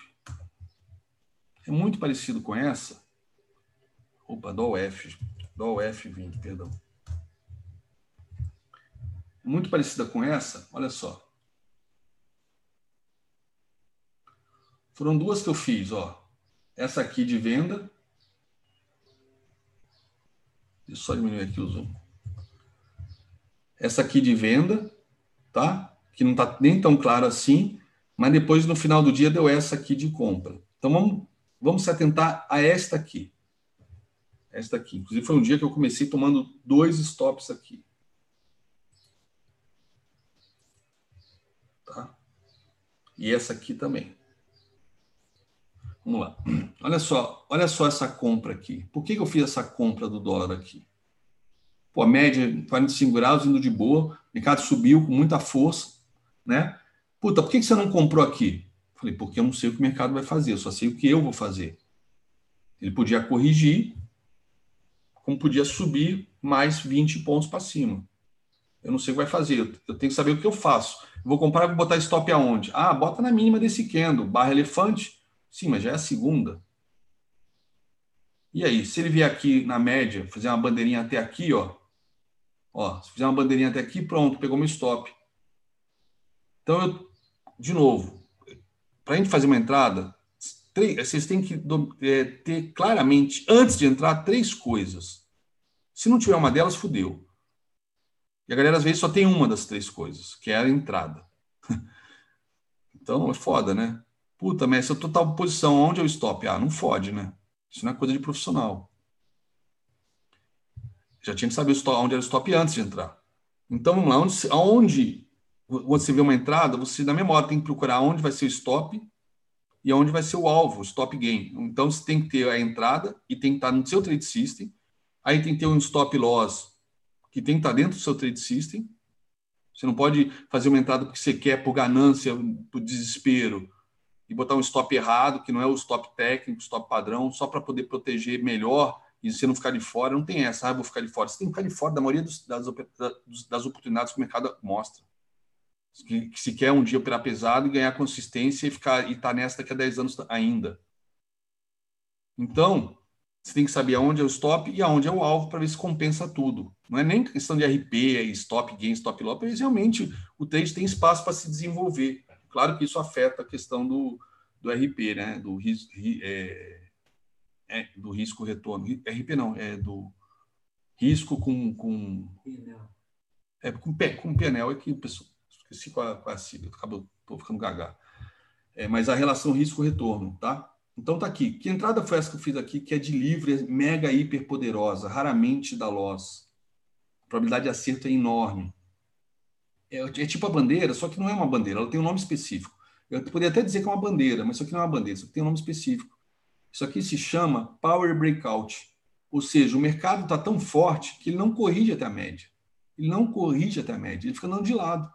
É muito parecido com essa. Opa, do OF, do OF20, perdão. É muito parecida com essa, olha só. Foram duas que eu fiz, ó. Essa aqui de venda. Deixa eu só diminuir aqui o zoom. Essa aqui de venda, tá? Que não tá nem tão claro assim, mas depois no final do dia deu essa aqui de compra. Então vamos, vamos se atentar a esta aqui. Esta aqui. Inclusive foi um dia que eu comecei tomando dois stops aqui. Tá? E essa aqui também. Vamos lá. Olha só, olha só essa compra aqui. Por que, que eu fiz essa compra do dólar aqui? Pô, a média 45 graus indo de boa, mercado subiu com muita força, né? Puta, por que, você não comprou aqui? Falei, porque eu não sei o que o mercado vai fazer, eu só sei o que eu vou fazer. Ele podia corrigir, como podia subir mais 20 pontos para cima. Eu não sei o que vai fazer, eu tenho que saber o que eu faço. Vou comprar e vou botar stop aonde? Ah, bota na mínima desse candle, barra elefante, Sim, mas já é a segunda. E aí, se ele vier aqui na média, fazer uma bandeirinha até aqui, ó. Ó, se fizer uma bandeirinha até aqui, pronto, pegou meu stop. Então, eu, de novo, para a gente fazer uma entrada, vocês têm que é, ter claramente, antes de entrar, três coisas. Se não tiver uma delas, fudeu. E a galera, às vezes, só tem uma das três coisas, que é a entrada. Então, é foda, né? Puta, mas se eu tô tal posição, onde eu stop? Ah, não fode, né? Isso não é coisa de profissional. Já tinha que saber onde era o stop antes de entrar. Então, vamos lá, onde, onde você vê uma entrada, você na memória tem que procurar onde vai ser o stop e onde vai ser o alvo, o stop gain. Então, você tem que ter a entrada e tem que estar no seu trade system. Aí tem que ter um stop loss que tem que estar dentro do seu trade system. Você não pode fazer uma entrada porque você quer por ganância, por desespero e botar um stop errado, que não é o stop técnico, stop padrão, só para poder proteger melhor e você não ficar de fora. Não tem essa, ah, vou ficar de fora. Você tem que ficar de fora da maioria dos, das, das oportunidades que o mercado mostra. Que, que se quer um dia operar pesado ganhar consistência e ficar e estar tá nessa daqui a 10 anos ainda. Então, você tem que saber aonde é o stop e aonde é o alvo para ver se compensa tudo. Não é nem questão de RP, stop gain, stop loss, mas realmente o trade tem espaço para se desenvolver. Claro que isso afeta a questão do, do RP, né? Do, é, é, do risco retorno. RP não, é do risco com. com é, com, com PNL é que pessoal, esqueci qual, qual é a sigla, estou ficando gaga. É, mas a relação risco-retorno, tá? Então tá aqui. Que entrada foi essa que eu fiz aqui, que é de livre, mega hiper poderosa, raramente dá loss. A probabilidade de acerto é enorme é, é, tipo a bandeira, só que não é uma bandeira, ela tem um nome específico. Eu poderia até dizer que é uma bandeira, mas isso aqui não é uma bandeira, isso aqui tem um nome específico. Isso aqui se chama Power Breakout. Ou seja, o mercado está tão forte que ele não corrige até a média. Ele não corrige até a média, ele fica andando de lado.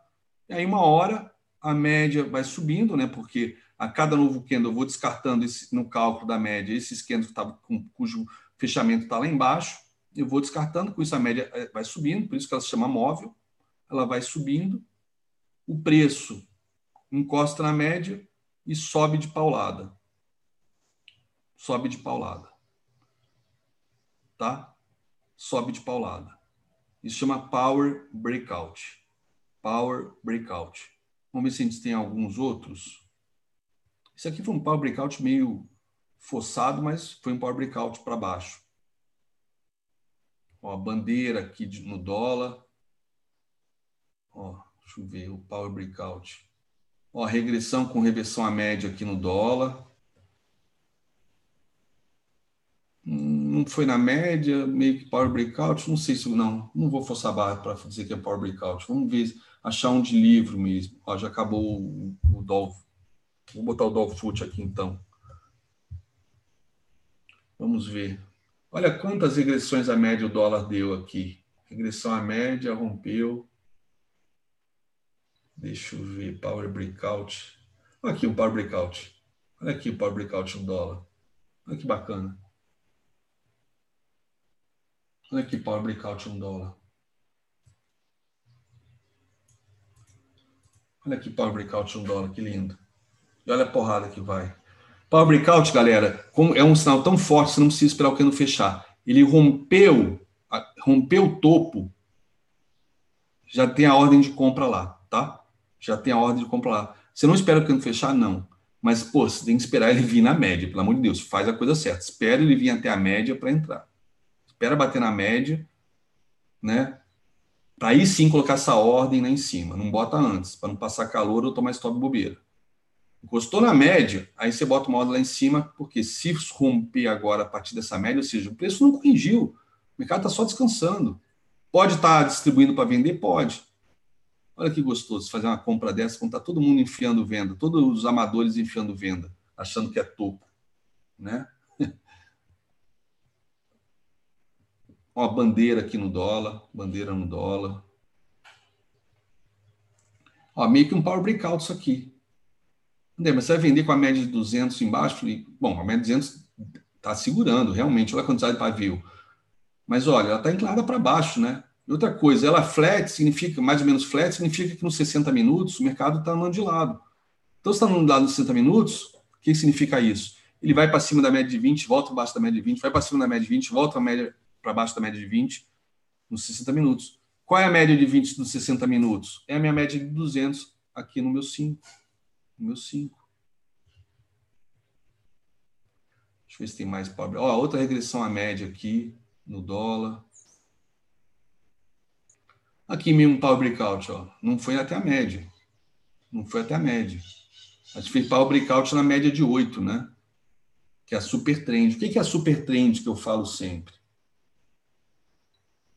E aí, uma hora, a média vai subindo, né? Porque a cada novo candle eu vou descartando esse, no cálculo da média esses candles que tava com, cujo fechamento está lá embaixo. Eu vou descartando, com isso a média eh, vai subindo, por isso que ela se chama móvel ela vai subindo, o preço encosta na média e sobe de paulada. Sobe de paulada. Tá? Sobe de paulada. Isso chama Power Breakout. Power Breakout. Vamos ver se a gente tem alguns outros. Isso aqui foi um Power Breakout meio forçado, mas foi um Power Breakout para baixo. Ó, a bandeira aqui no dólar. Ó, deixa eu ver, o Power Breakout. Ó, regressão com reversão à média aqui no dólar. Hum, não foi na média, meio que Power Breakout, não sei se não, não vou forçar a barra para dizer que é Power Breakout. Vamos ver, achar um de livro mesmo. Ó, já acabou o, o Dolph. Vou botar o Dolph aqui então. Vamos ver. Olha quantas regressões à média o dólar deu aqui. Regressão à média, rompeu. Deixa eu ver, Power Breakout. Aqui o Power Breakout. Olha aqui o Power Breakout no dólar. Olha que bacana. Olha aqui Power Breakout no dólar. Olha aqui Power Breakout no dólar, que lindo. E olha a porrada que vai. Power Breakout, galera, é um sinal tão forte, você não precisa esperar o cano fechar. Ele rompeu, rompeu o topo, já tem a ordem de compra lá, tá? Já tem a ordem de compra lá. Você não espera o cano fechar? Não. Mas, pô, você tem que esperar ele vir na média, pelo amor de Deus, faz a coisa certa. Espera ele vir até a média para entrar. Espera bater na média, né? Para aí sim colocar essa ordem lá em cima. Não bota antes, para não passar calor ou tomar stop bobeira. Encostou na média, aí você bota uma ordem lá em cima, porque se romper agora a partir dessa média, ou seja, o preço não corrigiu, o mercado está só descansando. Pode estar tá distribuindo para vender? Pode. Olha que gostoso fazer uma compra dessa quando está todo mundo enfiando venda, todos os amadores enfiando venda, achando que é topo. Né? Ó, bandeira aqui no dólar, bandeira no dólar. Ó, meio que um power breakout isso aqui. André, mas você vai vender com a média de 200 embaixo? Bom, a média de 200 está segurando, realmente, olha a quantidade de pavio. Mas olha, ela está inclinada para baixo, né? E outra coisa, ela flat significa, mais ou menos flat, significa que nos 60 minutos o mercado está andando de lado. Então, se está andando de lado nos 60 minutos, o que significa isso? Ele vai para cima da média de 20, volta para baixo da média de 20, vai para cima da média de 20, volta para baixo da média de 20 nos 60 minutos. Qual é a média de 20 dos 60 minutos? É a minha média de 200 aqui no meu 5 meu 5. Deixa eu ver se tem mais pobre. Ó, outra regressão à média aqui, no dólar. Aqui mesmo power breakout, ó. Não foi até a média. Não foi até a média. A gente fez power breakout na média de 8, né? Que é a super trend. O que é a super trend que eu falo sempre?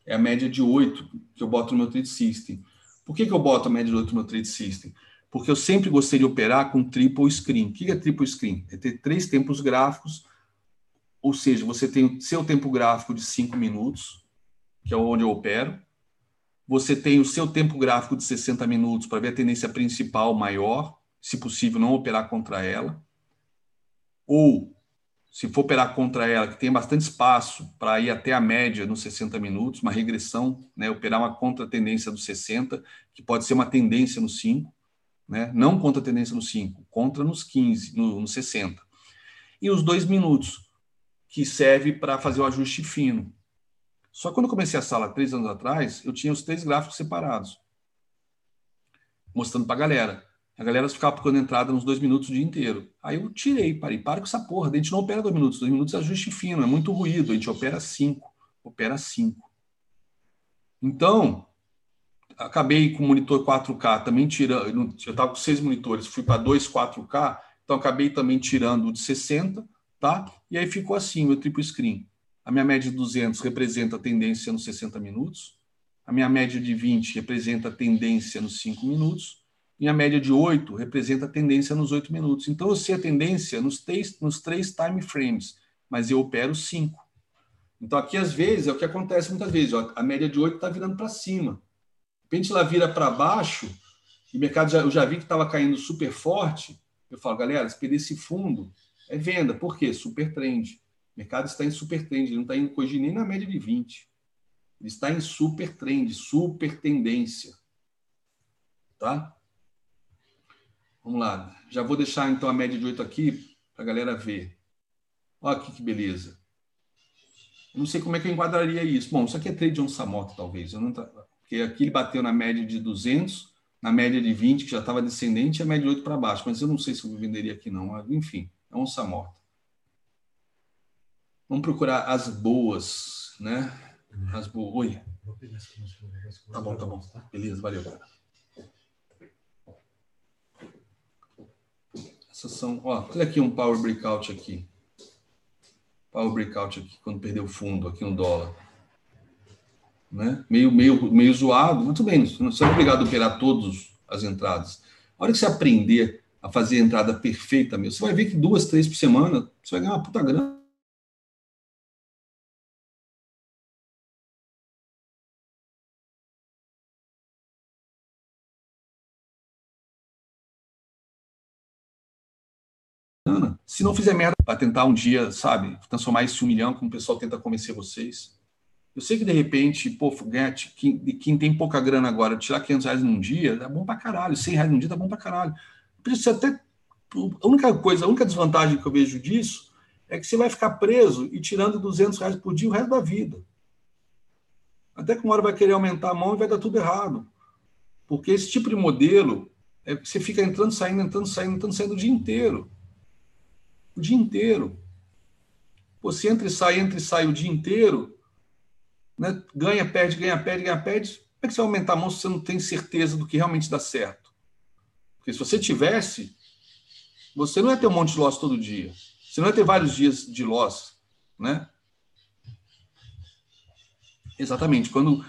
É a média de 8 que eu boto no meu trade system. Por que, que eu boto a média de 8 no meu trade system? porque eu sempre gostei de operar com triple screen. O que é triple screen? É ter três tempos gráficos, ou seja, você tem o seu tempo gráfico de cinco minutos, que é onde eu opero. Você tem o seu tempo gráfico de 60 minutos para ver a tendência principal maior, se possível, não operar contra ela. Ou, se for operar contra ela, que tem bastante espaço para ir até a média nos 60 minutos, uma regressão, né, operar uma contra-tendência dos 60, que pode ser uma tendência no 5 né? não contra a tendência no 5, contra nos 15, no, no 60. E os dois minutos, que serve para fazer o ajuste fino. Só quando comecei a sala três anos atrás, eu tinha os três gráficos separados, mostrando para a galera. A galera ficava procurando entrada nos dois minutos o dia inteiro. Aí eu tirei, parei, para com essa porra. A gente não opera dois minutos, dois minutos é ajuste fino, é muito ruído, a gente opera cinco, opera cinco. Então, acabei com o monitor 4K também tirando. Eu estava com seis monitores, fui para dois 4K, então acabei também tirando o de 60, tá? E aí ficou assim, o triplo screen. A minha média de 200 representa a tendência nos 60 minutos, a minha média de 20 representa a tendência nos 5 minutos, e a média de 8 representa a tendência nos 8 minutos. Então eu sei a tendência nos três, nos três time frames, mas eu opero 5. Então aqui às vezes é o que acontece muitas vezes, ó, a média de 8 está virando para cima repente ela vira para baixo, e o mercado já, eu já vi que estava caindo super forte. Eu falo, galera, se perder esse fundo, é venda. Por quê? Super trend. O mercado está em super trend, ele não está indo hoje nem na média de 20. Ele está em super trend, super tendência. Tá? Vamos lá. Já vou deixar então a média de 8 aqui para a galera ver. Olha aqui que beleza. Eu não sei como é que eu enquadraria isso. Bom, isso aqui é trade onça moto, talvez. Eu não tá porque aqui ele bateu na média de 200, na média de 20, que já estava descendente, e a média de 8 para baixo. Mas eu não sei se eu venderia aqui, não. Enfim, é onça morta. Vamos procurar as boas, né? As boas. Oi. Tá bom, tá bom. Beleza, valeu, cara. São. Ó, olha aqui um power breakout aqui. Power breakout aqui, quando perdeu o fundo aqui no dólar né? meio, meio, meio zoado, mas tudo bem, você não é obrigado a operar todas as entradas. A hora que você aprender a fazer a entrada perfeita mesmo, você vai ver que duas, três por semana, você vai ganhar uma puta grana. Se não fizer merda para tentar um dia, sabe, transformar isso em um milhão, como o pessoal tenta convencer vocês. Eu sei que de repente, pô, foguete, quem, quem tem pouca grana agora, tirar 500 reais num dia, dá bom pra caralho. 100 reais num dia dá bom pra caralho. Precisa até. A única coisa, a única desvantagem que eu vejo disso é que você vai ficar preso e tirando 200 reais por dia o resto da vida. Até que uma hora vai querer aumentar a mão e vai dar tudo errado. Porque esse tipo de modelo é que você fica entrando, saindo, entrando, saindo, entrando, saindo o dia inteiro. O dia inteiro. Você entra e sai, entra e sai o dia inteiro, né? ganha, perde, ganha, perde, ganha, perde. Como é que você vai aumentar a mão se você não tem certeza do que realmente dá certo? Porque se você tivesse, você não ia ter um monte de loss todo dia. Você não ia ter vários dias de loss, né? Exatamente. Quando,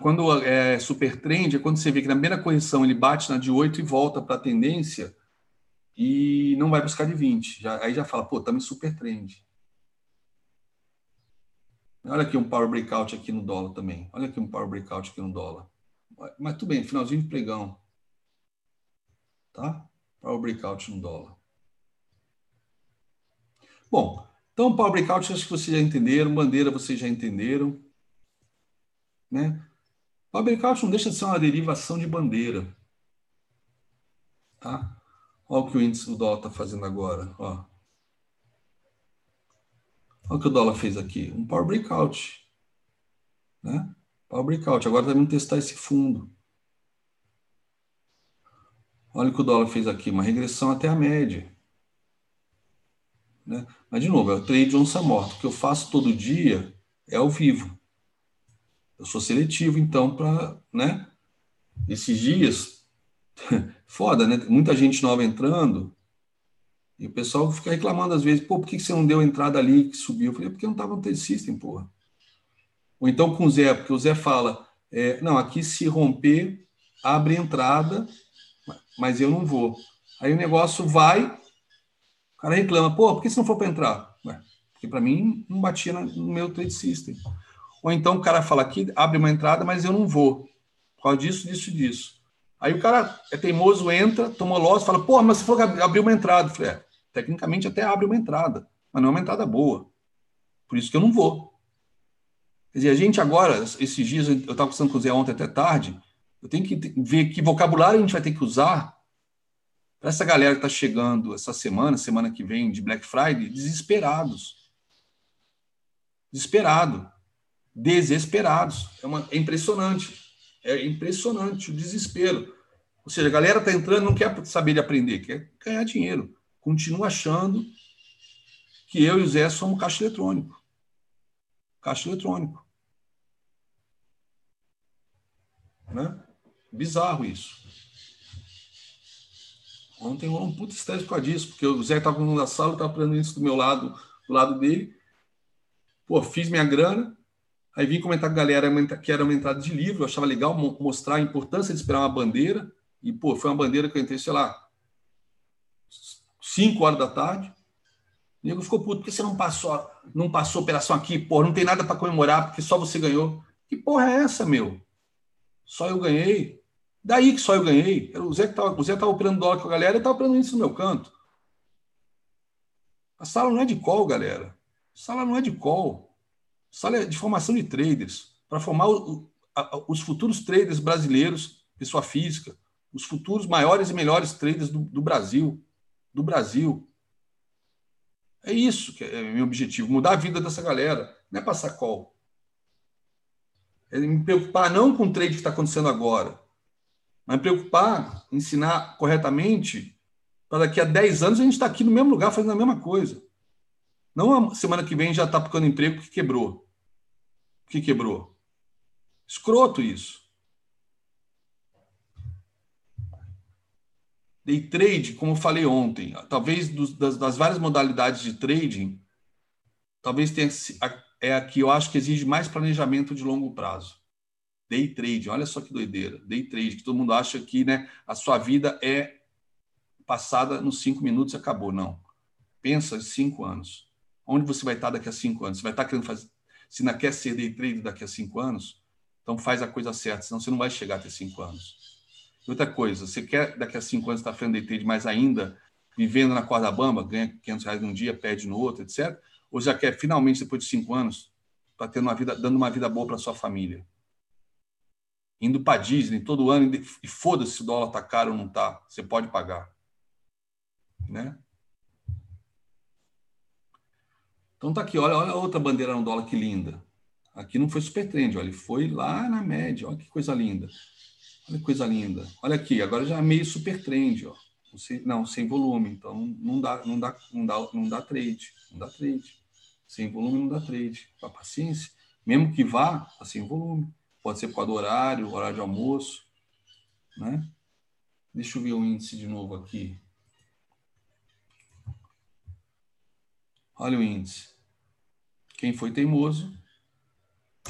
quando é super trend, é quando você vê que na primeira correção ele bate na de 8 e volta para a tendência e não vai buscar de 20. Já, aí já fala, pô, estamos em super trend. Olha aqui um power breakout aqui no dólar também. Olha aqui um power breakout aqui no dólar. Mas tudo bem, finalzinho de pregão. Tá? Power breakout no dólar. Bom, então Power Breakout acho que vocês já entenderam, bandeira vocês já entenderam. Né? Power Breakout não deixa de ser uma derivação de bandeira. Tá? Olha o que o índice do dólar está fazendo agora. Ó. Olha o que o dólar fez aqui. Um Power Breakout. Né? Power Breakout. Agora tá vamos testar esse fundo. Olha o que o dólar fez aqui. Uma regressão até a média. Né? Mas, de novo, é o trade onça morta. O que eu faço todo dia é ao vivo. Eu sou seletivo, então, para. Né? Esses dias, foda, né? Muita gente nova entrando. E o pessoal fica reclamando às vezes, pô, por que você não deu entrada ali que subiu? Eu falei, porque não estava no trade system, porra. Ou então com o Zé, porque o Zé fala, é, não, aqui se romper, abre entrada, mas eu não vou. Aí o negócio vai, cara reclama, pô, por que você não for para entrar? Ué, porque para mim não batia no meu trade system. Ou então o cara fala aqui, abre uma entrada, mas eu não vou. Por causa disso, disso disso. Aí o cara é teimoso, entra, toma loss, fala, pô, mas se for abrir uma entrada. Eu falei, é, tecnicamente até abre uma entrada, mas não é uma entrada boa. Por isso que eu não vou. Quer dizer, a gente agora, esses dias, eu estava conversando com o Zé ontem até tarde, eu tenho que ver que vocabulário a gente vai ter que usar para essa galera que está chegando essa semana, semana que vem de Black Friday, desesperados. Desesperado. Desesperados. É, uma, é impressionante. É impressionante o desespero. Ou seja, a galera está entrando não quer saber de aprender, quer ganhar dinheiro. Continua achando que eu e o Zé somos caixa eletrônico. Caixa eletrônico. Né? Bizarro isso. Ontem rolou um puto estresse com a disso, porque o Zé estava na sala, estava aprendendo isso do meu lado, do lado dele. Pô, fiz minha grana, aí vim comentar com a galera que era uma entrada de livro, eu achava legal mostrar a importância de esperar uma bandeira, e, pô, foi uma bandeira que eu entrei, sei lá, 5 horas da tarde. O nego ficou puto, por que você não passou, não passou operação aqui? Pô, não tem nada para comemorar, porque só você ganhou. Que porra é essa, meu? Só eu ganhei. Daí que só eu ganhei. O Zé estava operando dólar com a galera e estava operando isso no meu canto. A sala não é de call, galera. A sala não é de call. Sala é de formação de traders. Para formar o, a, os futuros traders brasileiros, pessoa física. Os futuros maiores e melhores traders do, do Brasil. Do Brasil. É isso que é meu objetivo. Mudar a vida dessa galera. Não é passar call. É me preocupar não com o trade que está acontecendo agora mas preocupar, ensinar corretamente, para daqui a 10 anos a gente está aqui no mesmo lugar fazendo a mesma coisa. Não semana que vem já está procurando emprego porque quebrou. que quebrou? Escroto isso. Day trade, como eu falei ontem, talvez dos, das, das, várias modalidades de trading, talvez tenha é a que eu acho que exige mais planejamento de longo prazo. Day trade, olha só que doideira. Day trade, que todo mundo acha que né, a sua vida é passada nos cinco minutos e acabou. Não. Pensa em cinco anos. Onde você vai estar daqui a cinco anos? Você vai estar querendo fazer. Se não quer ser day trade daqui a cinco anos, então faz a coisa certa, senão você não vai chegar até cinco anos. outra coisa, você quer daqui a cinco anos estar fazendo day trade, mas ainda vivendo na corda bamba, ganha 500 reais num dia, perde no outro, etc. Ou já quer finalmente, depois de cinco anos, tá tendo uma vida, dando uma vida boa para sua família? Indo para Disney todo ano e foda-se se o dólar tá caro ou não tá, você pode pagar. Né? Então tá aqui, olha, olha outra bandeira no dólar que linda. Aqui não foi super trend, olha, ele foi lá na média, olha que coisa linda. Olha que coisa linda. Olha aqui, agora já é meio super trend, ó. Não, sem volume, então não dá, não dá, não dá, não dá trade, não dá trade. Sem volume não dá trade. Com a paciência, mesmo que vá, tá sem volume. Pode ser por causa do horário, horário de almoço, né? Deixa eu ver o índice de novo aqui. Olha o índice. Quem foi teimoso,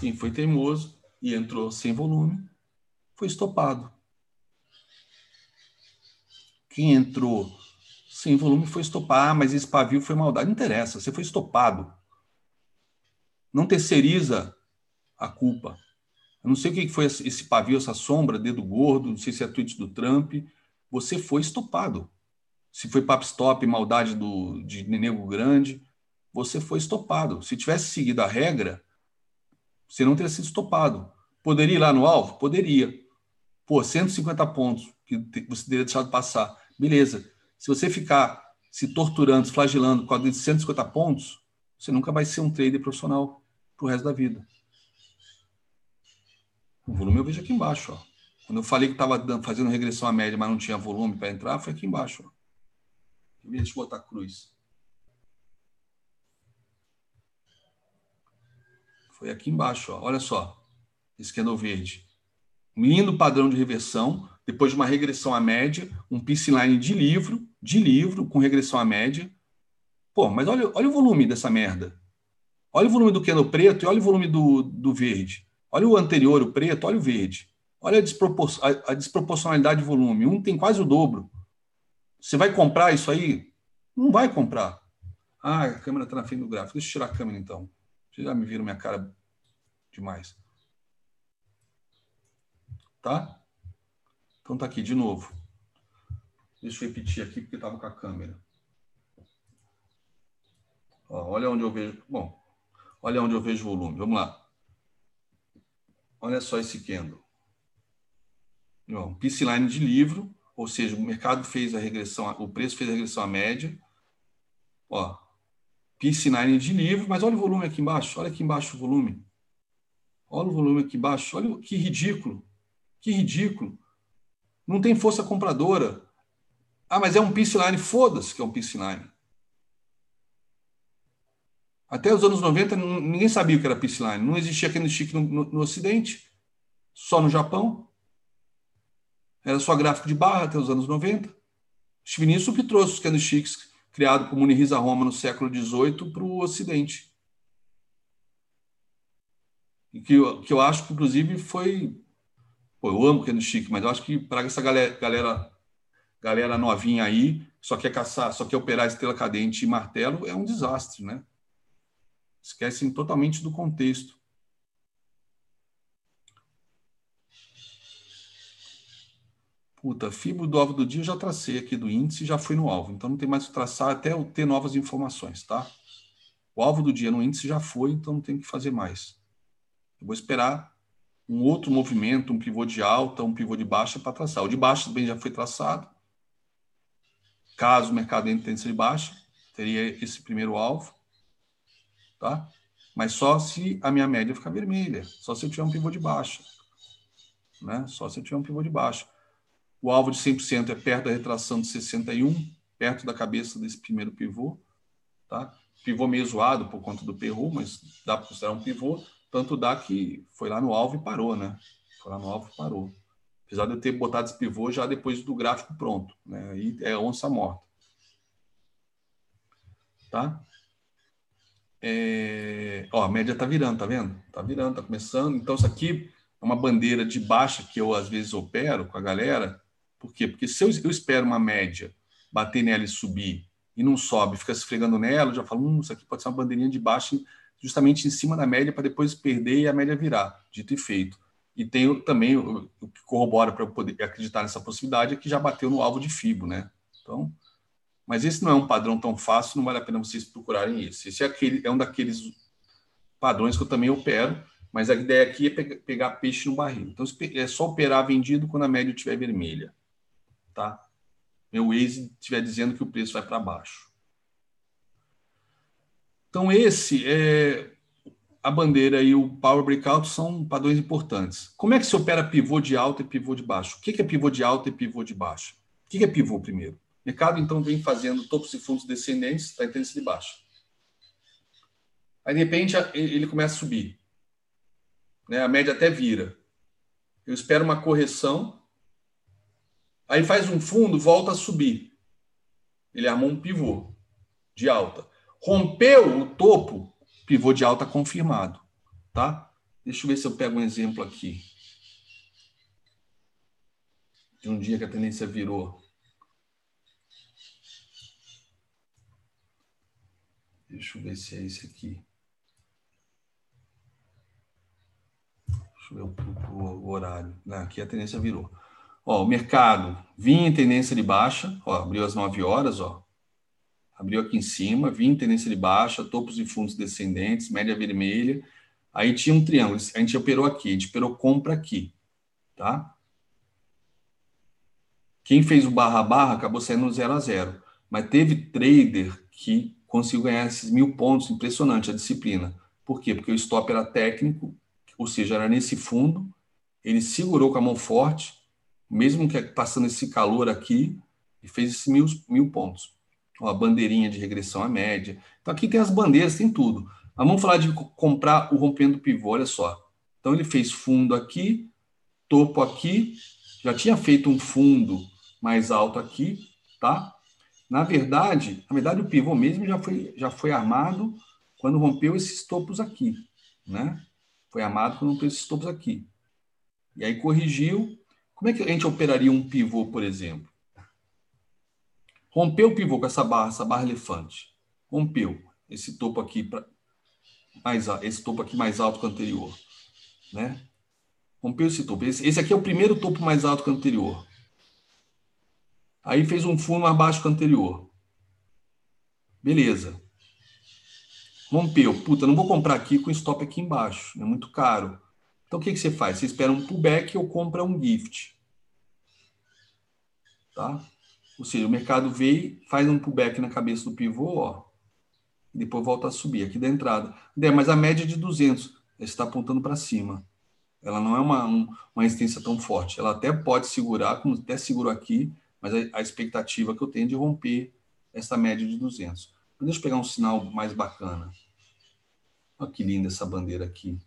quem foi teimoso e entrou sem volume, foi estopado. Quem entrou sem volume foi estopado. Ah, mas esse pavio foi maldade. Não interessa, você foi estopado. Não terceiriza a culpa. Eu não sei o que foi esse pavio, essa sombra, dedo gordo, não sei se é tweet do Trump. Você foi estopado. Se foi pap stop, maldade do, de Nego Grande, você foi estopado. Se tivesse seguido a regra, você não teria sido estopado. Poderia ir lá no alvo? Poderia. Pô, 150 pontos que você teria deixado passar. Beleza. Se você ficar se torturando, se flagelando com a de 150 pontos, você nunca vai ser um trader profissional pro resto da vida. O volume eu vejo aqui embaixo. Ó. Quando eu falei que estava fazendo regressão à média, mas não tinha volume para entrar, foi aqui embaixo. Ó. Deixa eu botar cruz. Foi aqui embaixo, ó. olha só. Esse candle verde. Um lindo padrão de reversão, depois de uma regressão à média, um piece line de livro, de livro, com regressão à média. Pô, mas olha, olha o volume dessa merda. Olha o volume do candle preto e olha o volume do, do verde. Olha o anterior, o preto, olha o verde. Olha a, despropor a, a desproporcionalidade de volume. Um tem quase o dobro. Você vai comprar isso aí? Não vai comprar. Ah, a câmera está na frente do gráfico. Deixa eu tirar a câmera então. Vocês já me viram minha cara demais. Tá? Então tá aqui de novo. Deixa eu repetir aqui porque estava com a câmera. Ó, olha onde eu vejo. Bom, olha onde eu vejo volume. Vamos lá. Olha só esse candle. Um PC line de livro, ou seja, o mercado fez a regressão, o preço fez a regressão à média. Ó, PC9 de livro, mas olha o volume aqui embaixo, olha aqui embaixo o volume. Olha o volume aqui embaixo, olha que ridículo. Que ridículo. Não tem força compradora. Ah, mas é um PC9, foda-se que é um PC9. Até os anos 90, ninguém sabia o que era PC9. Não existia chique no, no, no Ocidente, só no Japão. Era só gráfico de barra até os anos 90. Steven que trouxe os candlesticks criado por Muniriza Roma no século XVIII para o Ocidente. E que eu, que eu acho que, inclusive, foi. Pô, eu amo Ken Chique, mas eu acho que para essa galera, galera, galera novinha aí, só quer caçar, só quer operar estrela cadente e martelo, é um desastre, né? Esquecem totalmente do contexto. Puta, fibro do alvo do dia eu já tracei aqui do índice já fui no alvo. Então não tem mais que traçar até eu ter novas informações, tá? O alvo do dia no índice já foi, então não tem que fazer mais. Eu vou esperar um outro movimento, um pivô de alta, um pivô de baixa para traçar. O de baixa também já foi traçado. Caso o mercado entre tendência de baixa, teria esse primeiro alvo, tá? Mas só se a minha média ficar vermelha, só se eu tiver um pivô de baixa, né? Só se eu tiver um pivô de baixa. O alvo de 100% é perto da retração de 61, perto da cabeça desse primeiro pivô. Tá? Pivô meio zoado por conta do perru, mas dá para considerar um pivô. Tanto dá que foi lá no alvo e parou, né? Foi lá no alvo e parou. Apesar de eu ter botado esse pivô já depois do gráfico pronto. Né? Aí é onça morta. Tá? É... Ó, a média tá virando, tá vendo? Tá virando, tá começando. Então, isso aqui é uma bandeira de baixa que eu às vezes opero com a galera por quê? Porque se eu, eu espero uma média bater nela e subir e não sobe, fica se fregando nela, eu já falo, hum, isso aqui pode ser uma bandeirinha de baixa justamente em cima da média para depois perder e a média virar, dito e feito. E tem também o, que corrobora para eu poder acreditar nessa possibilidade é que já bateu no alvo de FIBO, né? Então, Mas esse não é um padrão tão fácil, não vale a pena vocês procurarem esse. Esse é, aquele, é um daqueles padrões que eu também opero, mas a ideia aqui é pegar peixe no barril. Então, é só operar vendido quando a média estiver vermelha. Tá? Meu Waze estiver dizendo que o preço vai para baixo. Então, esse é a bandeira e o Power Breakout são padrões importantes. Como é que se opera pivô de alta e pivô de baixo? O que é pivô de alta e pivô de baixo? O que é pivô primeiro? O mercado, então, vem fazendo topos e fundos descendentes, em tendência de baixa. Aí, de repente, ele começa a subir. Né? A média até vira. Eu espero uma correção. Aí faz um fundo, volta a subir. Ele armou um pivô de alta. Rompeu o topo, pivô de alta confirmado, tá? Deixa eu ver se eu pego um exemplo aqui. De um dia que a tendência virou. Deixa eu ver se é esse aqui. Deixa eu ver o, o, o horário. aqui a tendência virou. Ó, o mercado vinha em tendência de baixa, ó, abriu às 9 horas, ó abriu aqui em cima, vinha tendência de baixa, topos e fundos descendentes, média vermelha. Aí tinha um triângulo, a gente operou aqui, a gente operou compra aqui, tá? Quem fez o barra barra acabou saindo no 0 a 0, mas teve trader que conseguiu ganhar esses mil pontos, impressionante a disciplina. Por quê? Porque o stop era técnico, ou seja, era nesse fundo, ele segurou com a mão forte, mesmo que passando esse calor aqui, e fez esses mil, mil pontos a bandeirinha de regressão à média. Então aqui tem as bandeiras, tem tudo. Mas vamos falar de comprar o rompendo pivô, olha só. Então ele fez fundo aqui, topo aqui, já tinha feito um fundo mais alto aqui, tá? Na verdade, na verdade o pivô mesmo já foi, já foi armado quando rompeu esses topos aqui, né? Foi armado quando rompeu esses topos aqui. E aí corrigiu. Como é que a gente operaria um pivô, por exemplo? Rompeu o pivô com essa barra, essa barra elefante. Rompeu esse topo aqui pra, mais esse topo aqui mais alto que o anterior, né? Rompeu esse topo. Esse, esse aqui é o primeiro topo mais alto que o anterior. Aí fez um fundo mais baixo que o anterior. Beleza. Rompeu. Puta, não vou comprar aqui com stop aqui embaixo. É muito caro. Então o que, que você faz? Você espera um pullback ou compra um gift. Tá? Ou seja, o mercado veio, faz um pullback na cabeça do pivô, ó, e depois volta a subir aqui da entrada. Mas a média é de 200, está apontando para cima. Ela não é uma, um, uma resistência tão forte. Ela até pode segurar, como até segurou aqui, mas a, a expectativa que eu tenho é de romper essa média de 200. Então, deixa eu pegar um sinal mais bacana. Olha que linda essa bandeira aqui.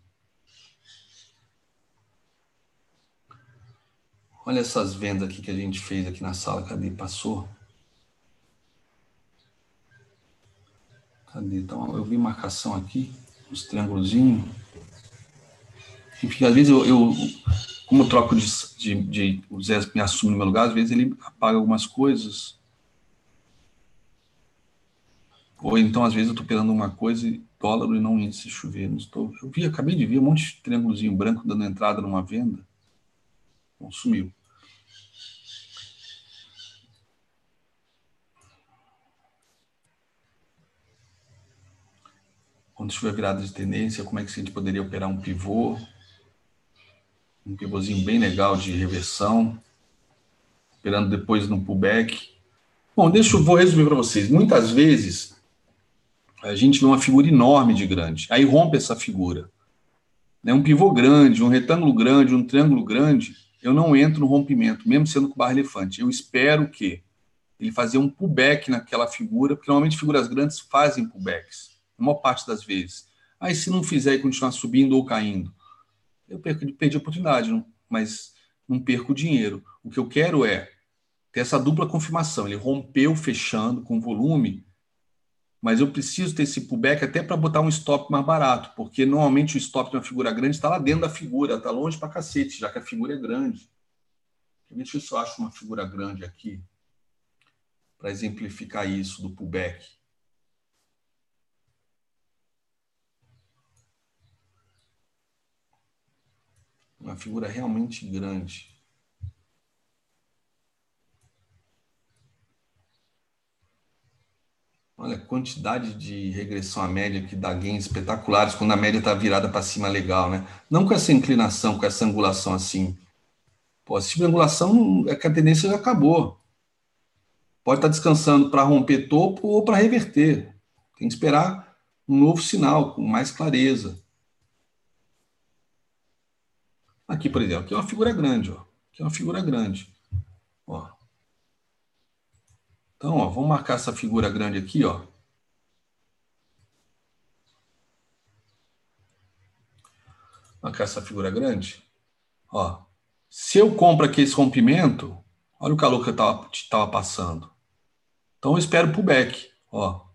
Olha essas vendas aqui que a gente fez aqui na sala. Cadê? Passou? Cadê? Então, eu vi marcação aqui, os triângulozinhos. Enfim, às vezes eu, eu como eu troco de, de, de, o Zé me assume no meu lugar, às vezes ele apaga algumas coisas. Ou então, às vezes, eu estou pegando uma coisa e dólar e não índice chover. Não estou, eu vi, acabei de ver um monte de triângulozinho branco dando entrada numa venda. Bom, sumiu. Quando tiver virada de tendência, como é que a gente poderia operar um pivô? Um pivôzinho bem legal de reversão, operando depois no pullback. Bom, deixa eu vou resumir para vocês. Muitas vezes a gente vê uma figura enorme de grande, aí rompe essa figura. Né? Um pivô grande, um retângulo grande, um triângulo grande, eu não entro no rompimento, mesmo sendo com barra elefante. Eu espero que ele fazer um pullback naquela figura, porque normalmente figuras grandes fazem pullbacks, na maior parte das vezes. Aí se não fizer e continuar subindo ou caindo, eu perco, perdi a oportunidade, não, mas não perco dinheiro. O que eu quero é ter essa dupla confirmação. Ele rompeu fechando com volume, mas eu preciso ter esse pullback até para botar um stop mais barato, porque normalmente o stop de uma figura grande está lá dentro da figura, está longe para cacete, já que a figura é grande. Deixa eu eu acho uma figura grande aqui para exemplificar isso do pullback. Uma figura realmente grande. Olha a quantidade de regressão à média que dá gains espetaculares quando a média está virada para cima legal, né? Não com essa inclinação, com essa angulação assim. Pô, esse tipo de angulação é que a tendência já acabou. Pode estar tá descansando para romper topo ou para reverter. Tem que esperar um novo sinal, com mais clareza. Aqui, por exemplo, aqui é uma figura grande, ó. Aqui é uma figura grande. Ó. Então, ó, vamos marcar essa figura grande aqui, ó. Marcar essa figura grande. Ó. Se eu compro aqui esse rompimento, olha o calor que eu estava passando. Então eu espero pullback. Ó.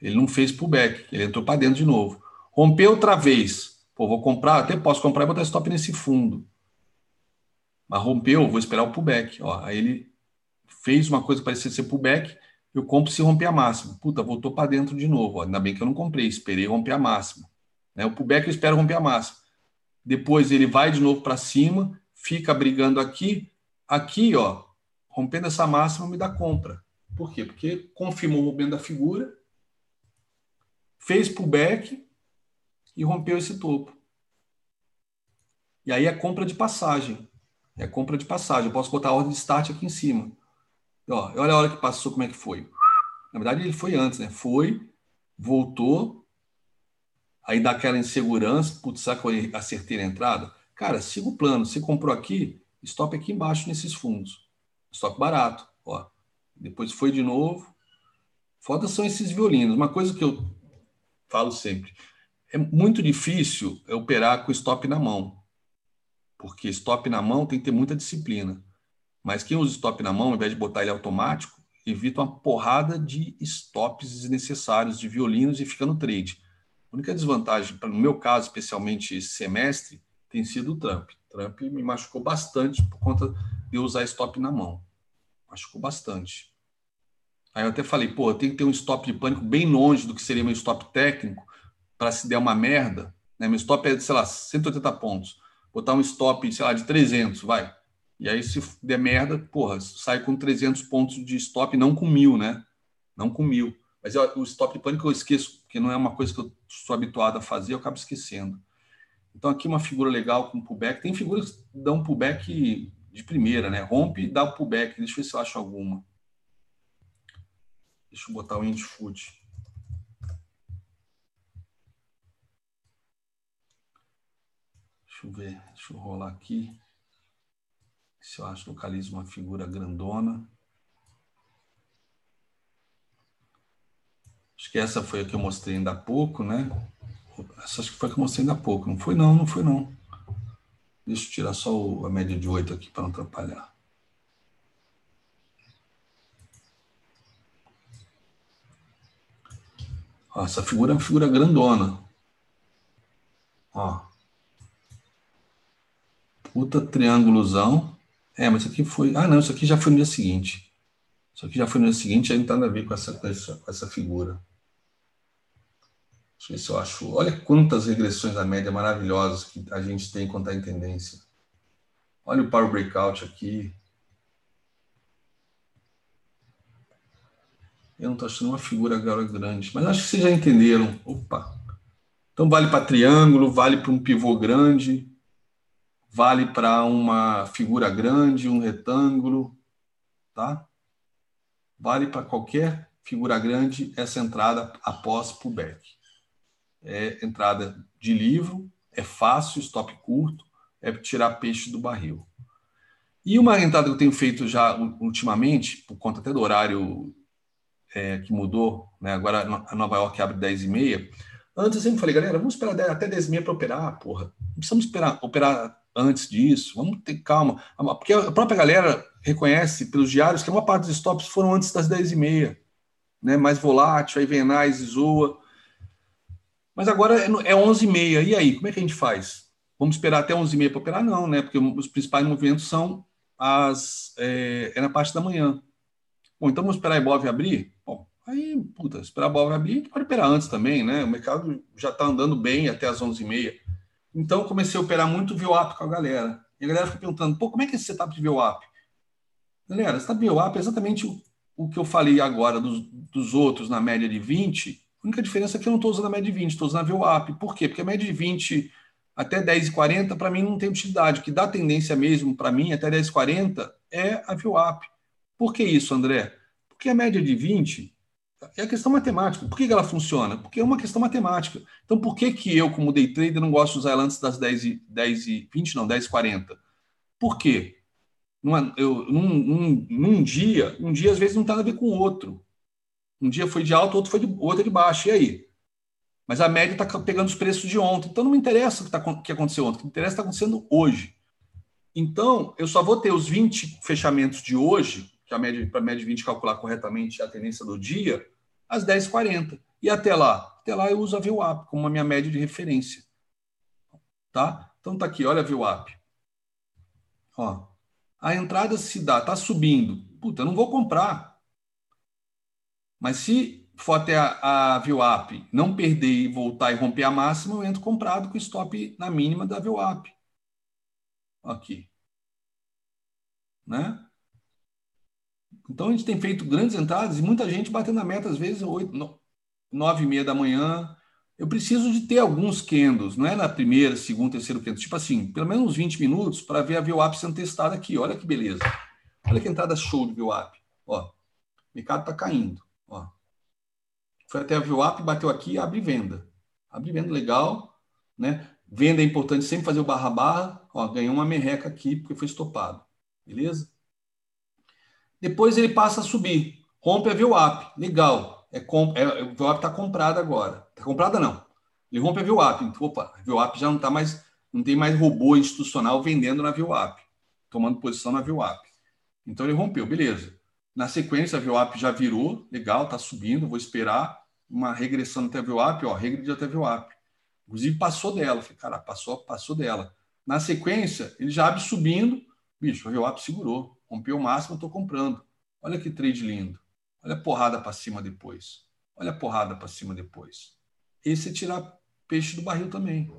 Ele não fez pullback, ele entrou para dentro de novo. Rompeu outra vez. Pô, vou comprar, até posso comprar e botar stop nesse fundo. Mas rompeu, vou esperar o pullback. Ó, aí ele fez uma coisa parecida ser pullback, eu compro se romper a máxima. Puta, voltou para dentro de novo. Ó. Ainda bem que eu não comprei, esperei romper a máxima. Né? O pullback eu espero romper a máxima. Depois ele vai de novo para cima, fica brigando aqui. Aqui, ó, rompendo essa máxima, me dá compra. Por quê? Porque confirmou o movimento da figura, fez pullback e rompeu esse topo. E aí é compra de passagem. É compra de passagem. Eu posso botar a ordem de start aqui em cima. Ó, olha a hora que passou, como é que foi. Na verdade, ele foi antes, né? Foi, voltou, aí dá aquela insegurança. Putz, será que eu acertei a entrada? Cara, siga o plano. Você comprou aqui, stop aqui embaixo nesses fundos. Stop barato. Ó. Depois foi de novo. Foda são esses violinos. Uma coisa que eu falo sempre. É muito difícil operar com stop na mão. Porque stop na mão tem que ter muita disciplina. Mas quem usa stop na mão, ao invés de botar ele automático, evita uma porrada de stops desnecessários, de violinos e fica no trade. A única desvantagem, no meu caso, especialmente esse semestre, tem sido o Trump. Trump me machucou bastante por conta de usar stop na mão. Machucou bastante. Aí eu até falei, pô, tenho que ter um stop de pânico bem longe do que seria meu stop técnico para se der uma merda. Né? Meu stop é, sei lá, 180 pontos. Botar um stop, sei lá, de 300, vai. E aí, se der merda, porra, sai com 300 pontos de stop, não com mil, né? Não com mil. Mas eu, o stop de pânico eu esqueço, porque não é uma coisa que eu sou habituado a fazer, eu acabo esquecendo. Então, aqui uma figura legal com pullback. Tem figuras que dão pullback de primeira, né? Rompe e dá pullback. Deixa eu ver se eu acho alguma. Deixa eu botar o Indfood. Deixa eu ver, deixa eu rolar aqui. Se eu acho localizo uma figura grandona. Acho que essa foi a que eu mostrei ainda há pouco, né? Essa acho que foi a que eu mostrei ainda há pouco. Não foi não, não foi não. Deixa eu tirar só a média de 8 aqui para não atrapalhar. Essa figura é uma figura grandona. Ó. Puta triângulozão. É, mas isso aqui foi. Ah, não, isso aqui já foi no dia seguinte. Isso aqui já foi no dia seguinte, aí não tem nada a ver com essa, com essa, com essa figura. Deixa eu ver se eu acho. Olha quantas regressões da média maravilhosas que a gente tem quando está em tendência. Olha o Power Breakout aqui. Eu não estou achando uma figura agora grande, mas acho que vocês já entenderam. Opa! Então vale para triângulo, vale para um pivô grande, vale para uma figura grande, um retângulo, tá? Vale para qualquer figura grande essa entrada após pullback. É entrada de livro, é fácil, stop curto, é tirar peixe do barril. E uma entrada que eu tenho feito já ultimamente, por conta até do horário é, que mudou, né? agora a Nova York abre 10 e meia. Antes eu sempre falei, galera, vamos esperar até 10 e meia para operar, porra. Não precisamos esperar operar antes disso, vamos ter calma. Porque a própria galera reconhece pelos diários que a maior parte dos stops foram antes das 10 e meia. Né? Mais volátil, aí vem Enais e zoa. Mas agora é 11 e meia. E aí, como é que a gente faz? Vamos esperar até 11 e meia para operar? Não, né? Porque os principais movimentos são as, é, é na parte da manhã. Bom, então vamos esperar a Ibov abrir? Bom, aí, puta, esperar a Ibov abrir, a gente pode operar antes também, né? O mercado já está andando bem até as 11h30. Então, comecei a operar muito VWAP com a galera. E a galera fica perguntando, pô, como é que é esse setup de VWAP? Galera, setup de VWAP é exatamente o que eu falei agora dos, dos outros na média de 20, a única diferença é que eu não estou usando a média de 20, estou usando a VWAP. Por quê? Porque a média de 20 até 10,40 para mim não tem utilidade. O que dá tendência mesmo para mim até 10,40 é a VWAP. Por que isso, André? Porque a média de 20 é a questão matemática. Por que ela funciona? Porque é uma questão matemática. Então, por que, que eu, como day trader, não gosto de usar ela antes das 10 e, 10 e 20, não, 10 e 40? Por quê? Numa, eu, num, num, num, dia, um dia às vezes não tem nada a ver com o outro. Um dia foi de alto, outro foi de, outro é de baixo. E aí? Mas a média está pegando os preços de ontem. Então não me interessa o que, tá, que aconteceu ontem. O que me interessa está acontecendo hoje. Então, eu só vou ter os 20 fechamentos de hoje, que a média para a média de 20 calcular corretamente a tendência do dia, às 10h40. E até lá? Até lá eu uso a VWAP como a minha média de referência. Tá? Então tá aqui, olha a VWAP. Ó, a entrada se dá, tá subindo. Puta, eu não vou comprar. Mas se for até a, a VWAP, não perder e voltar e romper a máxima, eu entro comprado com stop na mínima da VWAP. Aqui. Né? Então a gente tem feito grandes entradas e muita gente batendo na meta, às vezes, 8, 9 e meia da manhã. Eu preciso de ter alguns candles, não é na primeira, segunda, terceiro candle. Tipo assim, pelo menos uns 20 minutos para ver a VWAP sendo testada aqui. Olha que beleza. Olha que entrada show de VWAP. Ó, o mercado está caindo. Ó. Foi até a VWAP, bateu aqui abre venda. Abre venda legal. Né? Venda é importante sempre fazer o barra-barra. Ganhou uma merreca aqui porque foi estopado. Beleza? Depois ele passa a subir. Rompe a VWAP. Legal. É comp... é, a VWAP está comprada agora. Está comprada não. Ele rompe a VWAP. Então, opa, a VWAP já não está mais. Não tem mais robô institucional vendendo na VWAP. Tomando posição na VWAP. Então ele rompeu, beleza. Na sequência, a VWAP já virou, legal, está subindo, vou esperar uma regressão até a VWAP, ó, regrediu até a VWAP. Inclusive passou dela, falei, cara, passou, passou dela. Na sequência, ele já abre subindo, bicho, a VWAP segurou. Rompeu o máximo, estou comprando. Olha que trade lindo. Olha a porrada para cima depois. Olha a porrada para cima depois. Esse é tirar peixe do barril também.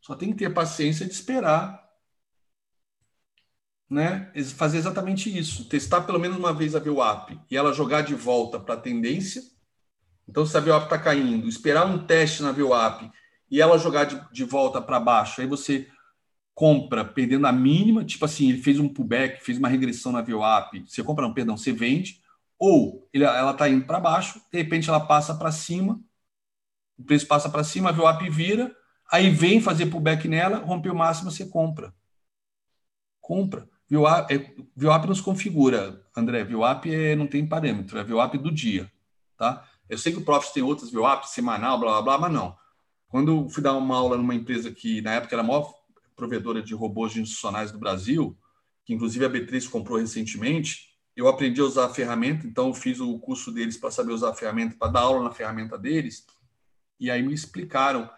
Só tem que ter paciência de esperar. Né? Fazer exatamente isso. Testar pelo menos uma vez a VWAP e ela jogar de volta para a tendência. Então, se a VWAP está caindo, esperar um teste na VWAP e ela jogar de, de volta para baixo, aí você compra perdendo a mínima, tipo assim, ele fez um pullback, fez uma regressão na VWAP, você compra, não, perdão, você vende, ou ele, ela está indo para baixo, de repente ela passa para cima, o preço passa para cima, a VWAP vira, aí vem fazer pullback nela, rompeu o máximo, você compra. Compra. VWAP, é, VWAP nos configura, André, VWAP é, não tem parâmetro, é VWAP do dia, tá? Eu sei que o Profit tem outras VWAP, semanal, blá, blá, blá, mas não. Quando eu fui dar uma aula numa empresa que na época era maior provedora de robôs institucionais do Brasil, que inclusive a B3 comprou recentemente, eu aprendi a usar a ferramenta, então fiz o curso deles para saber usar a ferramenta, para dar aula na ferramenta deles, e aí me explicaram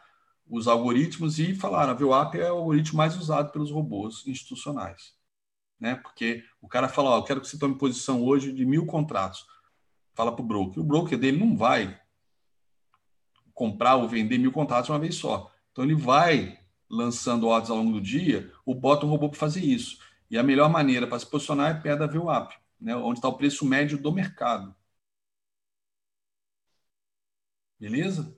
os algoritmos e falaram, a VWAP é o algoritmo mais usado pelos robôs institucionais. Né? Porque o cara fala, ó, eu quero que você tome posição hoje de mil contratos. Fala para o broker. O broker dele não vai comprar ou vender mil contratos uma vez só. Então ele vai lançando ordens ao longo do dia, o bota um robô para fazer isso. E a melhor maneira para se posicionar é perto da VWAP, né, onde está o preço médio do mercado. Beleza?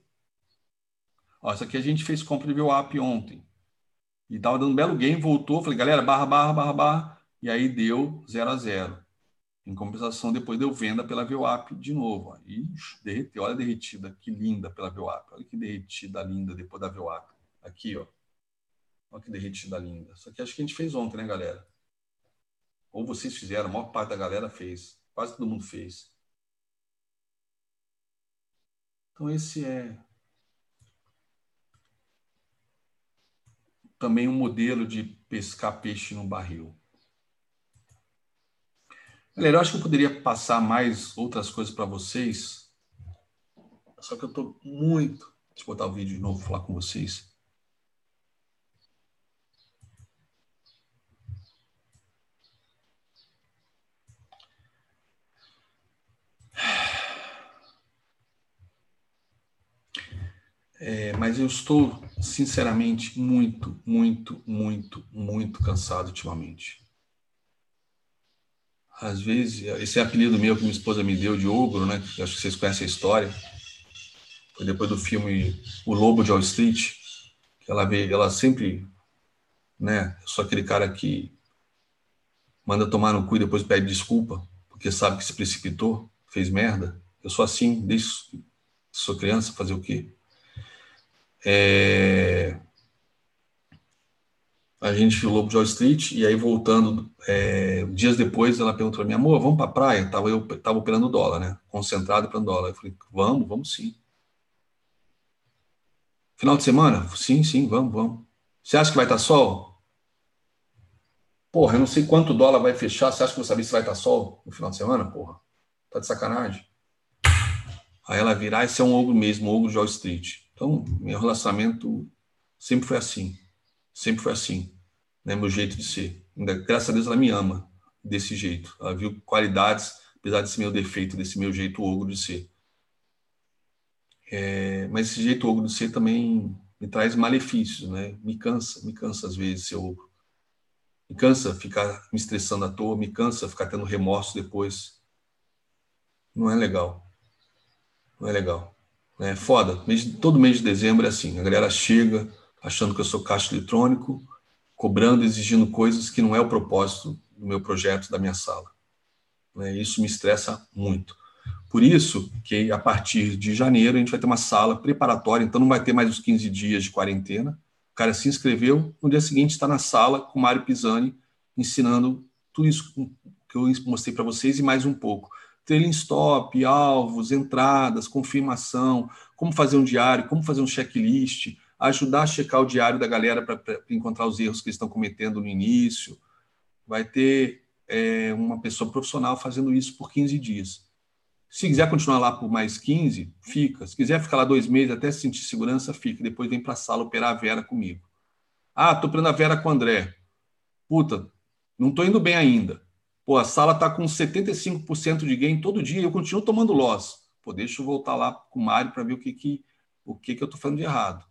Ó, isso aqui a gente fez compra de VWAP ontem. E estava dando um belo game, voltou, falei, galera, barra, barra, barra, barra. E aí deu 0 a 0 Em compensação, depois deu venda pela VWAP de novo. Ó. Ixi, derreteu. Olha a derretida, que linda pela VWAP. Olha que derretida linda depois da VWAP. Aqui, ó. Olha que derretida linda. Isso aqui acho que a gente fez ontem, né, galera? Ou vocês fizeram, a maior parte da galera fez. Quase todo mundo fez. Então, esse é também um modelo de pescar peixe no barril. Galera, eu acho que eu poderia passar mais outras coisas para vocês. Só que eu estou muito. Deixa eu botar o vídeo de novo falar com vocês. É, mas eu estou, sinceramente, muito, muito, muito, muito cansado ultimamente. às vezes, esse é apelido meu que minha esposa me deu de ogro, né? Acho que vocês conhecem a história. Foi depois do filme O Lobo de Wall Street, que ela vê, ela sempre, né? Eu sou aquele cara que manda tomar no cu e depois pede desculpa, porque sabe que se precipitou, fez merda. Eu sou assim desde sou criança, fazer o quê? É... A gente Lobo de Wall Street e aí voltando, é... dias depois ela perguntou para mim, amor, vamos para a praia? Tava eu tava operando dólar, né? Concentrado operando dólar. Eu falei, vamos, vamos sim. Final de semana? Sim, sim, vamos, vamos. Você acha que vai estar sol? Porra, eu não sei quanto dólar vai fechar. Você acha que eu vou saber se vai estar sol no final de semana? Porra, tá de sacanagem. Aí ela virar, esse é um ogro mesmo, um ogro de Wall Street. Então, meu relacionamento sempre foi assim. Sempre foi assim. Né? Meu jeito de ser. Ainda, graças a Deus ela me ama desse jeito. Ela viu qualidades, apesar desse meu defeito, desse meu jeito ogro de ser. É, mas esse jeito ogro de ser também me traz malefícios, né? Me cansa, me cansa às vezes ser ogro. Me cansa ficar me estressando à toa, me cansa ficar tendo remorso depois. Não é legal. Não é legal. É foda. Todo mês de dezembro é assim. A galera chega achando que eu sou caixa eletrônico, cobrando, exigindo coisas que não é o propósito do meu projeto, da minha sala. Né? Isso me estressa muito. Por isso que a partir de janeiro a gente vai ter uma sala preparatória, então não vai ter mais os 15 dias de quarentena. O cara se inscreveu, no dia seguinte está na sala com o Mário Pisani, ensinando tudo isso que eu mostrei para vocês e mais um pouco trailing stop, alvos, entradas, confirmação, como fazer um diário, como fazer um checklist, ajudar a checar o diário da galera para encontrar os erros que eles estão cometendo no início. Vai ter é, uma pessoa profissional fazendo isso por 15 dias. Se quiser continuar lá por mais 15, fica. Se quiser ficar lá dois meses até sentir segurança, fica. Depois vem para a sala operar a Vera comigo. Ah, estou operando a Vera com o André. Puta, não estou indo bem ainda. Pô, a sala está com 75% de gain todo dia e eu continuo tomando loss. Pô, deixa eu voltar lá com o Mário para ver o que, que, o que, que eu estou fazendo de errado.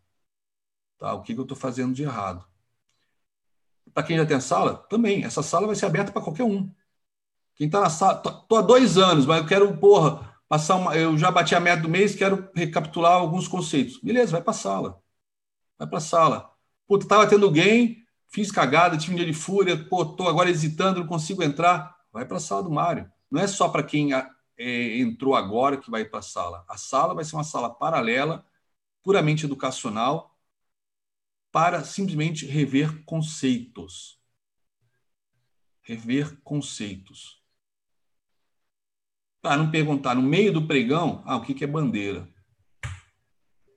Tá? O que, que eu estou fazendo de errado. Para quem já tem a sala, também. Essa sala vai ser aberta para qualquer um. Quem está na sala. Estou há dois anos, mas eu quero, porra, passar uma. Eu já bati a meta do mês, quero recapitular alguns conceitos. Beleza, vai para a sala. Vai para a sala. Puta, estava tendo gain, fiz cagada, tive um dia de fúria, pô, tô agora hesitando, não consigo entrar. Vai para a sala do Mário. Não é só para quem é, entrou agora que vai para a sala. A sala vai ser uma sala paralela, puramente educacional, para simplesmente rever conceitos. Rever conceitos. Para não perguntar no meio do pregão, ah, o que é bandeira?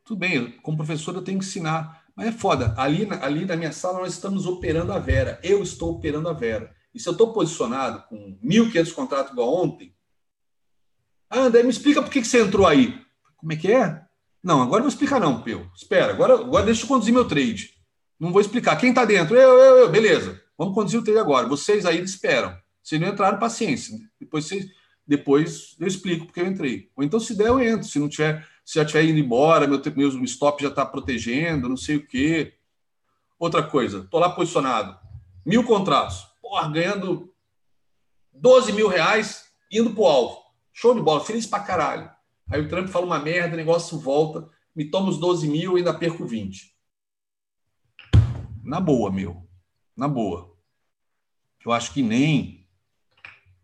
Tudo bem, como professor eu tenho que ensinar mas é foda. Ali, ali na minha sala nós estamos operando a Vera. Eu estou operando a Vera. E se eu estou posicionado com 1.500 contratos igual ontem, ah, André, me explica por que, você entrou aí. Como é que é? Não, agora não vou explicar não, Peu. Espera, agora, agora deixa eu conduzir meu trade. Não vou explicar. Quem está dentro? Eu, eu, eu. Beleza. Vamos conduzir o trade agora. Vocês aí esperam. Se não entraram, paciência. Depois, vocês, depois eu explico porque eu entrei. Ou então, se der, eu entro. Se não tiver se já estiver indo embora, meu, meu stop já está protegendo, não sei o quê. Outra coisa, estou lá posicionado, mil contratos, porra, ganhando 12 mil reais, indo para o alvo. Show de bola, feliz pra caralho. Aí o Trump fala uma merda, o negócio volta, me toma os 12 mil e ainda perco 20. Na boa, meu. Na boa. Eu acho que nem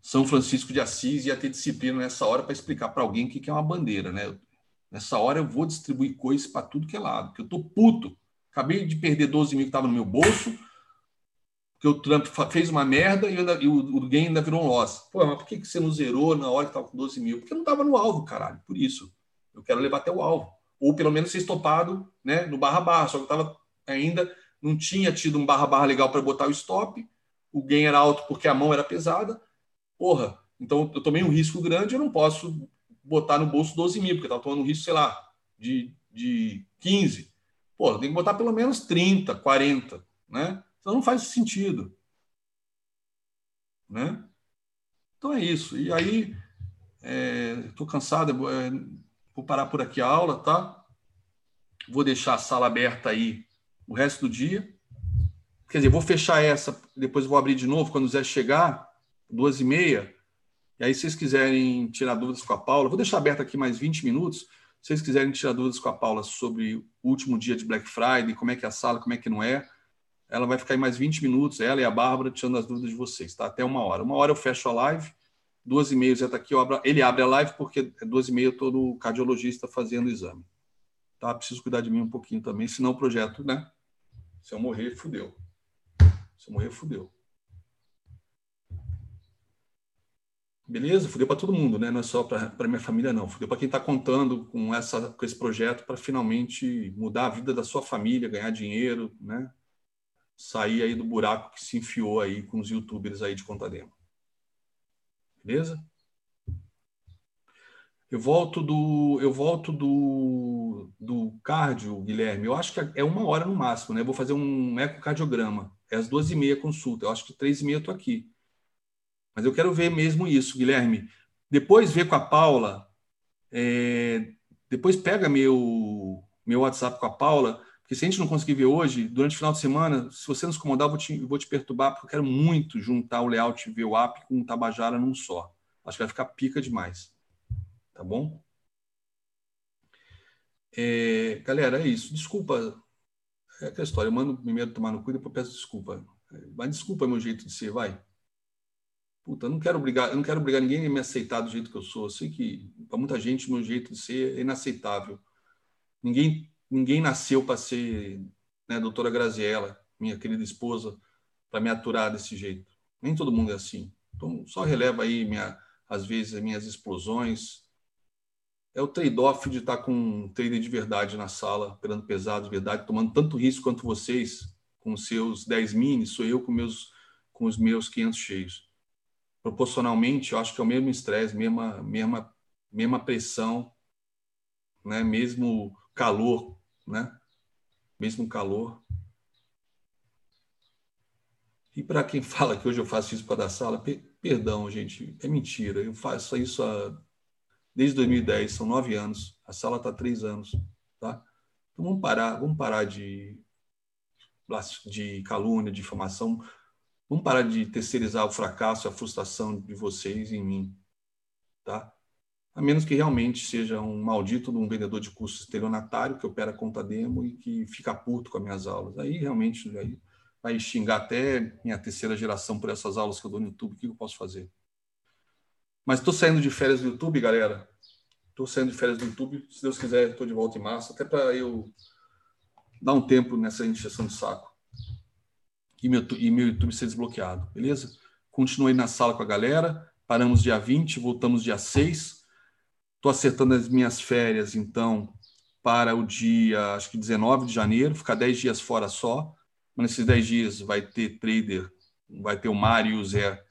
São Francisco de Assis ia ter disciplina nessa hora para explicar para alguém o que é uma bandeira, né? Nessa hora eu vou distribuir coisas para tudo que é lado, porque eu tô puto. Acabei de perder 12 mil que estava no meu bolso, porque o Trump fez uma merda e, ainda, e o, o gain ainda virou um loss. Pô, mas por que, que você não zerou na hora que estava com 12 mil? Porque não estava no alvo, caralho. Por isso. Eu quero levar até o alvo. Ou pelo menos ser estopado né, no barra-barra. Só que eu tava ainda, não tinha tido um barra-barra legal para botar o stop. O gain era alto porque a mão era pesada. Porra, então eu tomei um risco grande, eu não posso botar no bolso 12 mil, porque estava tomando risco, sei lá, de, de 15. Pô, tem que botar pelo menos 30, 40, né? Então não faz sentido. Né? Então é isso. E aí, estou é, cansado, é, vou parar por aqui a aula, tá? Vou deixar a sala aberta aí o resto do dia. Quer dizer, vou fechar essa, depois vou abrir de novo quando o Zé chegar, duas e meia E aí, se vocês quiserem tirar dúvidas com a Paula, vou deixar aberto aqui mais 20 minutos. Se vocês quiserem tirar dúvidas com a Paula sobre o último dia de Black Friday, como é que é a sala, como é que não é, ela vai ficar aí mais 20 minutos, ela e a Bárbara, tirando as dúvidas de vocês, tá? Até uma hora. Uma hora eu fecho a live, duas e meia já está aqui, abro, ele abre a live porque é duas e meia no cardiologista fazendo o exame. Tá? Preciso cuidar de mim um pouquinho também, senão o projeto, né? Se eu morrer, fudeu. Se eu morrer, fudeu. Beleza? Fudeu para todo mundo, né? Não é só para minha família, não. Fudeu para quem está contando com, essa, com esse projeto para finalmente mudar a vida da sua família, ganhar dinheiro, né? Sair aí do buraco que se enfiou aí com os youtubers aí de Contademo. Beleza? Eu volto do eu volto do, do cardio, Guilherme. Eu acho que é uma hora no máximo, né? vou fazer um ecocardiograma. É às duas e meia consulta. Eu acho que três e meia eu tô aqui. Mas eu quero ver mesmo isso, Guilherme. Depois vê com a Paula. É, depois pega meu, meu WhatsApp com a Paula, porque se a gente não conseguir ver hoje, durante o final de semana, se você nos incomodar, eu vou te, vou te perturbar, porque eu quero muito juntar o layout VWAP com o Tabajara num só. Acho que vai ficar pica demais. Tá bom? É, galera, é isso. Desculpa. É aquela história. Eu mando primeiro tomar no cu e depois peço desculpa. Mas desculpa meu jeito de ser, vai. Puta, eu não quero obrigar, eu não quero obrigar ninguém a me aceitar do jeito que eu sou. Eu sei que para muita gente o meu jeito de ser é inaceitável. Ninguém, ninguém nasceu para ser, né, doutora Graziella, minha querida esposa, para me aturar desse jeito. Nem todo mundo é assim. Então, só releva aí minha, às vezes as minhas explosões. É o trade-off de estar com um trader de verdade na sala, operando pesado de verdade, tomando tanto risco quanto vocês com seus 10 mini, sou eu com meus com os meus 500 cheios proporcionalmente, eu acho que é o mesmo estresse, mesma, mesma, mesma pressão, né? mesmo calor, né? mesmo calor. E para quem fala que hoje eu faço isso para dar sala, per perdão, gente, é mentira. Eu faço isso há, desde 2010, são nove anos. A sala está três anos, tá? Então vamos parar, vamos parar de de calúnia, de difamação. Vamos parar de terceirizar o fracasso, a frustração de vocês em mim, tá? A menos que realmente seja um maldito de um vendedor de curso estelionatário que opera conta demo e que fica puto com as minhas aulas. Aí realmente aí vai xingar até minha terceira geração por essas aulas que eu dou no YouTube. O que eu posso fazer? Mas estou saindo de férias do YouTube, galera. Estou saindo de férias do YouTube. Se Deus quiser, estou de volta em março, até para eu dar um tempo nessa injeção de saco e meu, e meu YouTube ser desbloqueado, beleza? Continuei na sala com a galera, paramos dia 20, voltamos dia 6. Estou acertando as minhas férias, então, para o dia, acho que 19 de janeiro, ficar 10 dias fora só. Mas nesses 10 dias vai ter trader, vai ter o Mário e o Zé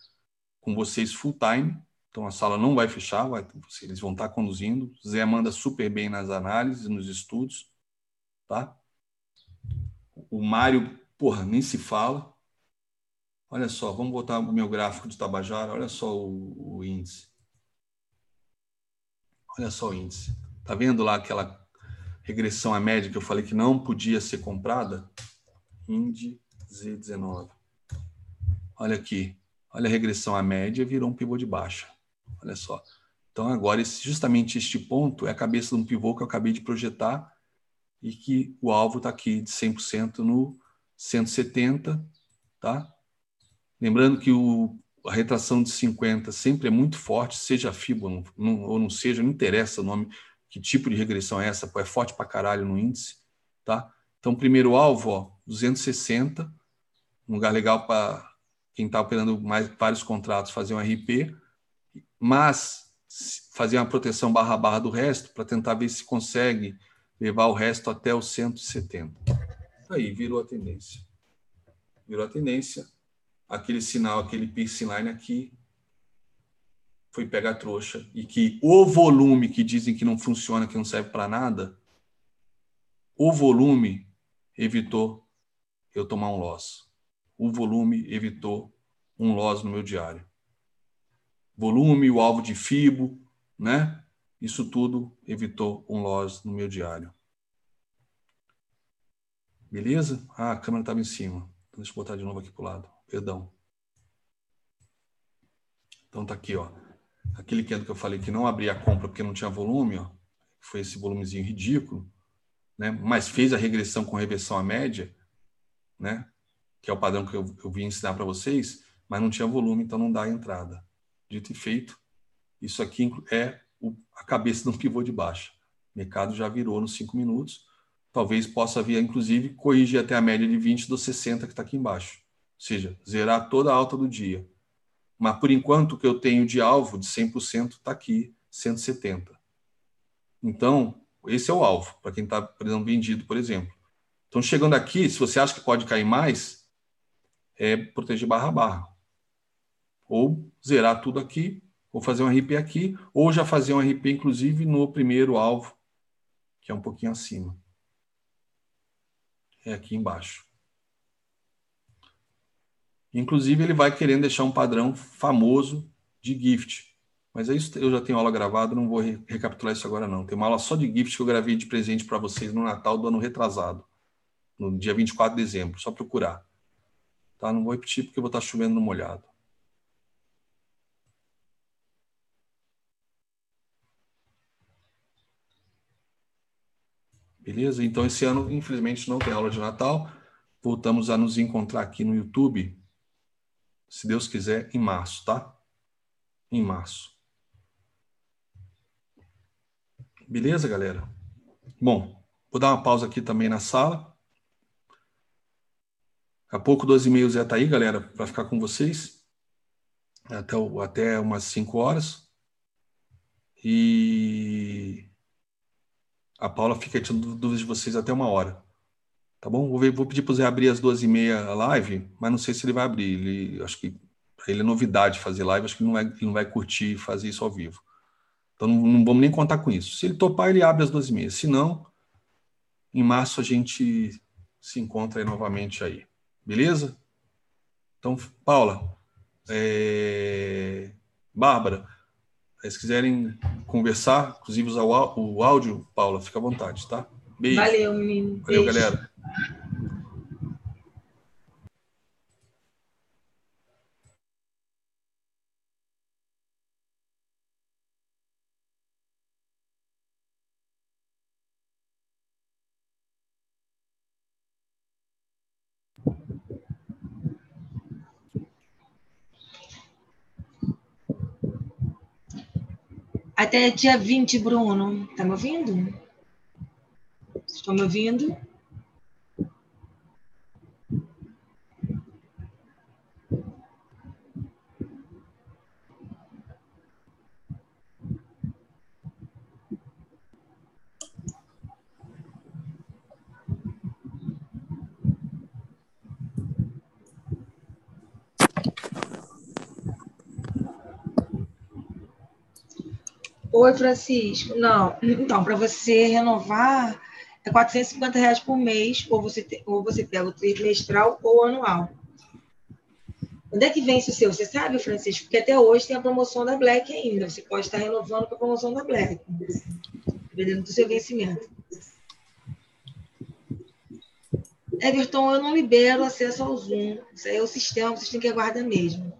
com vocês full time. Então a sala não vai fechar, vai, eles vão estar conduzindo. Zé manda super bem nas análises, nos estudos, tá? O Mário Porra, nem se fala. Olha só, vamos botar o meu gráfico de Tabajara, olha só o, o índice. Olha só o índice. Tá vendo lá aquela regressão à média que eu falei que não podia ser comprada? Índice Z19. Olha aqui. Olha a regressão à média, virou um pivô de baixa. Olha só. Então, agora, justamente este ponto é a cabeça de um pivô que eu acabei de projetar e que o alvo está aqui de 100% no 170, tá? Lembrando que o, a retração de 50 sempre é muito forte, seja FIBO ou não, ou não seja, não interessa o nome, que tipo de regressão é essa, pô, é forte pra caralho no índice, tá? Então, primeiro alvo, ó, 260, um lugar legal para quem está operando mais vários contratos fazer um RP, mas fazer uma proteção barra barra do resto para tentar ver se consegue levar o resto até os 170. Aí virou a tendência. Virou a tendência. Aquele sinal, aquele piercing line aqui foi pegar trouxa e que o volume que dizem que não funciona, que não serve para nada, o volume evitou eu tomar um loss. O volume evitou um loss no meu diário. Volume, o alvo de FIBO, né? Isso tudo evitou um loss no meu diário. Beleza? Ah, a câmera estava em cima. Então, deixa eu botar de novo aqui para o lado. Perdão. Então tá aqui, ó. aquele candle que eu falei que não abria a compra porque não tinha volume, ó, foi esse volumezinho ridículo, né? mas fez a regressão com reversão à média, né? que é o padrão que eu, eu vim ensinar para vocês, mas não tinha volume, então não dá a entrada. Dito e feito, isso aqui é o, a cabeça de um pivô de baixa. O mercado já virou nos cinco minutos, talvez possa vir, inclusive, corrigir até a média de 20 dos 60 que está aqui embaixo. Ou seja, zerar toda a alta do dia. Mas, por enquanto, o que eu tenho de alvo de 100% está aqui, 170. Então, esse é o alvo, para quem está, por exemplo, vendido, por exemplo. Então, chegando aqui, se você acha que pode cair mais, é proteger barra barra. Ou zerar tudo aqui, ou fazer um RP aqui, ou já fazer um RP, inclusive, no primeiro alvo, que é um pouquinho acima. É aqui embaixo. Inclusive, ele vai querendo deixar um padrão famoso de gift. Mas é isso eu já tenho aula gravada, não vou recapitular isso agora não. Tem uma aula só de gift que eu gravei de presente para vocês no Natal do ano retrasado, no dia 24 de dezembro, só procurar. Tá? Não vou repetir porque eu vou estar chovendo no molhado. Beleza? Então, esse ano, infelizmente, não tem aula de Natal. Voltamos a nos encontrar aqui no YouTube, se Deus quiser, em março, tá? Em março. Beleza, galera? Bom, vou dar uma pausa aqui também na sala. Daqui a pouco, 12 e meia, o Zé tá aí, galera, para ficar com vocês. Até, até umas 5 horas. E a Paula fica tirando dúvidas de vocês até uma hora. Tá bom? Vou, ver, vou pedir para o Zé abrir às duas e meia a live, mas não sei se ele vai abrir. Ele, acho que para ele é novidade fazer live, acho que ele não vai, ele não vai curtir fazer isso ao vivo. Então não, não, vamos nem contar com isso. Se ele topar, ele abre às duas e meia. Se não, em março a gente se encontra aí novamente aí. Beleza? Então, Paula, é... Bárbara, se quiserem conversar, inclusive usar o áudio, Paula, fica à vontade, tá? Beijo. Valeu, menino. Valeu, Beijo. galera. Até dia 20, Bruno. Tá me ouvindo? Estão me ouvindo? Oi, Francisco. Não, então, para você renovar, é 450 reais por mês, ou você, ou você pega o trimestral ou anual. Quando é que vence o seu? Você sabe, Francisco? Porque até hoje tem a promoção da Black ainda. Você pode estar renovando para a promoção da Black, dependendo do seu vencimento. Everton, eu não libero acesso ao Zoom. Isso aí é o sistema, vocês têm que aguardar mesmo.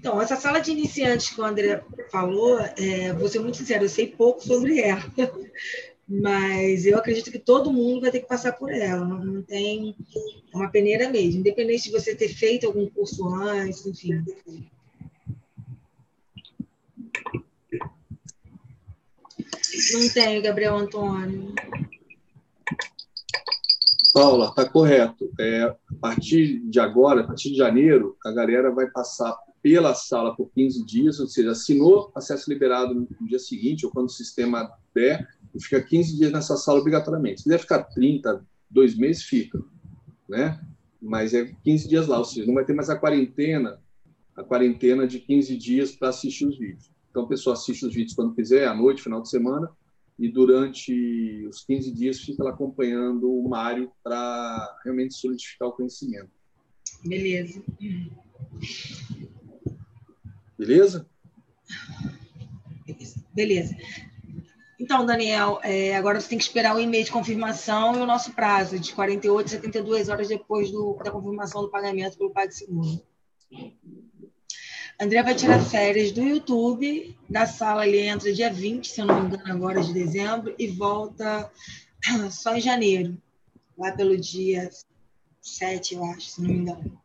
Então, essa sala de iniciantes que o André falou, é, vou ser muito sincero, eu sei pouco sobre ela, mas eu acredito que todo mundo vai ter que passar por ela, não, não tem uma peneira mesmo, independente de você ter feito algum curso antes, enfim. Não tenho, Gabriel Antônio. Paula, está correto. É, a partir de agora, a partir de janeiro, a galera vai passar pela sala por 15 dias, ou seja, assinou acesso liberado no dia seguinte, ou quando o sistema der, e fica 15 dias nessa sala obrigatoriamente. Se quiser ficar 30, dois meses, fica. Né? Mas é 15 dias lá, ou seja, não vai ter mais a quarentena, a quarentena de 15 dias para assistir os vídeos. Então, a pessoa assiste os vídeos quando quiser, à noite, final de semana, e durante os 15 dias fica lá acompanhando o Mário para realmente solidificar o conhecimento. Beleza. Beleza? Beleza. Então, Daniel, é, agora você tem que esperar o e-mail de confirmação e o nosso prazo, de 48 a 72 horas depois do, da confirmação do pagamento pelo PagSeguro. André vai tirar férias do YouTube, da sala ele entra dia 20, se eu não me engano, agora de dezembro, e volta só em janeiro, lá pelo dia 7, eu acho, se não me engano.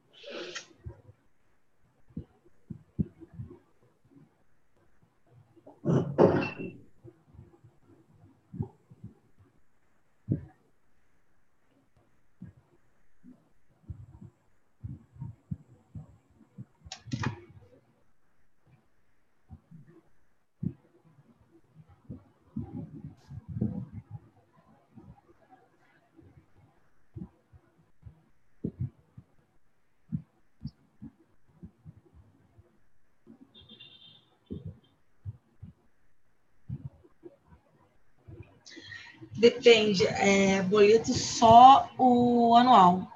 Depende, é, boleto só o anual.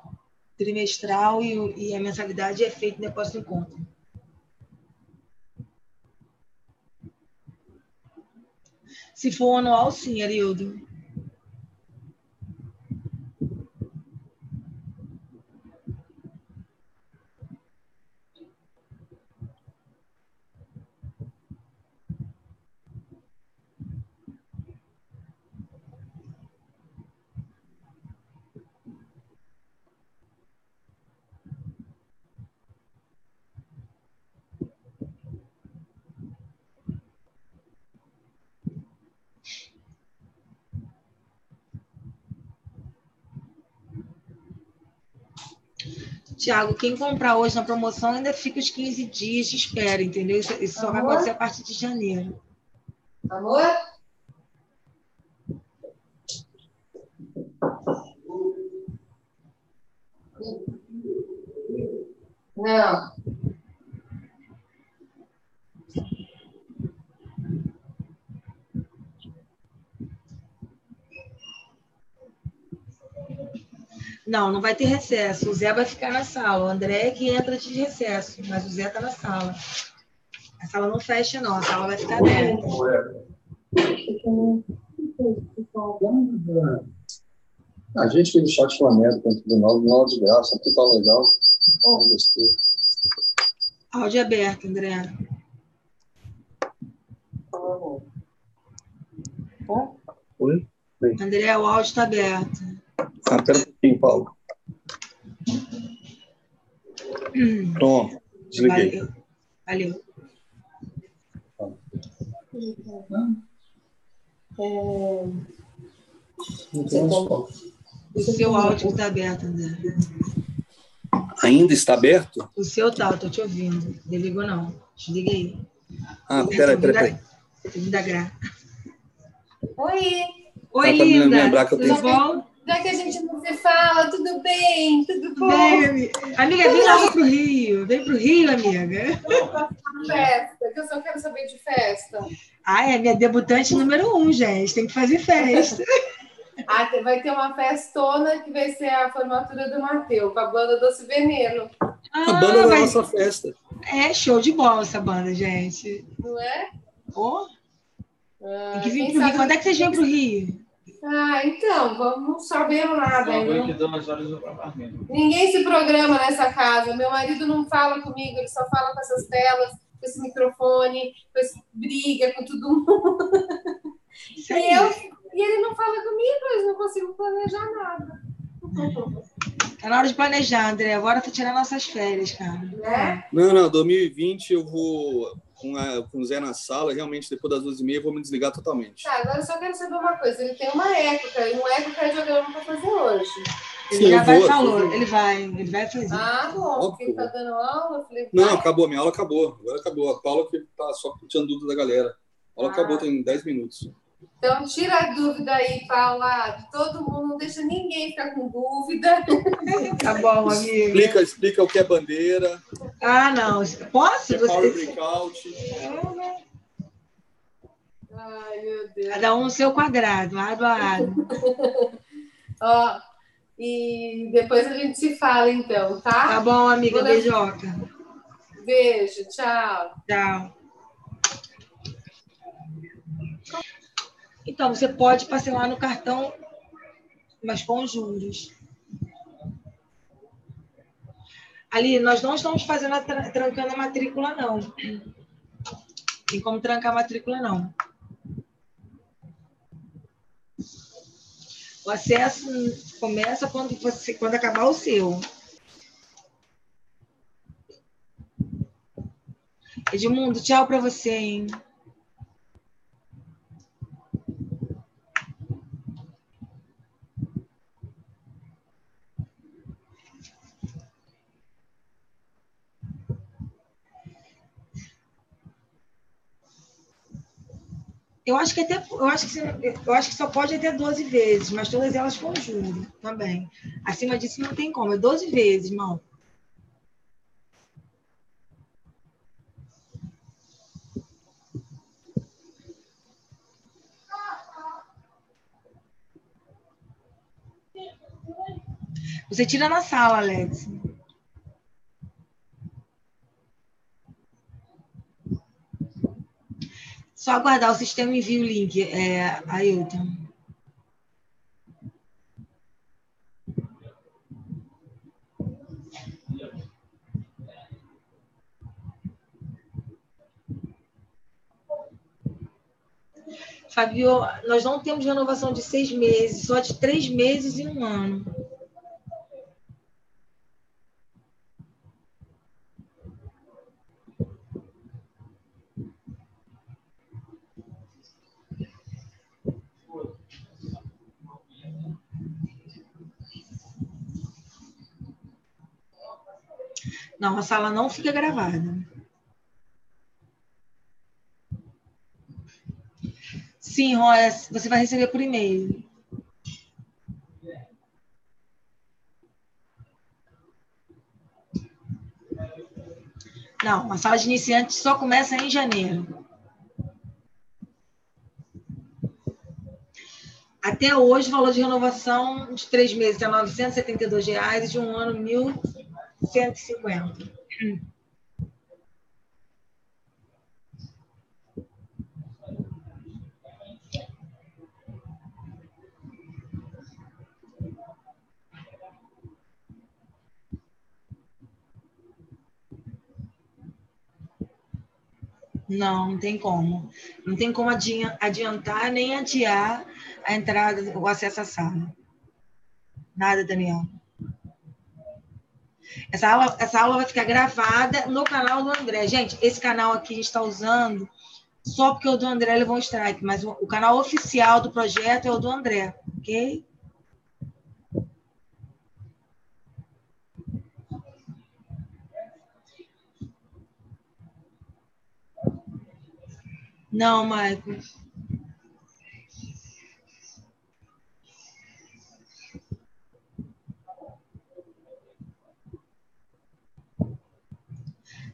Trimestral e, e a mensalidade é feito depósito em conta. Se for anual, sim, Arildo. Tiago, quem comprar hoje na promoção ainda fica os 15 dias de espera, entendeu? Isso, isso só vai acontecer a partir de janeiro. Amor? Não. Não, não vai ter recesso. O Zé vai ficar na sala. O André é que entra de recesso, mas o Zé está na sala. A sala não fecha, não. A sala vai ficar aberta. A gente fez o chat Flamengo com tudo novo, novo de graça, tudo tá legal. Áudio aberto, André. Oi? André, o áudio está aberto. Ah, pera um pouquinho, Paulo. Pronto, desliguei. Valeu. Valeu. O seu áudio está aberto, André. Ainda está aberto? O seu tá, eu tô te ouvindo. Desligou não. Desliga aí. Ah, peraí, peraí. Vida gra. Oi. Oi, Ah, pra me linda. lembrar que eu Tudo tenho- bom? Já que a gente não se fala, tudo bem? Tudo bom? Vem, amiga. Amiga, vem logo pro Rio. Vem pro Rio, amiga. Festa, que eu só quero saber de festa. Ah, é minha debutante número um, gente. Tem que fazer festa. Ah, vai ter uma festona que vai ser a formatura do Mateu, com a banda Doce Veneno, A banda da vai- nossa festa. É show de bola essa banda, gente. não é? Pô, Ah, tem que vir Rio. Quando é que vocês vêm pro Rio? Ah, então, vamos, não sabemos nada ainda. Só 22 horas do apartamento. Ninguém se programa nessa casa. Meu marido não fala comigo, ele só fala com essas telas, com esse microfone, com esse briga com todo mundo. E, eu, e ele não fala comigo, eu não consigo planejar nada. Tá na hora de planejar, André. Agora tá tirando nossas férias, cara. Né? Não, não, 2020 eu vou com, a, com o Zé na sala, realmente depois das 12h30 eu vou me desligar totalmente. Tá, agora eu só quero saber uma coisa. Ele tem uma época e um ecocardiograma para fazer hoje. Ele Sim, já vai vou, falou. Ele vai, ele vai fazer. Ah, bom, Óbvio. porque ele tá dando aula. Falei, Não, acabou, minha aula acabou. Agora acabou. A Paula que tá só tirando dúvida da galera. A aula Ah. acabou, tem 10 minutos. Então, tira a dúvida aí, Paula, de todo mundo. Não deixa ninguém ficar com dúvida. Tá bom, amiga. Explica, explica o que é bandeira, Ah, não. o Posso? é power Você... breakout. Ai, meu Deus. Cada um no seu quadrado, lado a lado. Ó, e depois a gente se fala, então, Tá tá? bom, amiga. Vou- Beijoca. Beijo, tchau. Tchau. Então, você pode parcelar no cartão, mas com juros. Ali, nós não estamos fazendo a tra trancando a matrícula, não. Tem como trancar a matrícula, não. O acesso começa quando, você, quando acabar o seu. Edmundo, tchau para você, hein? Eu acho que até eu acho que eu acho que só pode até 12 vezes, mas todas elas com juro também. Acima disso não tem como, é 12 vezes, irmão. Você tira na sala, Alex. Só aguardar o sistema envia o link, é, Ailton. Fabio, nós não temos renovação de seis meses, só de três meses e um ano. Não, a sala não fica gravada. Sim, Roya, você vai receber por e-mail. Não, a sala de iniciantes só começa em janeiro. Até hoje, o valor de renovação de três meses é 972 reais e de um ano, R$ 150. Não, não tem como. Não tem como adiantar nem adiar a entrada, o acesso à sala. Nada, Daniel. Essa aula, essa aula vai ficar gravada no canal do André. Gente, esse canal aqui a gente está usando só porque o do André levou um strike, mas o, o canal oficial do projeto é o do André, ok? Não, Marcos.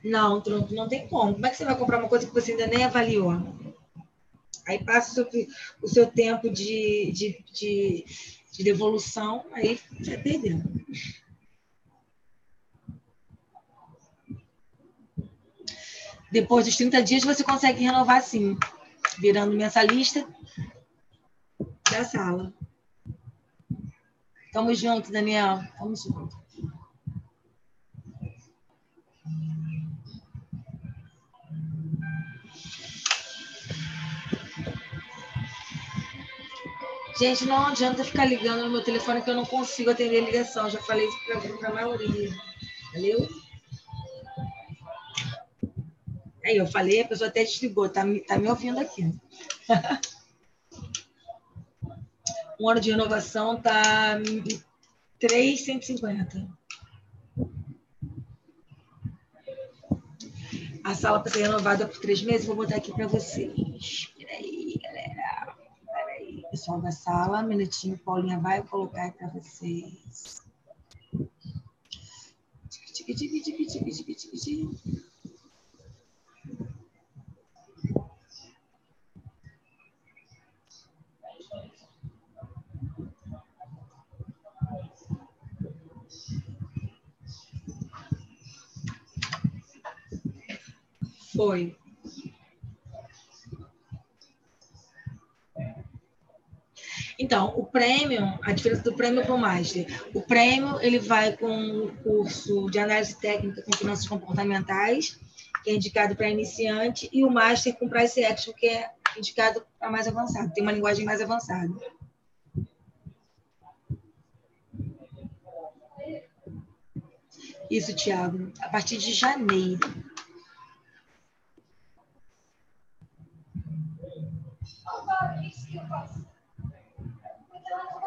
Não, tronco, não tem como. Como é que você vai comprar uma coisa que você ainda nem avaliou? Aí passa o seu, o seu tempo de, de, de, de devolução, aí você perdeu. Depois dos 30 dias, você consegue renovar sim, virando mensalista da sala. Tamo junto, Daniel. Tamo junto. Gente, não adianta ficar ligando no meu telefone que eu não consigo atender a ligação. Já falei isso para a maioria. Valeu? Aí, eu falei, a pessoa até desligou. Tá, tá me ouvindo aqui. um ano de renovação tá 3,150. A sala para ser renovada por três meses, vou botar aqui para vocês. Peraí, galera. Pessoal da sala, um minutinho, Paulinha vai colocar aí para vocês. Foi. Então, o Premium, a diferença do Premium para o Master. O Premium, ele vai com o curso de análise técnica com finanças comportamentais, que é indicado para iniciante, e o Master com Price Action, que é indicado para mais avançado, tem uma linguagem mais avançada. Isso, Tiago, a partir de janeiro.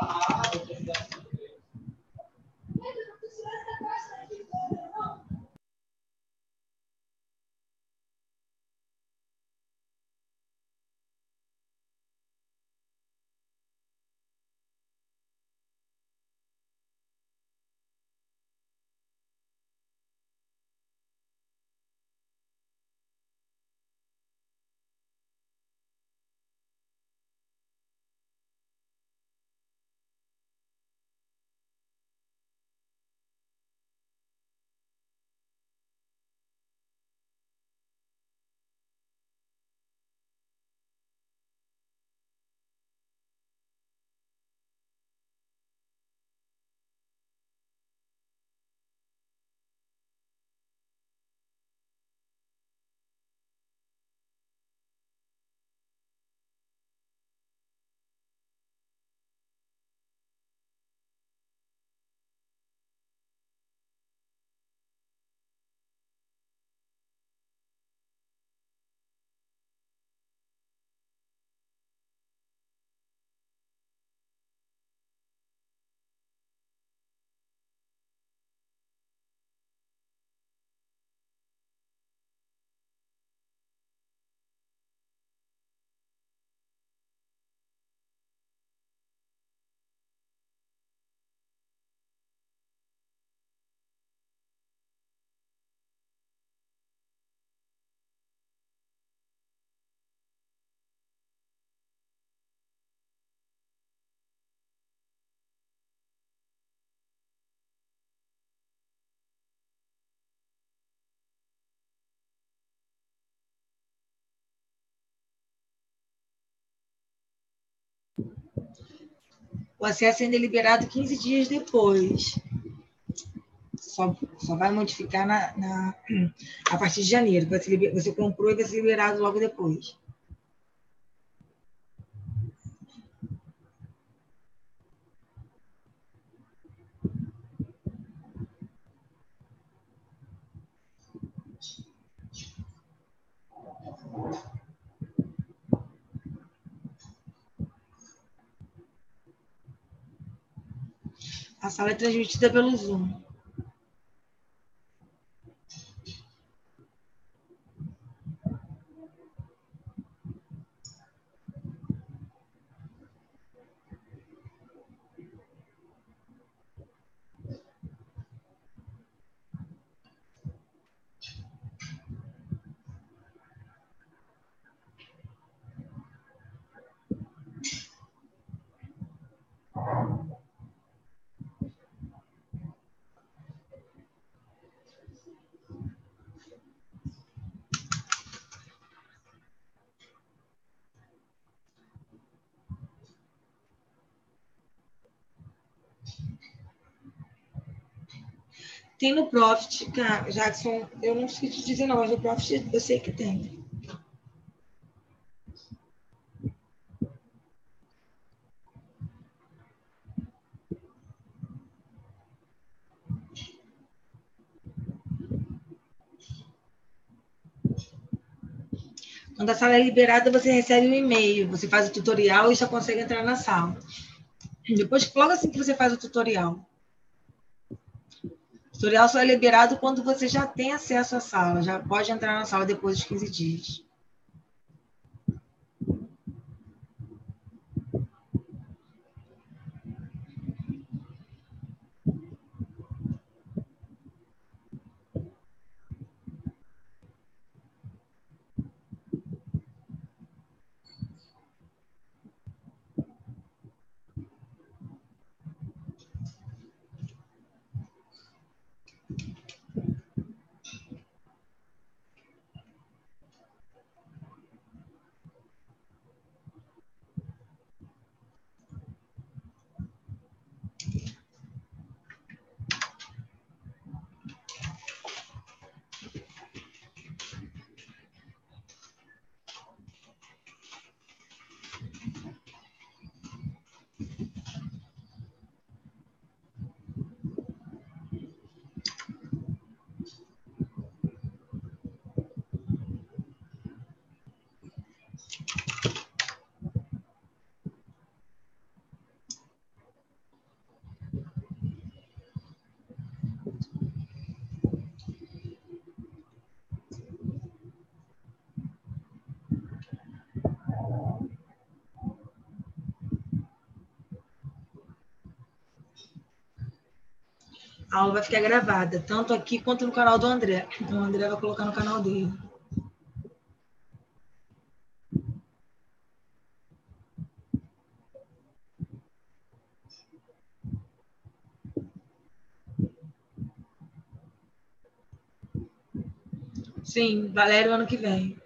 Ah, O acesso ainda é liberado 15 dias depois. Só, só vai modificar na, na, a partir de janeiro. Você, você comprou e vai ser liberado logo depois. Sala é transmitida pelo Zoom. Tem no Profit, cara, Jackson, eu não sei te dizer não, mas no Profit eu sei que tem. Quando a sala é liberada, você recebe um e-mail, você faz o tutorial e já consegue entrar na sala. Depois, logo assim que você faz o tutorial. O tutorial só é liberado quando você já tem acesso à sala, já pode entrar na sala depois dos 15 dias. A aula vai ficar gravada, tanto aqui quanto no canal do André. Então, o André vai colocar no canal dele. Sim, Valério ano que vem.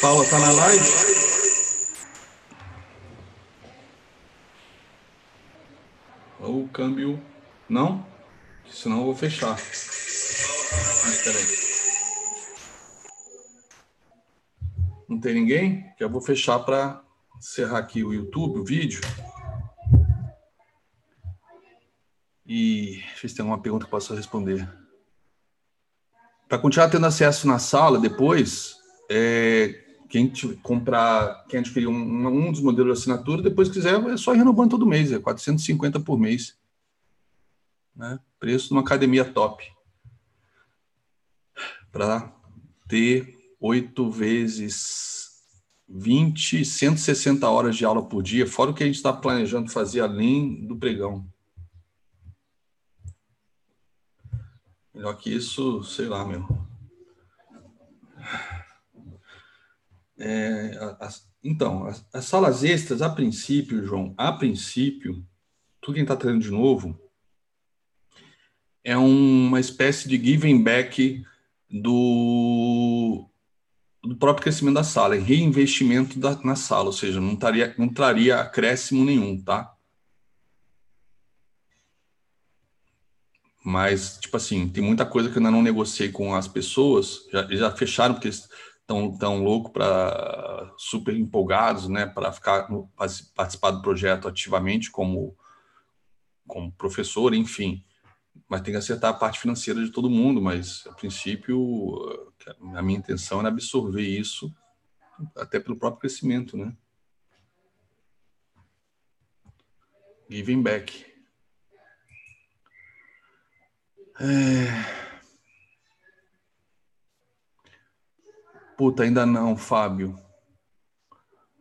Paula tá na live? O câmbio. Não? Senão eu vou fechar. Ah, espera aí. Não tem ninguém? Já vou fechar para encerrar aqui o YouTube, o vídeo. E deixa eu ver se tem alguma pergunta que eu possa responder. Para continuar tendo acesso na sala depois, é, quem comprar, quem adquirir um, um, dos modelos de assinatura, depois quiser, é só renovando todo mês, é 450 por mês. Né? Preço de uma academia top. Para ter oito vezes 20, 160 horas de aula por dia, fora o que a gente está planejando fazer além do pregão. Melhor que isso, sei lá, meu. É, então, as, as, salas extras, a princípio, João, a princípio, tu quem está treinando de novo, é uma espécie de giving back do, do próprio crescimento da sala, é reinvestimento da, na sala, ou seja, não, taria, não traria acréscimo nenhum, tá? Mas, tipo assim, tem muita coisa que eu ainda não negociei com as pessoas, já, já fecharam, porque eles estão tão loucos para super empolgados, né, para ficar participar do projeto ativamente como, como professor, enfim mas tem que acertar a parte financeira de todo mundo, mas a princípio a minha intenção era absorver isso até pelo próprio crescimento, né? Giving back. É... Puta, ainda não, Fábio.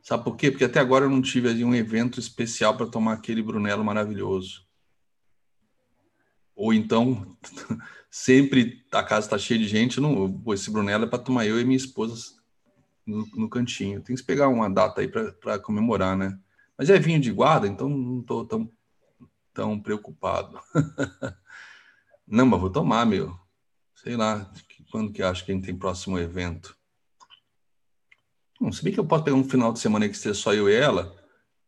Sabe por quê? Porque até agora eu não tive ali um evento especial para tomar aquele Brunello maravilhoso ou então sempre a casa está cheia de gente, não, esse Brunello é para tomar eu e minha esposa no, no cantinho. Tem que pegar uma data aí para comemorar, né? Mas é vinho de guarda, então não estou tão, tão preocupado. não, mas vou tomar, meu. Sei lá, quando que acho que a gente tem próximo evento. Não, se bem que eu posso pegar um final de semana que seja só eu e ela,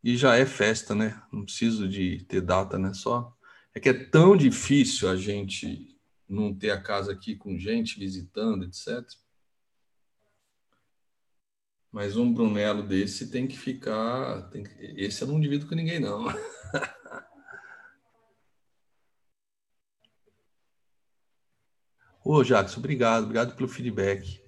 e já é festa, né? Não preciso de ter data, né? Só é que é tão difícil a gente não ter a casa aqui com gente visitando, etc. Mas um Brunello desse tem que ficar. Tem que, esse eu não divido com ninguém, não. Ô, Jackson, obrigado, obrigado pelo feedback.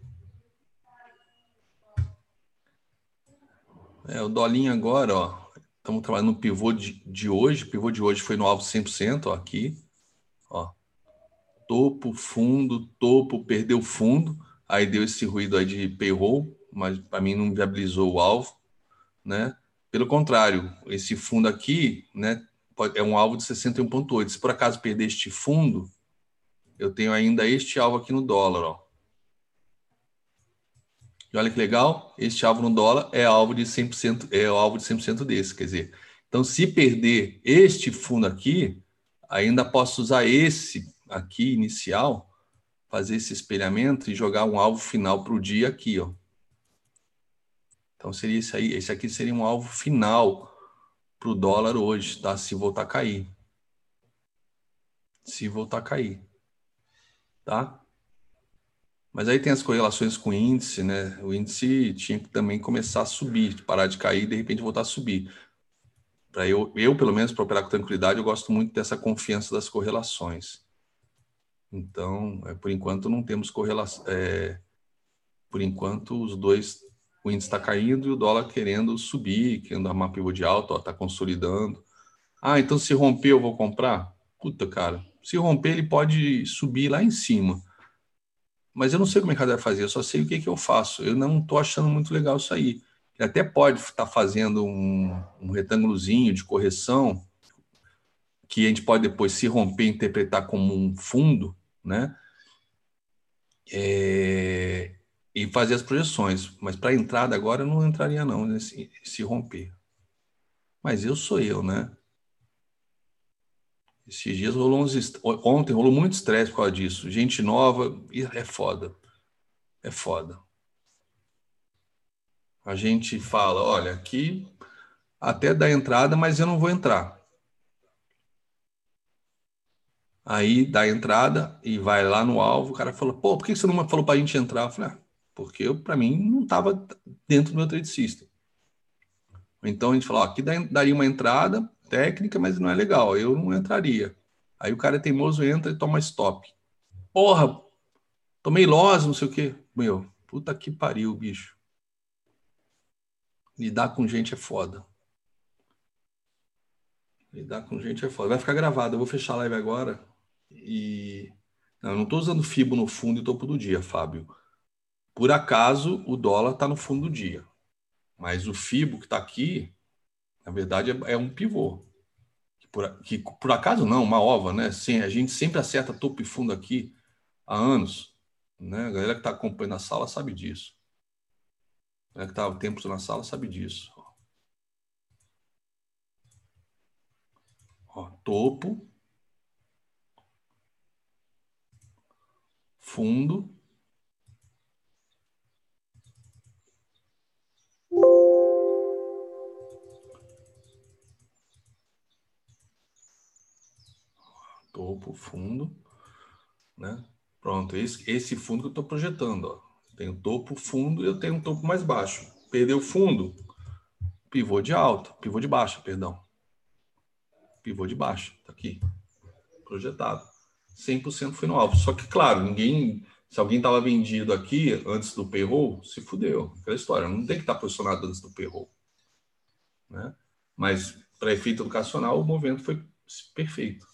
É, o Dolinho agora, ó. Estamos trabalhando no pivô de, de hoje. O pivô de hoje foi no alvo 100%, ó, aqui. Ó. Topo, fundo, topo, perdeu fundo. Aí deu esse ruído aí de payroll, mas para mim não viabilizou o alvo, né? Pelo contrário, esse fundo aqui, né, é um alvo de 61.8. Se por acaso perder este fundo, eu tenho ainda este alvo aqui no dólar, ó. E olha que legal, este alvo no dólar é alvo de 100%, é alvo de 100% desse, quer dizer, então se perder este fundo aqui, ainda posso usar esse aqui inicial, fazer esse espelhamento e jogar um alvo final para o dia aqui, ó. Então seria esse aí, esse aqui seria um alvo final para o dólar hoje, tá? Se voltar a cair. Se voltar a cair. Tá? Mas aí tem as correlações com o índice, né? O índice tinha que também começar a subir, parar de cair e de repente voltar a subir. Para eu, eu, pelo menos, para operar com tranquilidade, eu gosto muito dessa confiança das correlações. Então, é, por enquanto, não temos correlação. É, por enquanto, os dois, o índice está caindo e o dólar querendo subir, querendo armar pivô de alta, está consolidando. Ah, então se romper, eu vou comprar? Puta, cara, se romper, ele pode subir lá em cima mas eu não sei como é que ela vai fazer, eu só sei o que, que eu faço. Eu não estou achando muito legal isso aí. Ele até pode estar tá fazendo um, um retângulozinho de correção, que a gente pode depois se romper e interpretar como um fundo, né? É, e fazer as projeções. Mas para a entrada agora eu não entraria não, nesse, se romper. Mas eu sou eu, né? Esses dias rolou uns. Ontem rolou muito estresse por causa disso. Gente nova, é foda. É foda. A gente fala, olha, aqui até dá entrada, mas eu não vou entrar. Aí dá entrada e vai lá no alvo, o cara fala, pô, por que você não falou para a gente entrar? Eu falei, ah, porque para mim não estava dentro do meu trade system. Então a gente fala, ó, aqui daria uma entrada técnica, mas não é legal, eu não entraria. Aí o cara é teimoso, entra e toma stop. Porra, tomei loss, não sei o quê. Meu, puta que pariu, bicho. Lidar com gente é foda. Lidar com gente é foda. Vai ficar gravado, eu vou fechar a live agora. E. Não, eu não estou usando FIBO no fundo e topo do dia, Fábio. Por acaso, o dólar está no fundo do dia. Mas o FIBO que está aqui, na verdade, é, é um pivô. Que por, que por acaso não, uma ova, né? Sim, a gente sempre acerta topo e fundo aqui há anos. Né? A galera que está acompanhando a sala sabe disso. A galera que está há tempos na sala sabe disso. Ó, topo, fundo, topo, fundo, né? Pronto, esse, esse fundo que eu estou projetando, ó. Tem topo, fundo e eu tenho um topo mais baixo. Perdeu fundo, pivô de alta, pivô de baixa, perdão. Pivô de baixa, tá aqui, projetado. 100% foi no alvo. Só que, claro, ninguém, se alguém estava vendido aqui antes do payroll, se fudeu. Aquela história, não tem que estar tá posicionado antes do payroll. Né? Mas, para efeito educacional, o movimento foi perfeito.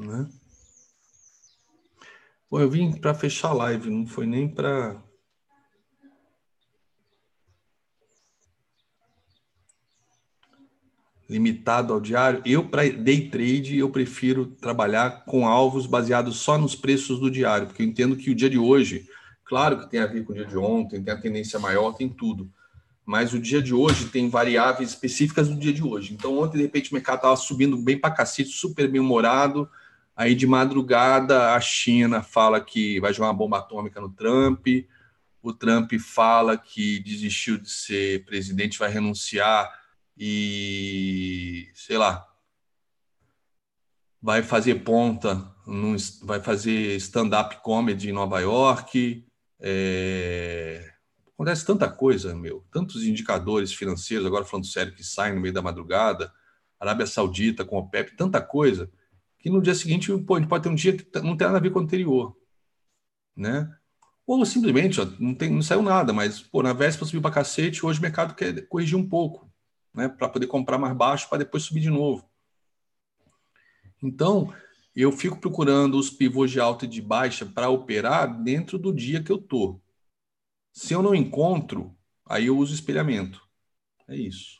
Né? Bom, eu vim para fechar a live, não foi nem para. Limitado ao diário. Eu, para day trade, eu prefiro trabalhar com alvos baseados só nos preços do diário, porque eu entendo que o dia de hoje, claro que tem a ver com o dia de ontem, tem a tendência maior, tem tudo mas o dia de hoje tem variáveis específicas do dia de hoje. Então, ontem, de repente, o mercado estava subindo bem para cacete, super bem-humorado. Aí, de madrugada, a China fala que vai jogar uma bomba atômica no Trump. O Trump fala que desistiu de ser presidente, vai renunciar e, sei lá, vai fazer ponta, vai fazer stand-up comedy em Nova York. É Acontece tanta coisa, meu, tantos indicadores financeiros, agora falando sério, que saem no meio da madrugada, Arábia Saudita com o OPEP, tanta coisa, que no dia seguinte pô, a gente pode ter um dia que não tem nada a ver com o anterior. Né? Ou simplesmente ó, não, tem, não saiu nada, mas pô, na véspera subiu para cacete, hoje o mercado quer corrigir um pouco, né? para poder comprar mais baixo, para depois subir de novo. Então, eu fico procurando os pivôs de alta e de baixa para operar dentro do dia que eu estou. Se eu não encontro, aí eu uso espelhamento. É isso.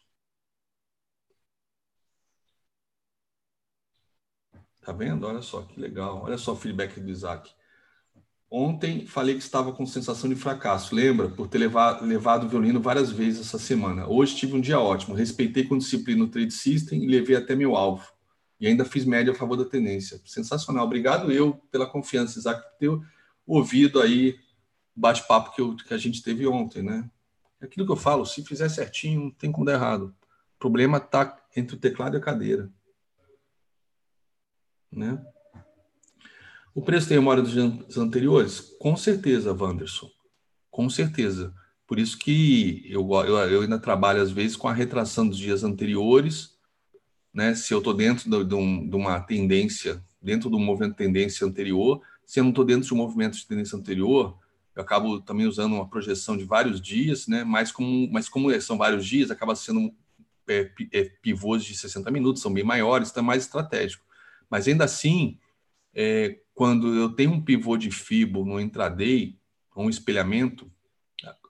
Tá vendo? Olha só que legal. Olha só o feedback do Isaac. Ontem falei que estava com sensação de fracasso. Lembra? Por ter levado, levado o violino várias vezes essa semana. Hoje tive um dia ótimo. Respeitei com disciplina o trade system e levei até meu alvo. E ainda fiz média a favor da tendência. Sensacional. Obrigado eu pela confiança, Isaac, por ter ouvido aí bate-papo que, que a gente teve ontem, né? É aquilo que eu falo, se fizer certinho, não tem como dar errado. O problema está entre o teclado e a cadeira. Né? O preço tem memória dos dias anteriores? Com certeza, Wanderson. Com certeza. Por isso que eu, eu, eu ainda trabalho, às vezes, com a retração dos dias anteriores. Né? Se eu estou dentro de, de, um, de, uma tendência, dentro do movimento de tendência anterior, se eu não estou dentro de um movimento de tendência anterior, eu acabo também usando uma projeção de vários dias, né? Mas como, mas como são vários dias, acaba sendo é, é, pivôs de 60 minutos, são bem maiores, então é mais estratégico. Mas ainda assim, é, quando eu tenho um pivô de FIBO no intraday, um espelhamento,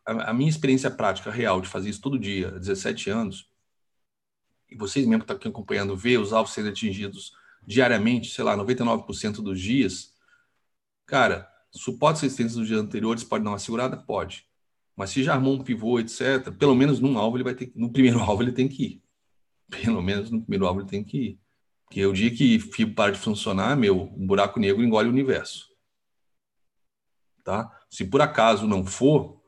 a, a, minha experiência prática real de fazer isso todo dia, 17 anos, e vocês mesmo que estão aqui acompanhando, ver os alvos sendo atingidos diariamente, sei lá, 99% dos dias, cara, Suportes resistentes dos dias anteriores pode dar uma segurada? Pode. Mas se já armou um pivô, etc., pelo menos num alvo ele vai ter no primeiro alvo ele tem que ir. Pelo menos no primeiro alvo ele tem que ir. Porque o dia que fibro para de funcionar, meu, um buraco negro engole o universo. Tá? Se por acaso não for,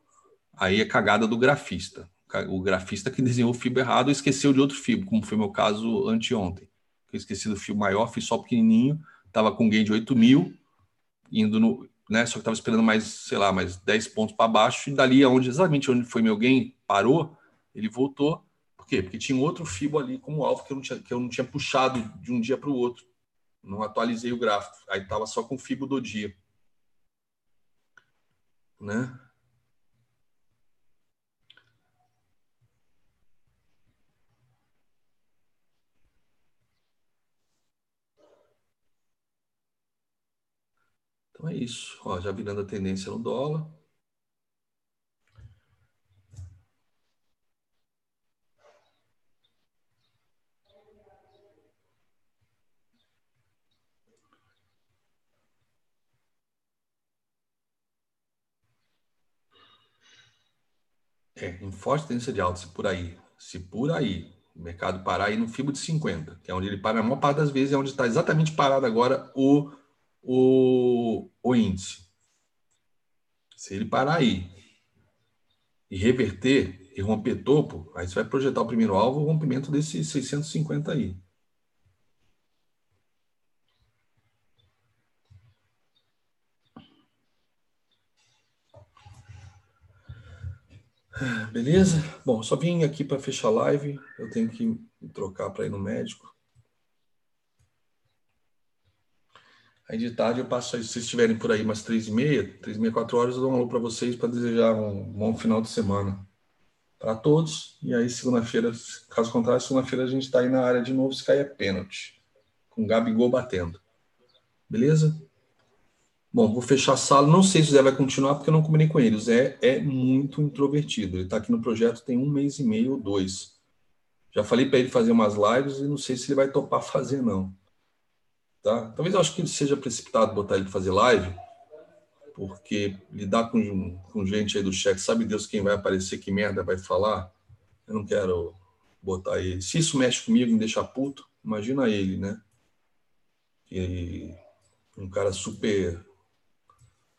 aí é cagada do grafista. O grafista que desenhou o fibro errado esqueceu de outro fibro, como foi meu caso anteontem. Eu esqueci do fio maior, fiz só pequenininho, estava com gain de 8 mil, indo no, né? Só que estava esperando mais, sei lá, mais 10 pontos para baixo, e dali aonde exatamente onde foi meu gain, parou, ele voltou. Quê? Porque tinha outro fibo ali como alvo que eu não tinha, que eu não tinha puxado de um dia para o outro. Não atualizei o gráfico. Aí estava só com o fibo do dia. Né? Então é isso. Ó, já virando a tendência no dólar. É, em forte tendência de alta, se por aí, se por aí, o mercado parar aí no FIBO de 50, que é onde ele para a maior parte das vezes, é onde está exatamente parado agora o o, o índice. Se ele parar aí e reverter e romper topo, aí você vai projetar o primeiro alvo, o rompimento desse 650 aí. Beleza? Bom, só vim aqui para fechar a live. Eu tenho que trocar para ir no médico. Aí de tarde eu passo, se vocês estiverem por aí umas três e meia, três e meia, quatro horas, eu dou um alô para vocês para desejar um bom final de semana para todos. E aí segunda-feira, caso contrário, segunda-feira a gente está aí na área de novo, se cair é pênalti, com o Gabigol batendo. Beleza? Bom, vou fechar a sala. Não sei se o Zé vai continuar, porque eu não combinei com ele. O Zé é muito introvertido. Ele está aqui no projeto tem um mês e meio ou dois. Já falei para ele fazer umas lives e não sei se ele vai topar fazer, não. Tá? Talvez eu acho que ele seja precipitado botar ele para fazer live, porque lidar com, com gente aí do chat, sabe Deus quem vai aparecer, que merda vai falar. Eu não quero botar ele. Se isso mexe comigo, me deixa puto, imagina ele, né? E um cara super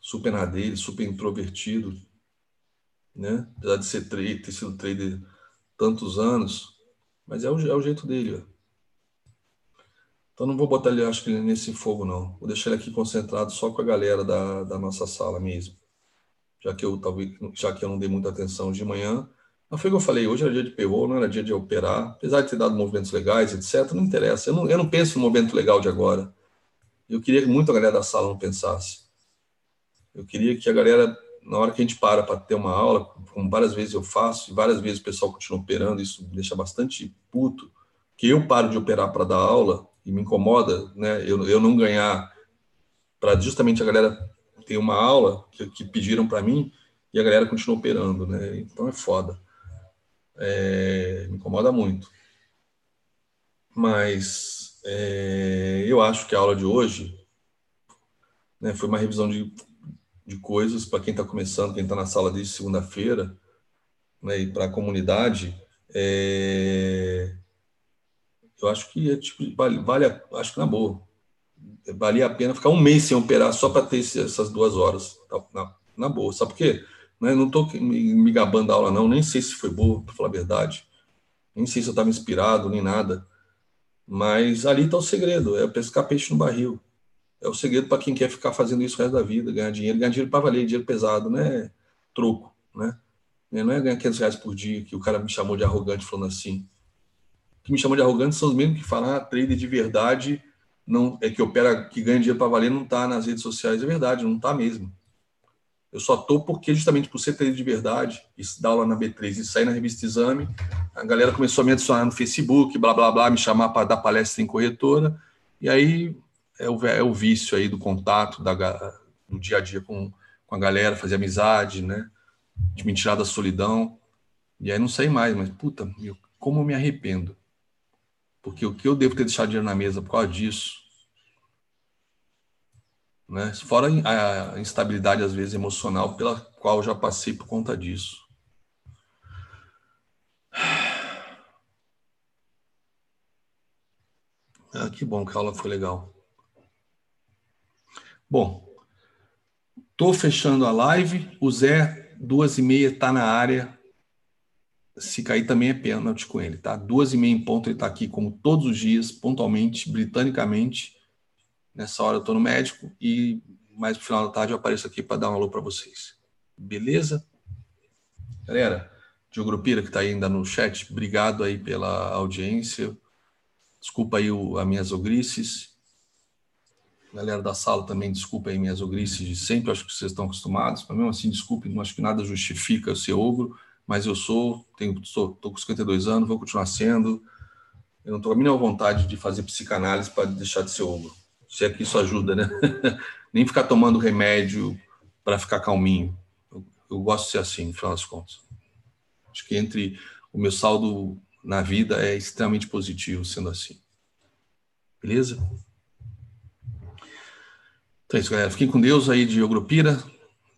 super na dele, super introvertido, né? Apesar de ser trader, ter sido trader tantos anos, mas é o, é o jeito dele, ó. Então não vou botar ele, acho que nesse fogo, não. Vou deixar ele aqui concentrado só com a galera da, da nossa sala mesmo. Já que eu talvez, já que eu não dei muita atenção de manhã. Mas foi o que eu falei, hoje era dia de payroll, não era dia de operar. Apesar de ter dado movimentos legais, etc., não interessa. Eu não, eu não penso no momento legal de agora. Eu queria que muito a galera da sala não pensasse. Eu queria que a galera, na hora que a gente para para ter uma aula, como várias vezes eu faço, e várias vezes o pessoal continua operando, isso me deixa bastante puto, que eu paro de operar para dar aula, e me incomoda, né, eu, eu não ganhar para justamente a galera ter uma aula que, que pediram para mim e a galera continua operando, né? Então é foda. É, me incomoda muito. Mas é, eu acho que a aula de hoje né, foi uma revisão de, de coisas para quem está começando, quem está na sala desde segunda-feira, né, e para a comunidade. É, eu acho que é, tipo, vale, vale, acho que na boa. Valia a pena ficar um mês sem operar só para ter essas duas horas. Tá? Na, na boa. Sabe por quê? Né? Não estou me, me gabando da aula, não. Nem sei se foi boa, para falar a verdade. Nem sei se eu estava inspirado, nem nada. Mas ali está o segredo: é pescar peixe no barril. É o segredo para quem quer ficar fazendo isso o resto da vida, ganhar dinheiro. Ganhar dinheiro para valer, dinheiro pesado, né? Troco, né? Não é ganhar 500 reais por dia, que o cara me chamou de arrogante falando assim que me chamam de arrogante são os mesmos que falam, ah, trader de verdade não é que opera, que ganha dinheiro para valer, não está nas redes sociais. É verdade, não está mesmo. Eu só tô porque, justamente por ser trader de verdade, e dar aula na B3 e sair na revista Exame, a galera começou a me adicionar no Facebook, blá, blá, blá, me chamar para dar palestra em corretora, e aí é o, é o vício aí do contato, da, do dia a dia com, com a galera, fazer amizade, né? De me tirar da solidão. E aí não sei mais, mas puta, meu, como eu me arrependo. Porque o que eu devo ter deixado dinheiro na mesa por causa disso. Né? Fora a instabilidade, às vezes, emocional, pela qual já passei por conta disso. Ah, que bom que a aula foi legal. Bom, tô fechando a live. O Zé, duas e meia, tá na área. Se cair também é pênalti com ele, tá? Duas e meia em ponto, ele tá aqui como todos os dias, pontualmente, britanicamente. Nessa hora eu tô no médico e mais pro final da tarde eu apareço aqui para dar um alô para vocês. Beleza? Galera, Diogrupira que está ainda no chat, obrigado aí pela audiência. Desculpa aí o, as minhas ogrices. Galera da sala também, desculpa aí minhas ogrices de sempre, acho que vocês estão acostumados. Mas mesmo assim, desculpe, não acho que nada justifica ser ogro, mas eu sou, tenho, estou com 52 anos, vou continuar sendo. Eu não estou com a mínima vontade de fazer psicanálise para deixar de ser ogro. Se é que isso ajuda, né? Nem ficar tomando remédio para ficar calminho. Eu, eu gosto de ser assim, no final das contas. Acho que entre o meu saldo na vida é extremamente positivo sendo assim. Beleza? Então é isso, galera. Fiquem com Deus aí de Ogropira.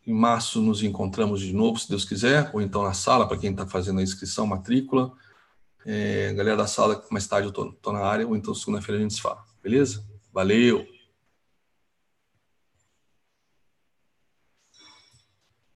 Em março nos encontramos de novo, se Deus quiser, ou então na sala, para quem está fazendo a inscrição, matrícula. É, galera da sala, mais tarde eu estou na área, ou então segunda-feira a gente se fala. Beleza? Valeu!